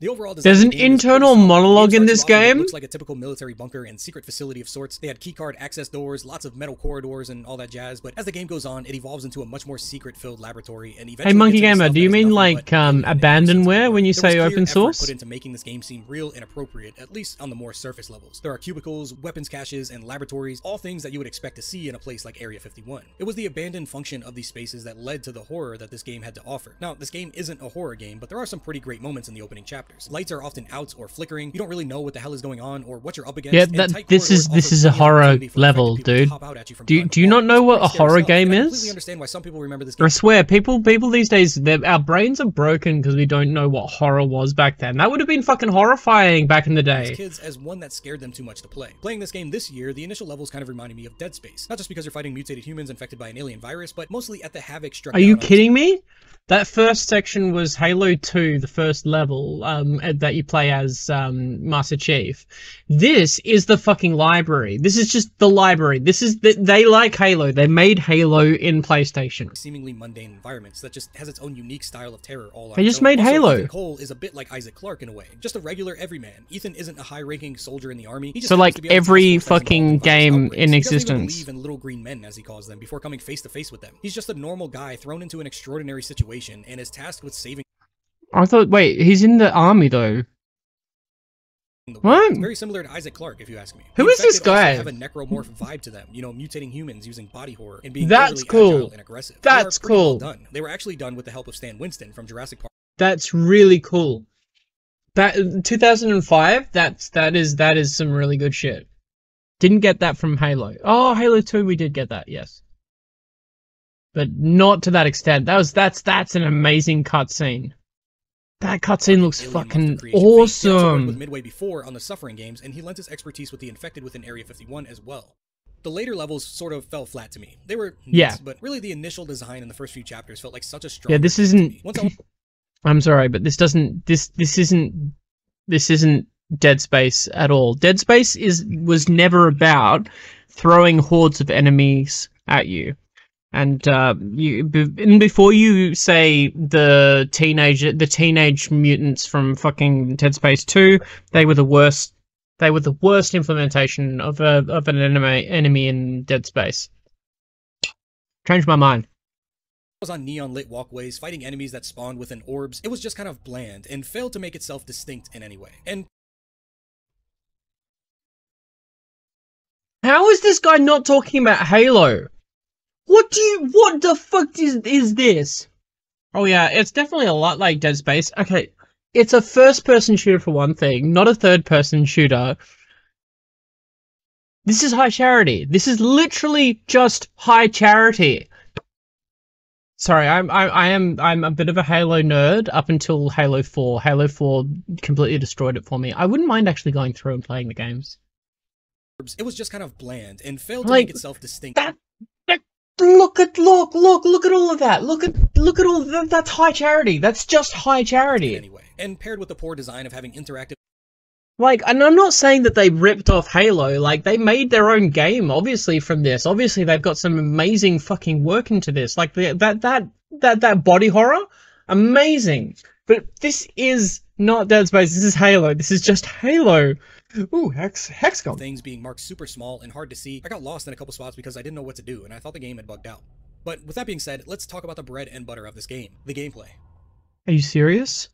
The overall design There's an the game is pretty internal monologue in this starts you off in what game? Looks like a typical military bunker and secret facility of sorts. They had keycard access doors, lots of metal corridors, and all that jazz. But as the game goes on, it evolves into a much more secret-filled laboratory. And eventually Hey, Monkey Gamer, do you mean like um, alien and sense of abandonware when you say open source? Put into making this game seem real and appropriate, at least on the more surface levels. There are cubicles, weapons caches, and laboratories, all things that you would expect to see in a place like Area 51. It was the abandoned function of these spaces that led to the horror that this game had to offer. Now, this game isn't a horror game, but there are some pretty great moments in the opening chapters. Lights are often out or flickering. You don't really know what the hell is going on or what you're up against. Yeah, that- this is- this is a horror level, infected people to dude. hop out at you from Do you- do you not know what a horror game I is? completely understand why some people remember this I swear, people people these days, our brains are broken because we don't know what horror was back then. That would have been fucking horrifying back in the as day. kids as one that scared them too much to play. Playing this game this year, the initial levels kind of reminded me of Dead Space. Not just because you're fighting mutated humans infected by an alien virus, but mostly at the havoc struck Are you kidding me? That first section was Halo 2, the first level um, that you play as um, Master Chief. This is the fucking library. This is just the library. This is the, they like Halo. They made Halo in PlayStation. seemingly mundane environments that just has its own unique style of terror all They just own. made Also, Halo. Ethan Cole is a bit like Isaac Clarke in a way, just a regular everyman. Ethan isn't a high-ranking soldier in the army. He just So, like, to be on the task every force that's involved fucking game in He doesn't existence. in little green men, as he calls them, before coming face to face with them. He's just a normal guy thrown into an extraordinary situation and is tasked with saving I thought, wait, he's in the army though. What? It's very similar to Isaac Clarke, if you ask me. Who The is this guy? Have a necromorph vibe to them, you know, mutating humans using body horror and being That's cool. agile and aggressive. That's pretty well cool. done. They were actually done with the help of Stan Winston from Jurassic Park. That's really cool. That 2005. That's that is that is some really good shit. Didn't get that from Halo. Oh, Halo 2, we did get that. Yes, but not to that extent. That was that's that's an amazing cutscene. That cutscene looks Alien fucking monster creation phase. He also worked with awesome. Midway before on the Suffering games, and he lent his expertise with the infected within Area 51 as well. The later levels sort of fell flat to me. They were neat, Yeah. but really the initial design in the first few chapters felt like such a strong. Yeah, this isn't- [laughs] I'm sorry, but this doesn't this this isn't this isn't Dead Space at all. Dead Space is was never about throwing hordes of enemies at you. And uh, you, and before you say the teenage the teenage mutants from fucking Dead Space Two, they were the worst. They were the worst implementation of a of an enemy enemy in Dead Space. Changed my mind. was on neon lit walkways fighting enemies that spawned within orbs, it was just kind of bland and failed to make itself distinct in any way. And How is this guy not talking about Halo? What do you? What the fuck is is this? Oh yeah, it's definitely a lot like Dead Space. Okay, it's a first-person shooter for one thing, not a third-person shooter. This is high charity. This is literally just high charity. Sorry, I'm I, I am I'm a bit of a Halo nerd up until Halo 4. Halo 4 completely destroyed it for me. I wouldn't mind actually going through and playing the games. it was just kind of bland and failed to Like, make itself distinct. that, that look at look look look at all of that. Look at look at all that that's high charity. That's just high charity. Anyway, and paired with the poor design of having interactive like and i'm not saying that they ripped off halo like they made their own game obviously from this. Obviously they've got some amazing fucking work into this. Like the, that that that that body horror amazing. But this is not dead space. This is halo. This is just halo ooh hex hexcom things being marked super small and hard to see, I got lost in a couple spots because I didn't know what to do and I thought the game had bugged out. But with that being said, let's talk about the bread and butter of this game, the gameplay. Are you serious?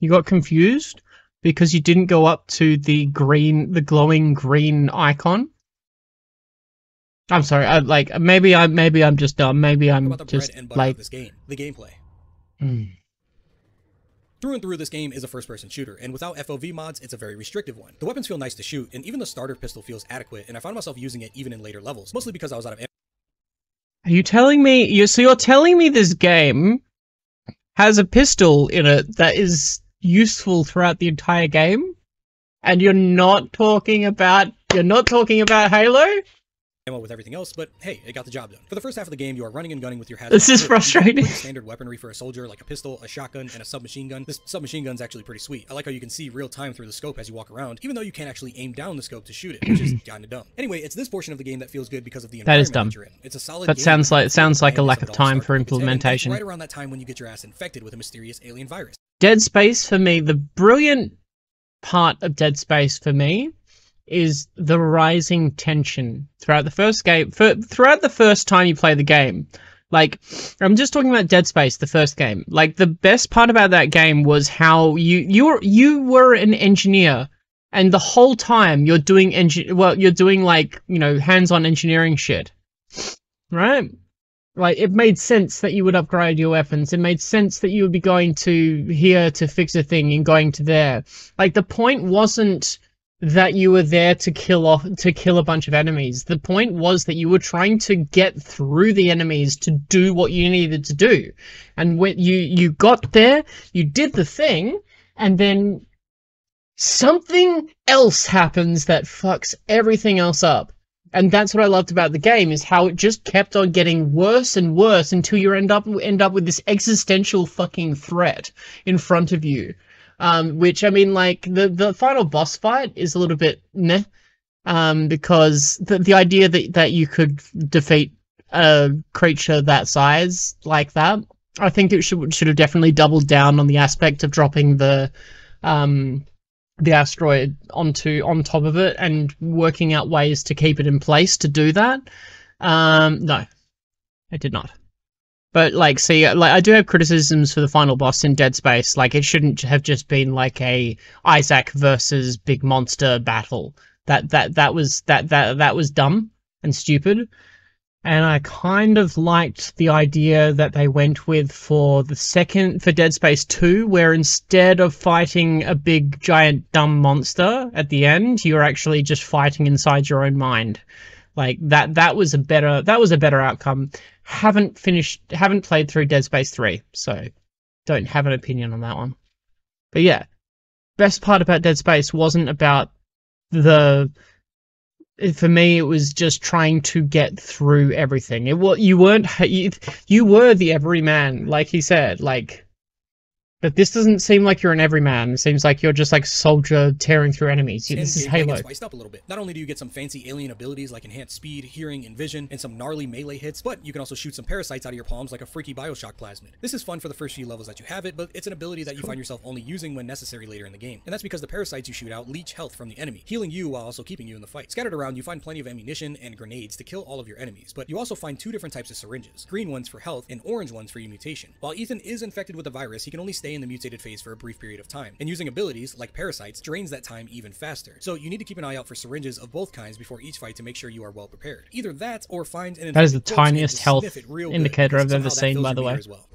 You got confused because you didn't go up to the green, the glowing green icon? I'm sorry. I, like maybe I maybe I'm just dumb. Maybe I'm about the bread just and butter like. of this game, the gameplay. Hmm. Through and through, this game is a first-person shooter, and without FOV mods, it's a very restrictive one. The weapons feel nice to shoot, and even the starter pistol feels adequate, and I found myself using it even in later levels, mostly because I was out of ammo. Are you telling me you? So you're telling me this game has a pistol in it that is useful throughout the entire game, and you're not talking about you're not talking about Halo? Ammo with everything else, but hey, it got the job done. For the first half of the game, you are running and gunning with your hazmat. This is. Frustrating. Standard weaponry for a soldier, like a pistol, a shotgun, and a submachine gun. This submachine gun's actually pretty sweet. I like how you can see real time through the scope as you walk around, even though you can't actually aim down the scope to shoot it, which is [clears throat] kinda dumb. Anyway, it's this portion of the game that feels good because of the That is environment dumb. you're in. It's a solid That sounds like- it's sounds like a lack of of the all-star time for garbage, and it's implementation. Right around that time when you get your ass infected with a mysterious alien virus. Dead Space for me, the brilliant part of Dead Space for me is the rising tension throughout the first game. For, throughout the first time you play the game, like I'm just talking about Dead Space, the first game. Like the best part about that game was how you you were you were an engineer, and the whole time you're doing engi- well, you're doing like you know hands-on engineering shit, right? like it made sense that you would upgrade your weapons. It made sense that you would be going to here to fix a thing and going to there. Like the point wasn't that you were there to kill off to kill a bunch of enemies. The point was that you were trying to get through the enemies to do what you needed to do. And when you you got there, you did the thing, and then something else happens that fucks everything else up and that's what I loved about the game is how it just kept on getting worse and worse until you end up end up with this existential fucking threat in front of you. Um, which I mean, like the the final boss fight is a little bit meh, um, because the the idea that that you could defeat a creature that size like that, I think it should should have definitely doubled down on the aspect of dropping the um the asteroid onto on top of it and working out ways to keep it in place to do that. Um, no, it did not. But like, see, like I do have criticisms for the final boss in Dead Space. Like, it shouldn't have just been like a Isaac versus big monster battle. That that that was that that that was dumb and stupid. And I kind of liked the idea that they went with for the second for Dead Space 2 where instead of fighting a big giant dumb monster at the end, you're actually just fighting inside your own mind. Like that that was a better that was a better outcome. Haven't finished haven't played through Dead Space 3, so don't have an opinion on that one. But yeah, best part about Dead Space wasn't about the for me, it was just trying to get through everything. It what you weren't you, you were the everyman, like he said, like. But this doesn't seem like you're an everyman. It seems like you're just like soldier tearing through enemies. You- and This is Halo. spiced up a little bit. Not only do you get some fancy alien abilities like enhanced speed, hearing, and vision, and some gnarly melee hits, but you can also shoot some parasites out of your palms like a freaky Bioshock plasmid. This is fun for the first few levels that you have it, but it's an ability that you find yourself only using when necessary later in the game. And that's because the parasites you shoot out leech health from the enemy, healing you while also keeping you in the fight. Scattered around, you find plenty of ammunition and grenades to kill all of your enemies, but you also find two different types of syringes, green ones for health and orange ones for your mutation. While Ethan is infected with the virus, he can only stay in the mutated phase for a brief period of time, and using abilities like parasites drains that time even faster. So you need to keep an eye out for syringes of both kinds before each fight to make sure you are well prepared. Either that or find an That is the infected corpse and tiniest health sniff it real good, indicator I've ever seen, by the way. as well.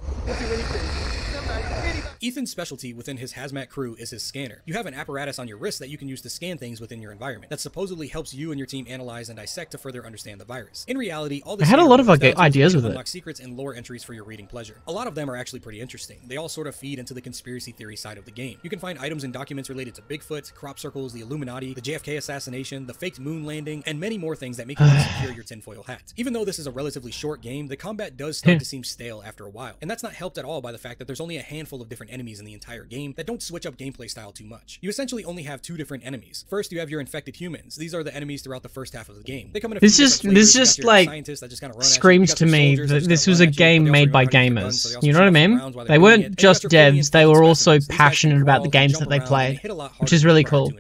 Ethan's specialty within his hazmat crew is his scanner. You have an apparatus on your wrist that you can use to scan things within your environment that supposedly helps you and your team analyze and dissect to further understand the virus. In reality, all this I had a lot of, like, down to is ideas with it. unlock secrets and lore entries for your reading pleasure. A lot of them are actually pretty interesting. They all sort of feed into the conspiracy theory side of the game. You can find items and documents related to Bigfoot, crop circles, the Illuminati, the JFK assassination, the faked moon landing, and many more things that make you [sighs] secure your tinfoil hat. Even though this is a relatively short game, the combat does start [laughs] to seem stale after a while, and that's not helped at all by the fact that there's only a handful of different enemies in the entire game that don't switch up gameplay style too much. You essentially only have two different enemies. First, you have your infected humans. These are the enemies throughout the first half of the game. They come in a This just this flavors. You got just like that just kinda run at you. You screams to me that this was a you, game made by how to use their guns, gamers. so You know what I mean? They they're doing it. weren't And you got just devs; they were also specimens. These guys can passionate about the games that they around, and play, they hit a lot which is really cool.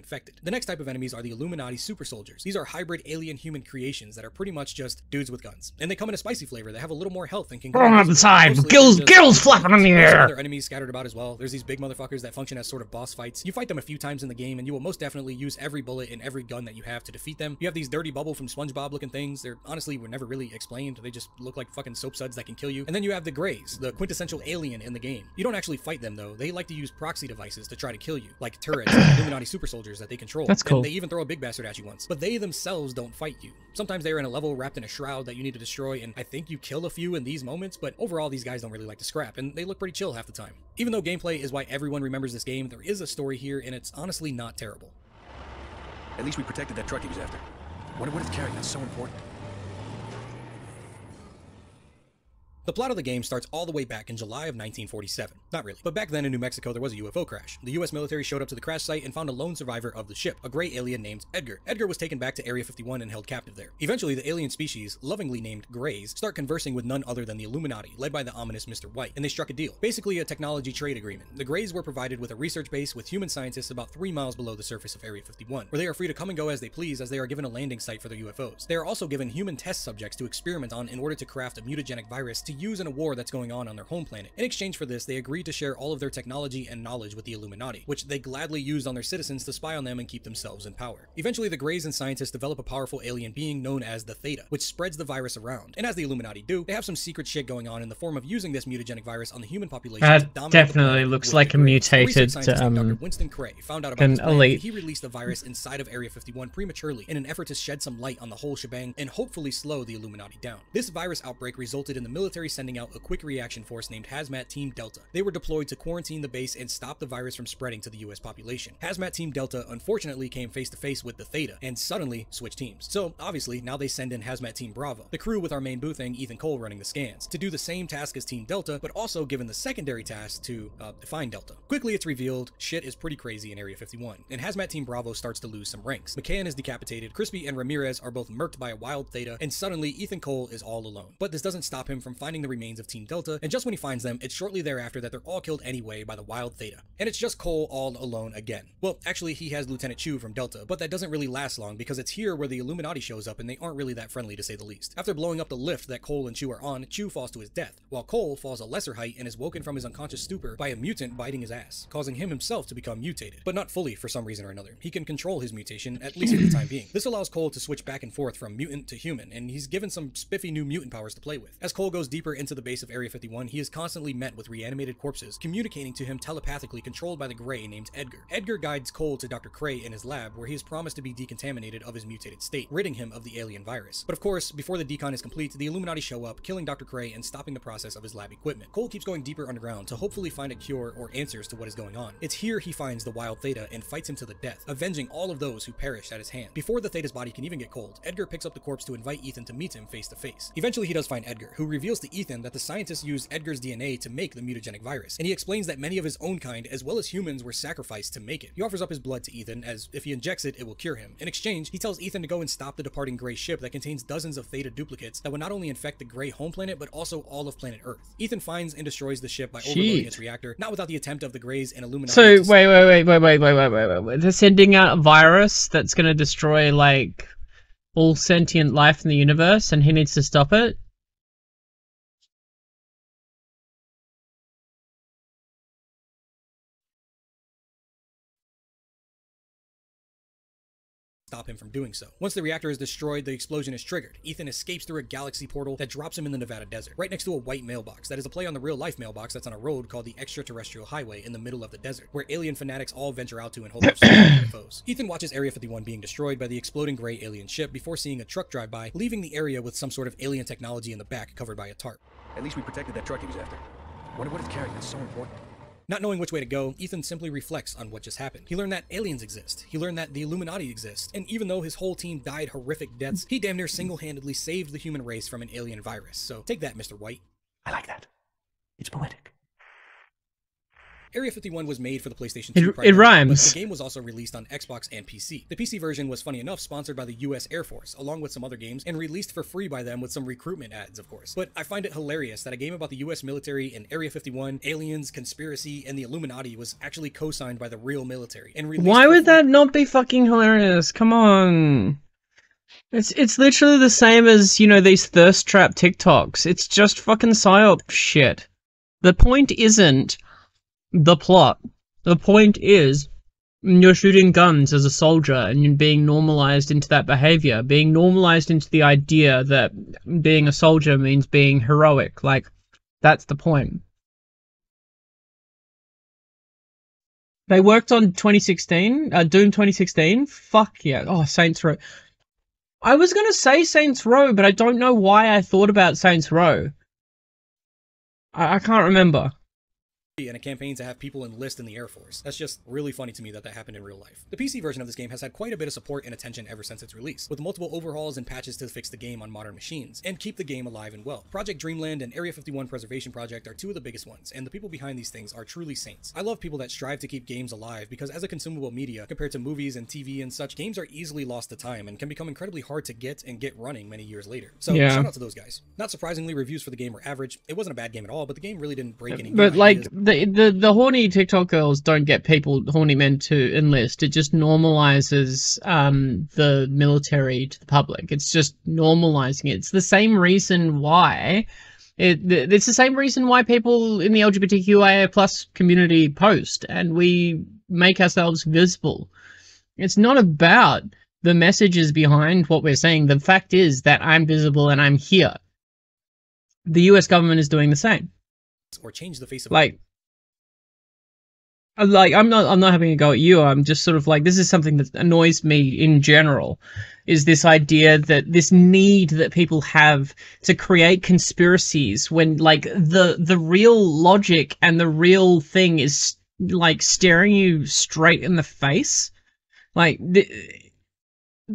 The next type of enemies are the Illuminati super soldiers. These are hybrid alien human creations that are pretty much just dudes with guns. And they come in a spicy flavor. They have a little more health and can go All the time, gills, gills flapping in the air. other enemies scattered about as well. There's these big motherfuckers that function as sort of boss fights. You fight them a few times in the game, and you will most definitely use every bullet and every gun that you have to defeat them. You have these dirty bubble from SpongeBob looking things. They're honestly were never really explained. They just look like fucking soap suds that can kill you. And then you have the Greys, the quintessential alien in the game. You don't actually fight them though. They like to use proxy devices to try to kill you, like turrets and [coughs] Illuminati super soldiers that they control. That's And cool. they even throw a big bastard at you once. But they themselves don't fight you. Sometimes they're in a level wrapped in a shroud that you need to destroy, and I think you kill a few in these moments, but overall these guys don't really like to scrap, and they look pretty chill half the time. Even though gameplay is why everyone remembers this game, there is a story here, and it's honestly not terrible. At least we protected that truck he was after. Wonder what it's carrying. That's so important. The plot of the game starts all the way back in July of 1947. Not really. But back then in New Mexico, there was a UFO crash. The US military showed up to the crash site and found a lone survivor of the ship, a gray alien named Edgar. Edgar was taken back to Area 51 and held captive there. Eventually, the alien species, lovingly named Greys, start conversing with none other than the Illuminati, led by the ominous Mr. White, and they struck a deal. Basically, a technology trade agreement. The Greys were provided with a research base with human scientists about three miles below the surface of Area 51, where they are free to come and go as they please as they are given a landing site for their UFOs. They are also given human test subjects to experiment on in order to craft a mutagenic virus to use in a war that's going on on their home planet. In exchange for this, they agreed to share all of their technology and knowledge with the Illuminati, which they gladly used on their citizens to spy on them and keep themselves in power. Eventually, the Greys and scientists develop a powerful alien being known as the Theta, which spreads the virus around. And as the Illuminati do, they have some secret shit going on in the form of using this mutagenic virus on the human population. That definitely looks like a mutated, scientist named Dr. um, Winston Cray found out about an elite. he released the virus inside of Area 51 prematurely in an effort to shed some light on the whole shebang and hopefully slow the Illuminati down. This virus outbreak resulted in the military sending out a quick reaction force named Hazmat Team Delta. They were deployed to quarantine the base and stop the virus from spreading to the US population. Hazmat Team Delta unfortunately came face to face with the Theta and suddenly switched teams. So obviously now they send in Hazmat Team Bravo, the crew with our main boothing Ethan Cole running the scans, to do the same task as Team Delta, but also given the secondary task to uh, find Delta. Quickly it's revealed shit is pretty crazy in Area 51, and Hazmat Team Bravo starts to lose some ranks. McCann is decapitated, Crispy and Ramirez are both murked by a wild Theta, and suddenly Ethan Cole is all alone. But this doesn't stop him from finding the remains of Team Delta, and just when he finds them, it's shortly thereafter that they're all killed anyway by the wild Theta. And it's just Cole all alone again. Well, actually, he has Lieutenant Chu from Delta, but that doesn't really last long because it's here where the Illuminati shows up and they aren't really that friendly to say the least. After blowing up the lift that Cole and Chu are on, Chu falls to his death, while Cole falls a lesser height and is woken from his unconscious stupor by a mutant biting his ass, causing him himself to become mutated. But not fully for some reason or another. He can control his mutation, at least for the time being. This allows Cole to switch back and forth from mutant to human, and he's given some spiffy new mutant powers to play with. As Cole goes deeper deeper into the base of Area 51, he is constantly met with reanimated corpses, communicating to him telepathically controlled by the Grey named Edgar. Edgar guides Cole to Dr. Cray in his lab, where he is promised to be decontaminated of his mutated state, ridding him of the alien virus. But of course, before the decon is complete, the Illuminati show up, killing Dr. Cray and stopping the process of his lab equipment. Cole keeps going deeper underground to hopefully find a cure or answers to what is going on. It's here he finds the Wild Theta and fights him to the death, avenging all of those who perished at his hand. Before the Theta's body can even get cold, Edgar picks up the corpse to invite Ethan to meet him face to face. Eventually, he does find Edgar, who reveals to Ethan that the scientists used Edgar's DNA to make the mutagenic virus, and he explains that many of his own kind, as well as humans, were sacrificed to make it. He offers up his blood to Ethan, as if he injects it, it will cure him. In exchange, he tells Ethan to go and stop the departing Grey ship that contains dozens of Theta duplicates that would not only infect the Grey home planet, but also all of planet Earth. Ethan finds and destroys the ship by overloading its reactor, not without the attempt of the Greys and Illuminati. So wait, wait, wait, wait, wait, wait, wait, wait, wait, wait. They're sending out a virus that's gonna destroy like all sentient life in the universe, and he needs to stop it. Stop him from doing so. Once the reactor is destroyed, the explosion is triggered. Ethan escapes through a galaxy portal that drops him in the Nevada desert, right next to a white mailbox that is a play on the real life mailbox that's on a road called the Extraterrestrial Highway in the middle of the desert, where alien fanatics all venture out to in hope of stopping UFOs. Ethan watches Area 51 being destroyed by the exploding gray alien ship before seeing a truck drive by, leaving the area with some sort of alien technology in the back covered by a tarp. At least we protected that truck he was after. Wonder what it's carrying. That's so important. Not knowing which way to go, Ethan simply reflects on what just happened. He learned that aliens exist. He learned that the Illuminati exist. And even though his whole team died horrific deaths, he damn near single-handedly saved the human race from an alien virus. So take that, Mr. White. I like that. It's poetic. Area 51 was made for the PlayStation It- 2 it primarily, rhymes. The game was also released on Xbox and PC. The PC version was funny enough sponsored by the US Air Force, along with some other games, and released for free by them with some recruitment ads, of course. But I find it hilarious that a game about the US military and Area 51, aliens, conspiracy, and the Illuminati was actually co-signed by the real military. And released Why would that not be fucking hilarious? Come on. It's it's literally the same as, you know, these thirst trap TikToks. It's just fucking psyop shit. The point isn't the plot. The point is you're shooting guns as a soldier and you're being normalized into that behavior, being normalized into the idea that being a soldier means being heroic. Like, that's the point. They worked on 2016, uh, Doom 2016. Fuck yeah. Oh, Saints Row. I was gonna say Saints Row, but I don't know why I thought about Saints Row. I, I can't remember. And a campaign to have people enlist in the Air Force. That's just really funny to me that that happened in real life. The PC version of this game has had quite a bit of support and attention ever since its release, with multiple overhauls and patches to fix the game on modern machines, and keep the game alive and well. Project Dreamland and Area 51 Preservation Project are two of the biggest ones, and the people behind these things are truly saints. I love people that strive to keep games alive because as a consumable media, compared to movies and TV and such, games are easily lost to time and can become incredibly hard to get and get running many years later. So Yeah. shout out to those guys. Not surprisingly, reviews for the game were average. It wasn't a bad game at all, but the game really didn't break any But like ideas. The, the the horny TikTok girls don't get people horny men to enlist. It just normalizes um the military to the public. It's just normalizing it. It's the same reason why it it's the same reason why people in the LGBTQIA plus community post and we make ourselves visible. It's not about the messages behind what we're saying. The fact is that I'm visible and I'm here. The US government is doing the same. or change the face of Like Uh, like I'm not I'm not having a go at you. I'm just sort of like this is something that annoys me in general is this idea that this need that people have to create conspiracies when like the the real logic and the real thing is like staring you straight in the face. Like the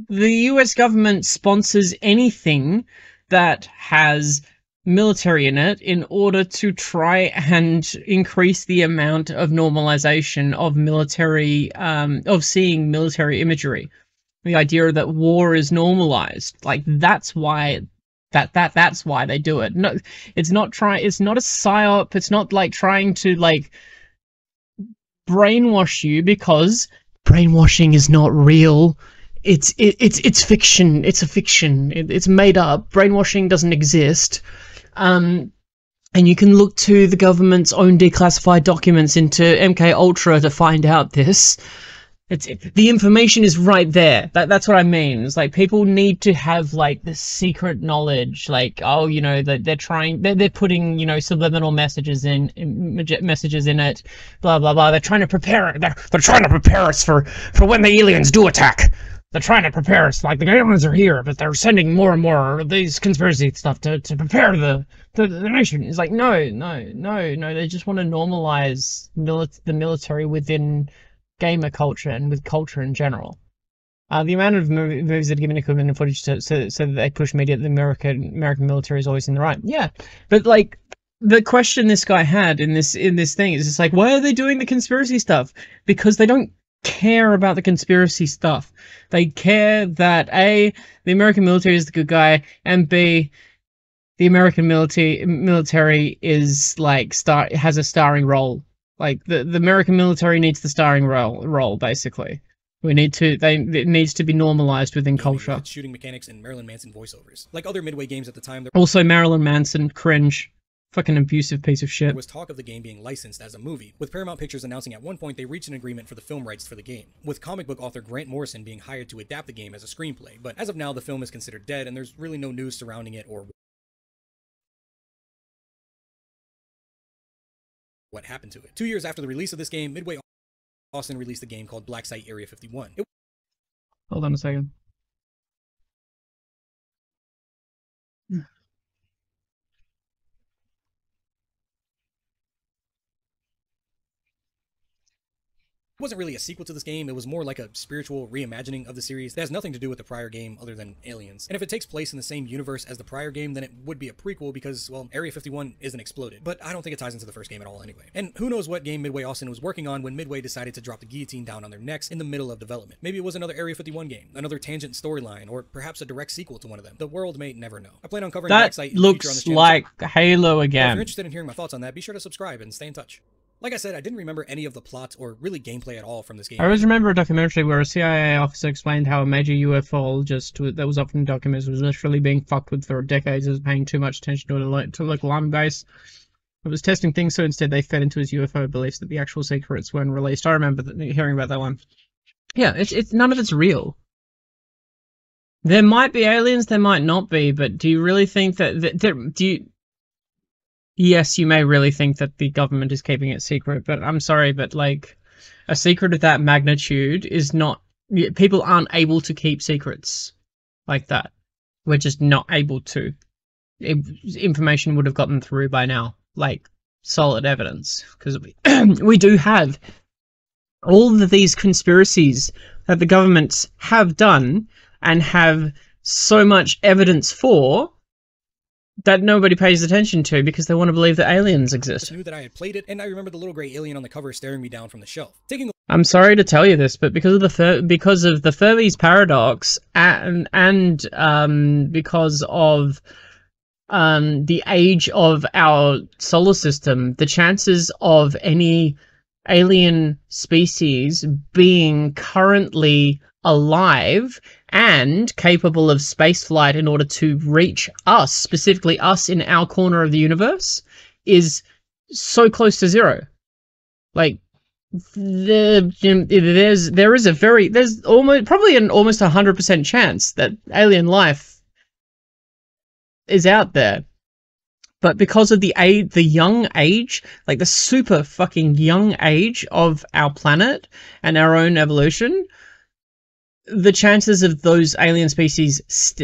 the US government sponsors anything that has military in it in order to try and increase the amount of normalization of military um of seeing military imagery. The idea that war is normalized like that's why that that that's why they do it. No it's not try it's not a psyop it's not like trying to like brainwash you because brainwashing is not real. It's it, it's it's fiction. It's a fiction. It, it's made up. Brainwashing doesn't exist um and you can look to the government's own declassified documents into MK Ultra to find out this. It's the information is right there. That that's what I mean. It's like people need to have like the secret knowledge. Like oh, you know that they're trying, they're, they're putting you know subliminal messages in, in messages in it. Blah blah blah. They're trying to prepare. They're they're trying to prepare us for for when the aliens do attack. They're trying to prepare us. Like the aliens are here, but they're sending more and more of these conspiracy stuff to to prepare the the, the nation. It's like no no no no. They just want to normalize mili- the military within gamer culture and with culture in general. Uh, the amount of mov- movies that are given equipment and footage to, so, so that they push media, the American American military is always in the right. Yeah, but like the question this guy had in this in this thing is just like, why are they doing the conspiracy stuff? Because they don't care about the conspiracy stuff. They care that a the American military is the good guy, and b the American military military is like star has a starring role like the the American military needs the starring role role basically. We need to they it needs to be normalized within culture. Shooting mechanics and Marilyn Manson voiceovers. Like other Midway games at the time, Also Marilyn Manson cringe. Fucking abusive piece of shit. There was talk of the game being licensed as a movie, with Paramount Pictures announcing at one point they reached an agreement for the film rights for the game, with comic book author Grant Morrison being hired to adapt the game as a screenplay. But as of now, the film is considered dead, and there's really no news surrounding it or what happened to it. Two years after the release of this game, Midway Austin released a game called Black Site Area 51. It Hold on a second. Wasn't really a sequel to this game, it was more like a spiritual reimagining of the series that has nothing to do with the prior game other than aliens. And if it takes place in the same universe as the prior game, then it would be a prequel because, well, Area 51 isn't exploded. But I don't think it ties into the first game at all anyway. And who knows what game Midway Austin was working on when Midway decided to drop the guillotine down on their necks in the middle of development. Maybe it was another Area 51 game, another tangent storyline, or perhaps a direct sequel to one of them. The world may never know. I plan on covering That Black Site in the future on looks like Halo Well, if you're interested in hearing my thoughts on that, be sure to subscribe and stay in touch. Like I said, I didn't remember any of the plots or really gameplay at all from this game. I always remember a documentary where a CIA officer explained how a major UFO just that was up in documents was literally being fucked with for decades as paying too much attention to lo- to local army base. It was testing things, so instead they fed into his UFO beliefs that the actual secrets weren't released. I remember hearing about that one. Yeah, it's it's none of it's real. There might be aliens, there might not be, but do you really think that, that, that do you? Yes, you may really think that the government is keeping it secret, but I'm sorry, but like a secret of that magnitude is not. People aren't able to keep secrets like that. We're just not able to. It, information would have gotten through by now, like solid evidence, because we [clears throat] we do have all of these conspiracies that the governments have done and have so much evidence for that nobody pays attention to because they want to believe that aliens exist. I knew that I had played it, and I remember the little gray alien on the cover staring me down from the shelf. Taking a I'm sorry to tell you this, but because of the Fer- because of the Fermi's paradox and and um because of um the age of our solar system, the chances of any alien species being currently alive and capable of spaceflight in order to reach us, specifically us in our corner of the universe, is so close to zero. Like the there's there is a very there's almost probably an almost hundred percent chance that alien life is out there but because of the age the young age like the super fucking young age of our planet and our own evolution the chances of those alien species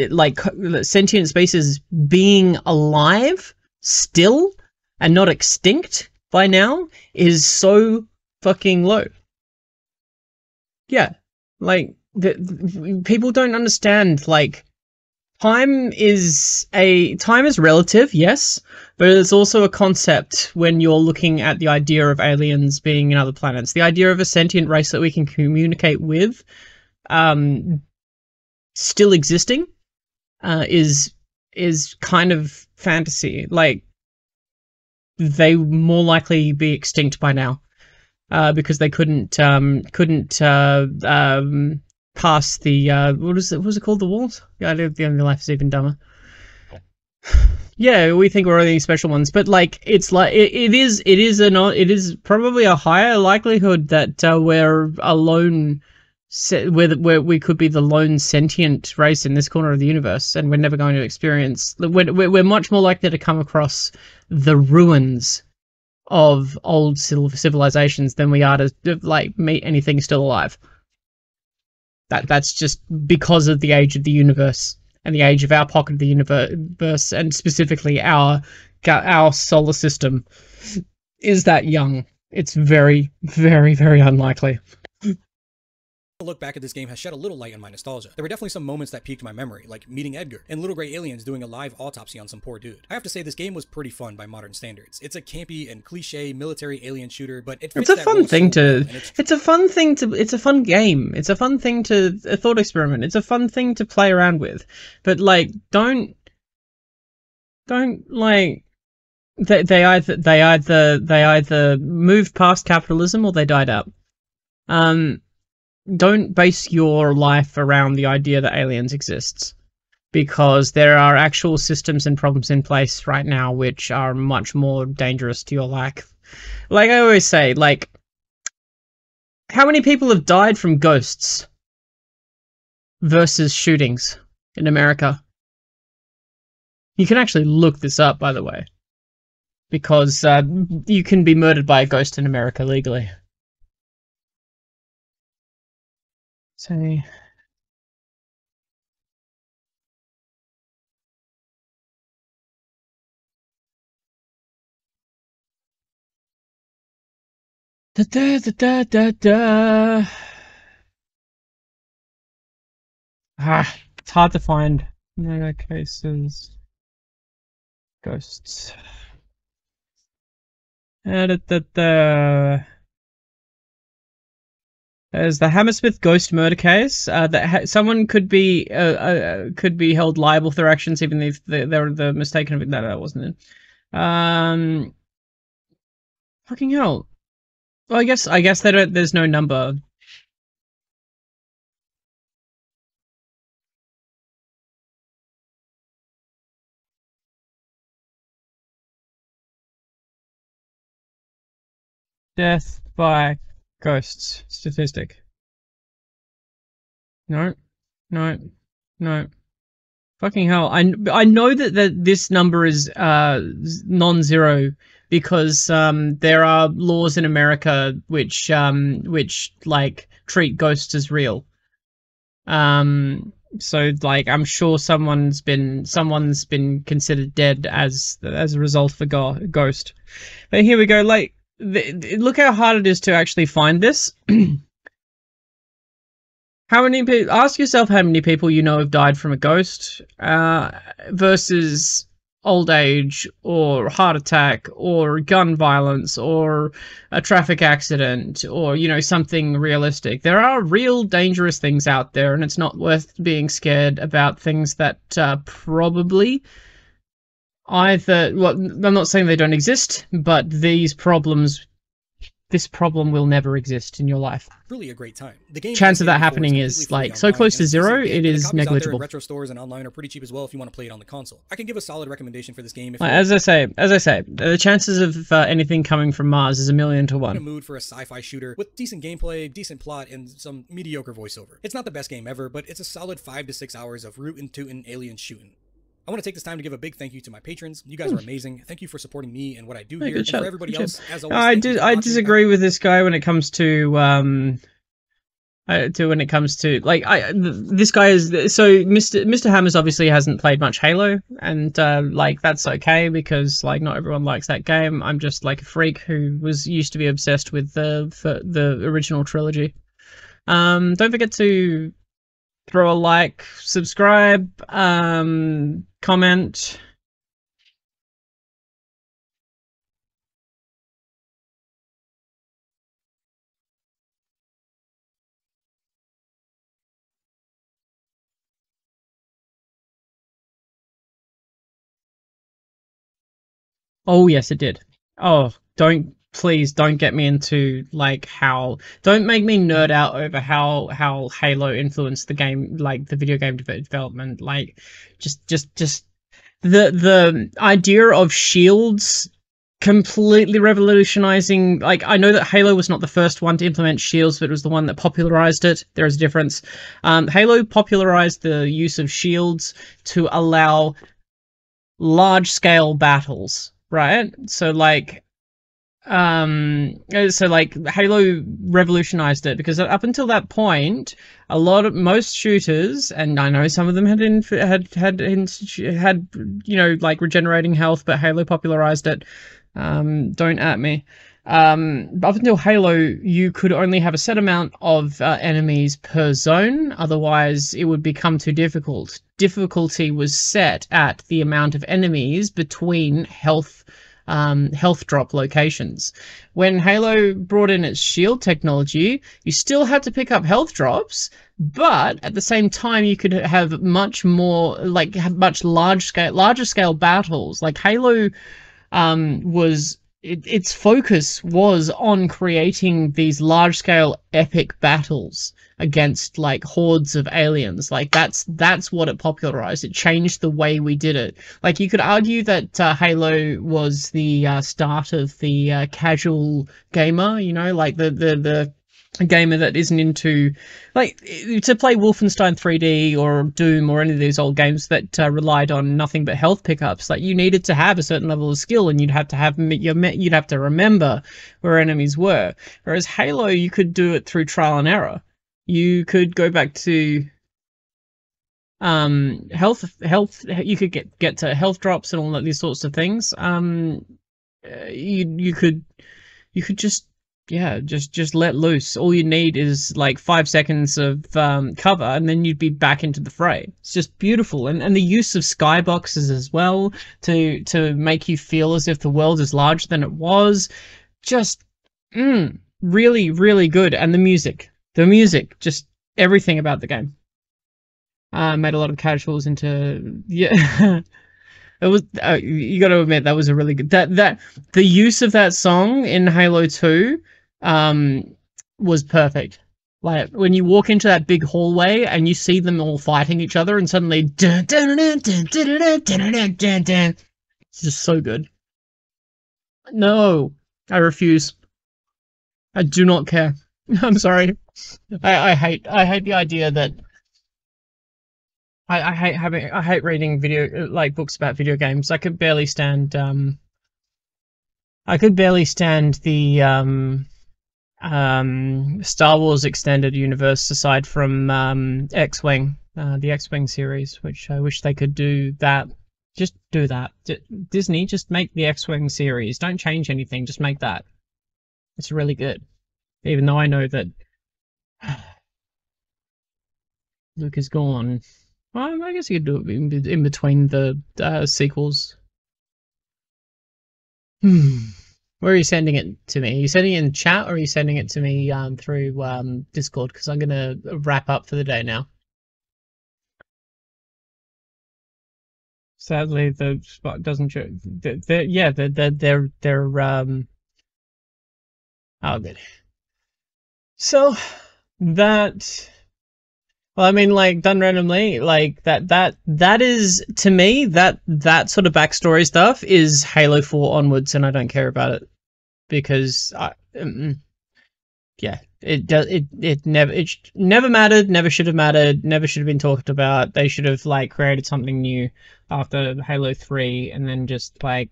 like sentient species being alive still and not extinct by now is so fucking low. Yeah, like the, the- people don't understand. Like time is a time is relative, yes, but it's also a concept when you're looking at the idea of aliens being in other planets. The idea of a sentient race that we can communicate with, um, still existing, uh, is is kind of fantasy. Like they more likely be extinct by now uh, because they couldn't um, couldn't uh, um, pass the uh, what is it? What was it called? The walls? Yeah, I the only life is even dumber. [sighs] Yeah, we think we're only special ones, but like it's like it, it is it is a not it is probably a higher likelihood that uh, we're alone se- where, we could be the lone sentient race in this corner of the universe, and we're never going to experience. We're, we're much more likely to come across the ruins of old civilizations than we are to like meet anything still alive. That that's just because of the age of the universe and the age of our pocket of the universe, and specifically our our solar system is that young. It's very, very, very unlikely. A look back at this game has shed a little light on my nostalgia. There were definitely some moments that piqued my memory, like meeting Edgar and Little Grey Aliens doing a live autopsy on some poor dude. I have to say this game was pretty fun by modern standards. It's a campy and cliche military alien shooter, but it It's a fun thing to. it's It's a fun thing to. It's a fun game. It's a fun thing to a thought experiment. It's a fun thing to play around with, but like, don't, don't like. They they either they either they either moved past capitalism or they died out. Um, don't base your life around the idea that aliens exists because there are actual systems and problems in place right now which are much more dangerous to your life. Like I always say, like how many people have died from ghosts versus shootings in America? You can actually look this up, by the way, because uh, you can be murdered by a ghost in America legally. Say. Da da da da da da. Ah, it's hard to find. No cases. Ghosts. Da, da, da, da. There's the Hammersmith ghost murder case. Uh, that ha- someone could be uh, uh, could be held liable for actions, even if they- they're the mistaken. No, that wasn't it. Um, fucking hell. Well, I guess I guess they don't, there's no number. Death by ghosts statistic. No, no, no. Fucking hell! I I know that that this number is uh non-zero because um there are laws in America which um which like treat ghosts as real. Um so like I'm sure someone's been someone's been considered dead as as a result of a go- ghost. But here we go. Like the, look how hard it is to actually find this. [clears throat] How many people? Ask yourself how many people you know have died from a ghost, uh, versus old age or heart attack or gun violence or a traffic accident or you know something realistic. There are real dangerous things out there, and it's not worth being scared about things that uh, probably either. Well, I'm not saying they don't exist, but these problems. This problem will never exist in your life. really a great time. The game Chance of that happening is, like, so close to zero, it is copies out there in negligible. retro stores and online are pretty cheap as well if you want to play it on the console. I can give a solid recommendation for this game Like, as I say, as I say, the chances of uh, anything coming from Mars is a million to one in a mood for a sci-fi shooter with decent gameplay, decent plot, and some mediocre voiceover. It's not the best game ever, but it's a solid five to six hours of rootin' tootin' alien shooting. I want to take this time to give a big thank you to my patrons. You guys are amazing. Thank you for supporting me and what I do Hmm. Here. And job, for everybody good else, job. as always, I thank you dis- for I disagree with this guy when it comes to um, uh, to when it comes to like I th- this guy is so Mr. Mr. Hammers obviously hasn't played much Halo, and uh, like that's okay because like not everyone likes that game. I'm just like a freak who was used to be obsessed with the the, the original trilogy. Um, don't forget to throw a like, subscribe, um, comment. Oh yes, it did. Oh, don't please don't get me into like how don't make me nerd out over how how Halo influenced the game, like the video game development. Like, just just just the the idea of shields completely revolutionizing like i know that halo was not the first one to implement shields but it was the one that popularized it. There is a difference. Um, halo popularized the use of shields to allow large scale battles right? So like um so like halo revolutionized it because up until that point a lot of most shooters and i know some of them had in, had had had you know like regenerating health but halo popularized it um, don't at me. Um, up until Halo, you could only have a set amount of uh, enemies per zone, otherwise, it would become too difficult. Difficulty was set at the amount of enemies between health. Um, health drop locations. When Halo brought in its shield technology, you still had to pick up health drops, but at the same time, you could have much more, like, much large scale, larger scale battles. Like Halo um, was it, its focus was on creating these large scale epic battles against like hordes of aliens. Like that's that's what it popularized. It changed the way we did it. Like you could argue that uh, halo was the uh, start of the uh, casual gamer you know? Like the the the a gamer that isn't into like to play Wolfenstein 3D or Doom or any of these old games that uh, relied on nothing but health pickups. Like you needed to have a certain level of skill, and you'd have to have you'd have to remember where enemies were. Whereas Halo, you could do it through trial and error. You could go back to um health health you could get get to health drops and all these sorts of things um uh, you you could you could just yeah, just just let loose. All you need is like five seconds of um, cover, and then you'd be back into the fray. It's just beautiful, and and the use of skyboxes as well to to make you feel as if the world is larger than it was. Just mm, really, really good, and the music, the music, just everything about the game. Uh, made a lot of casuals into yeah. [laughs] it was uh, you got to admit that was a really good that that the use of that song in Halo Two um, was perfect. Like when you walk into that big hallway and you see them all fighting each other, and suddenly, it's just so good. No, I refuse. I do not care. I'm sorry. I, I hate I hate the idea that I, I hate having I hate reading video like books about video games. I could barely stand um I could barely stand the um um, Star Wars extended universe aside from um, X-wing, uh, the X-wing series, which I wish they could do that. Just do that. D- Disney, just make the X-wing series. Don't change anything. Just make that. It's really good. Even though I know that [sighs] Luke is gone. Well, I guess you could do it in, in between the uh, sequels. Hmm. Where are you sending it to me? Are you sending it in chat or are you sending it to me um, through um, Discord? Because I'm going to wrap up for the day now. Sadly, the spot doesn't yeah, they're they're, they're um. Oh, good. So that well, I mean, like done randomly, like that that that is to me that that sort of backstory stuff is Halo Four onwards, and I don't care about it because I, um, yeah, it does it it never it never mattered, never should have mattered, never should have been talked about. They should have like created something new after Halo Three, and then just like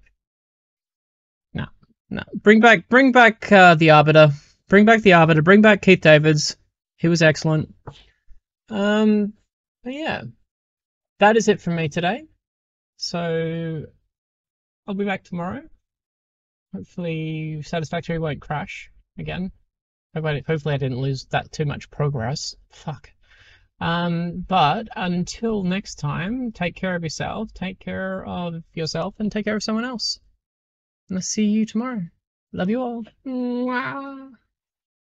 no, no, bring back bring back uh, the Arbiter, bring back the Arbiter, bring back Keith Davids. He was excellent. Um, but yeah, that is it from me today. So I'll be back tomorrow. Hopefully, Satisfactory won't crash again. Hopefully, I didn't lose that too much progress. Fuck. Um, but until next time, take care of yourself, take care of yourself, and take care of someone else. And I'll see you tomorrow. Love you all. Mwah.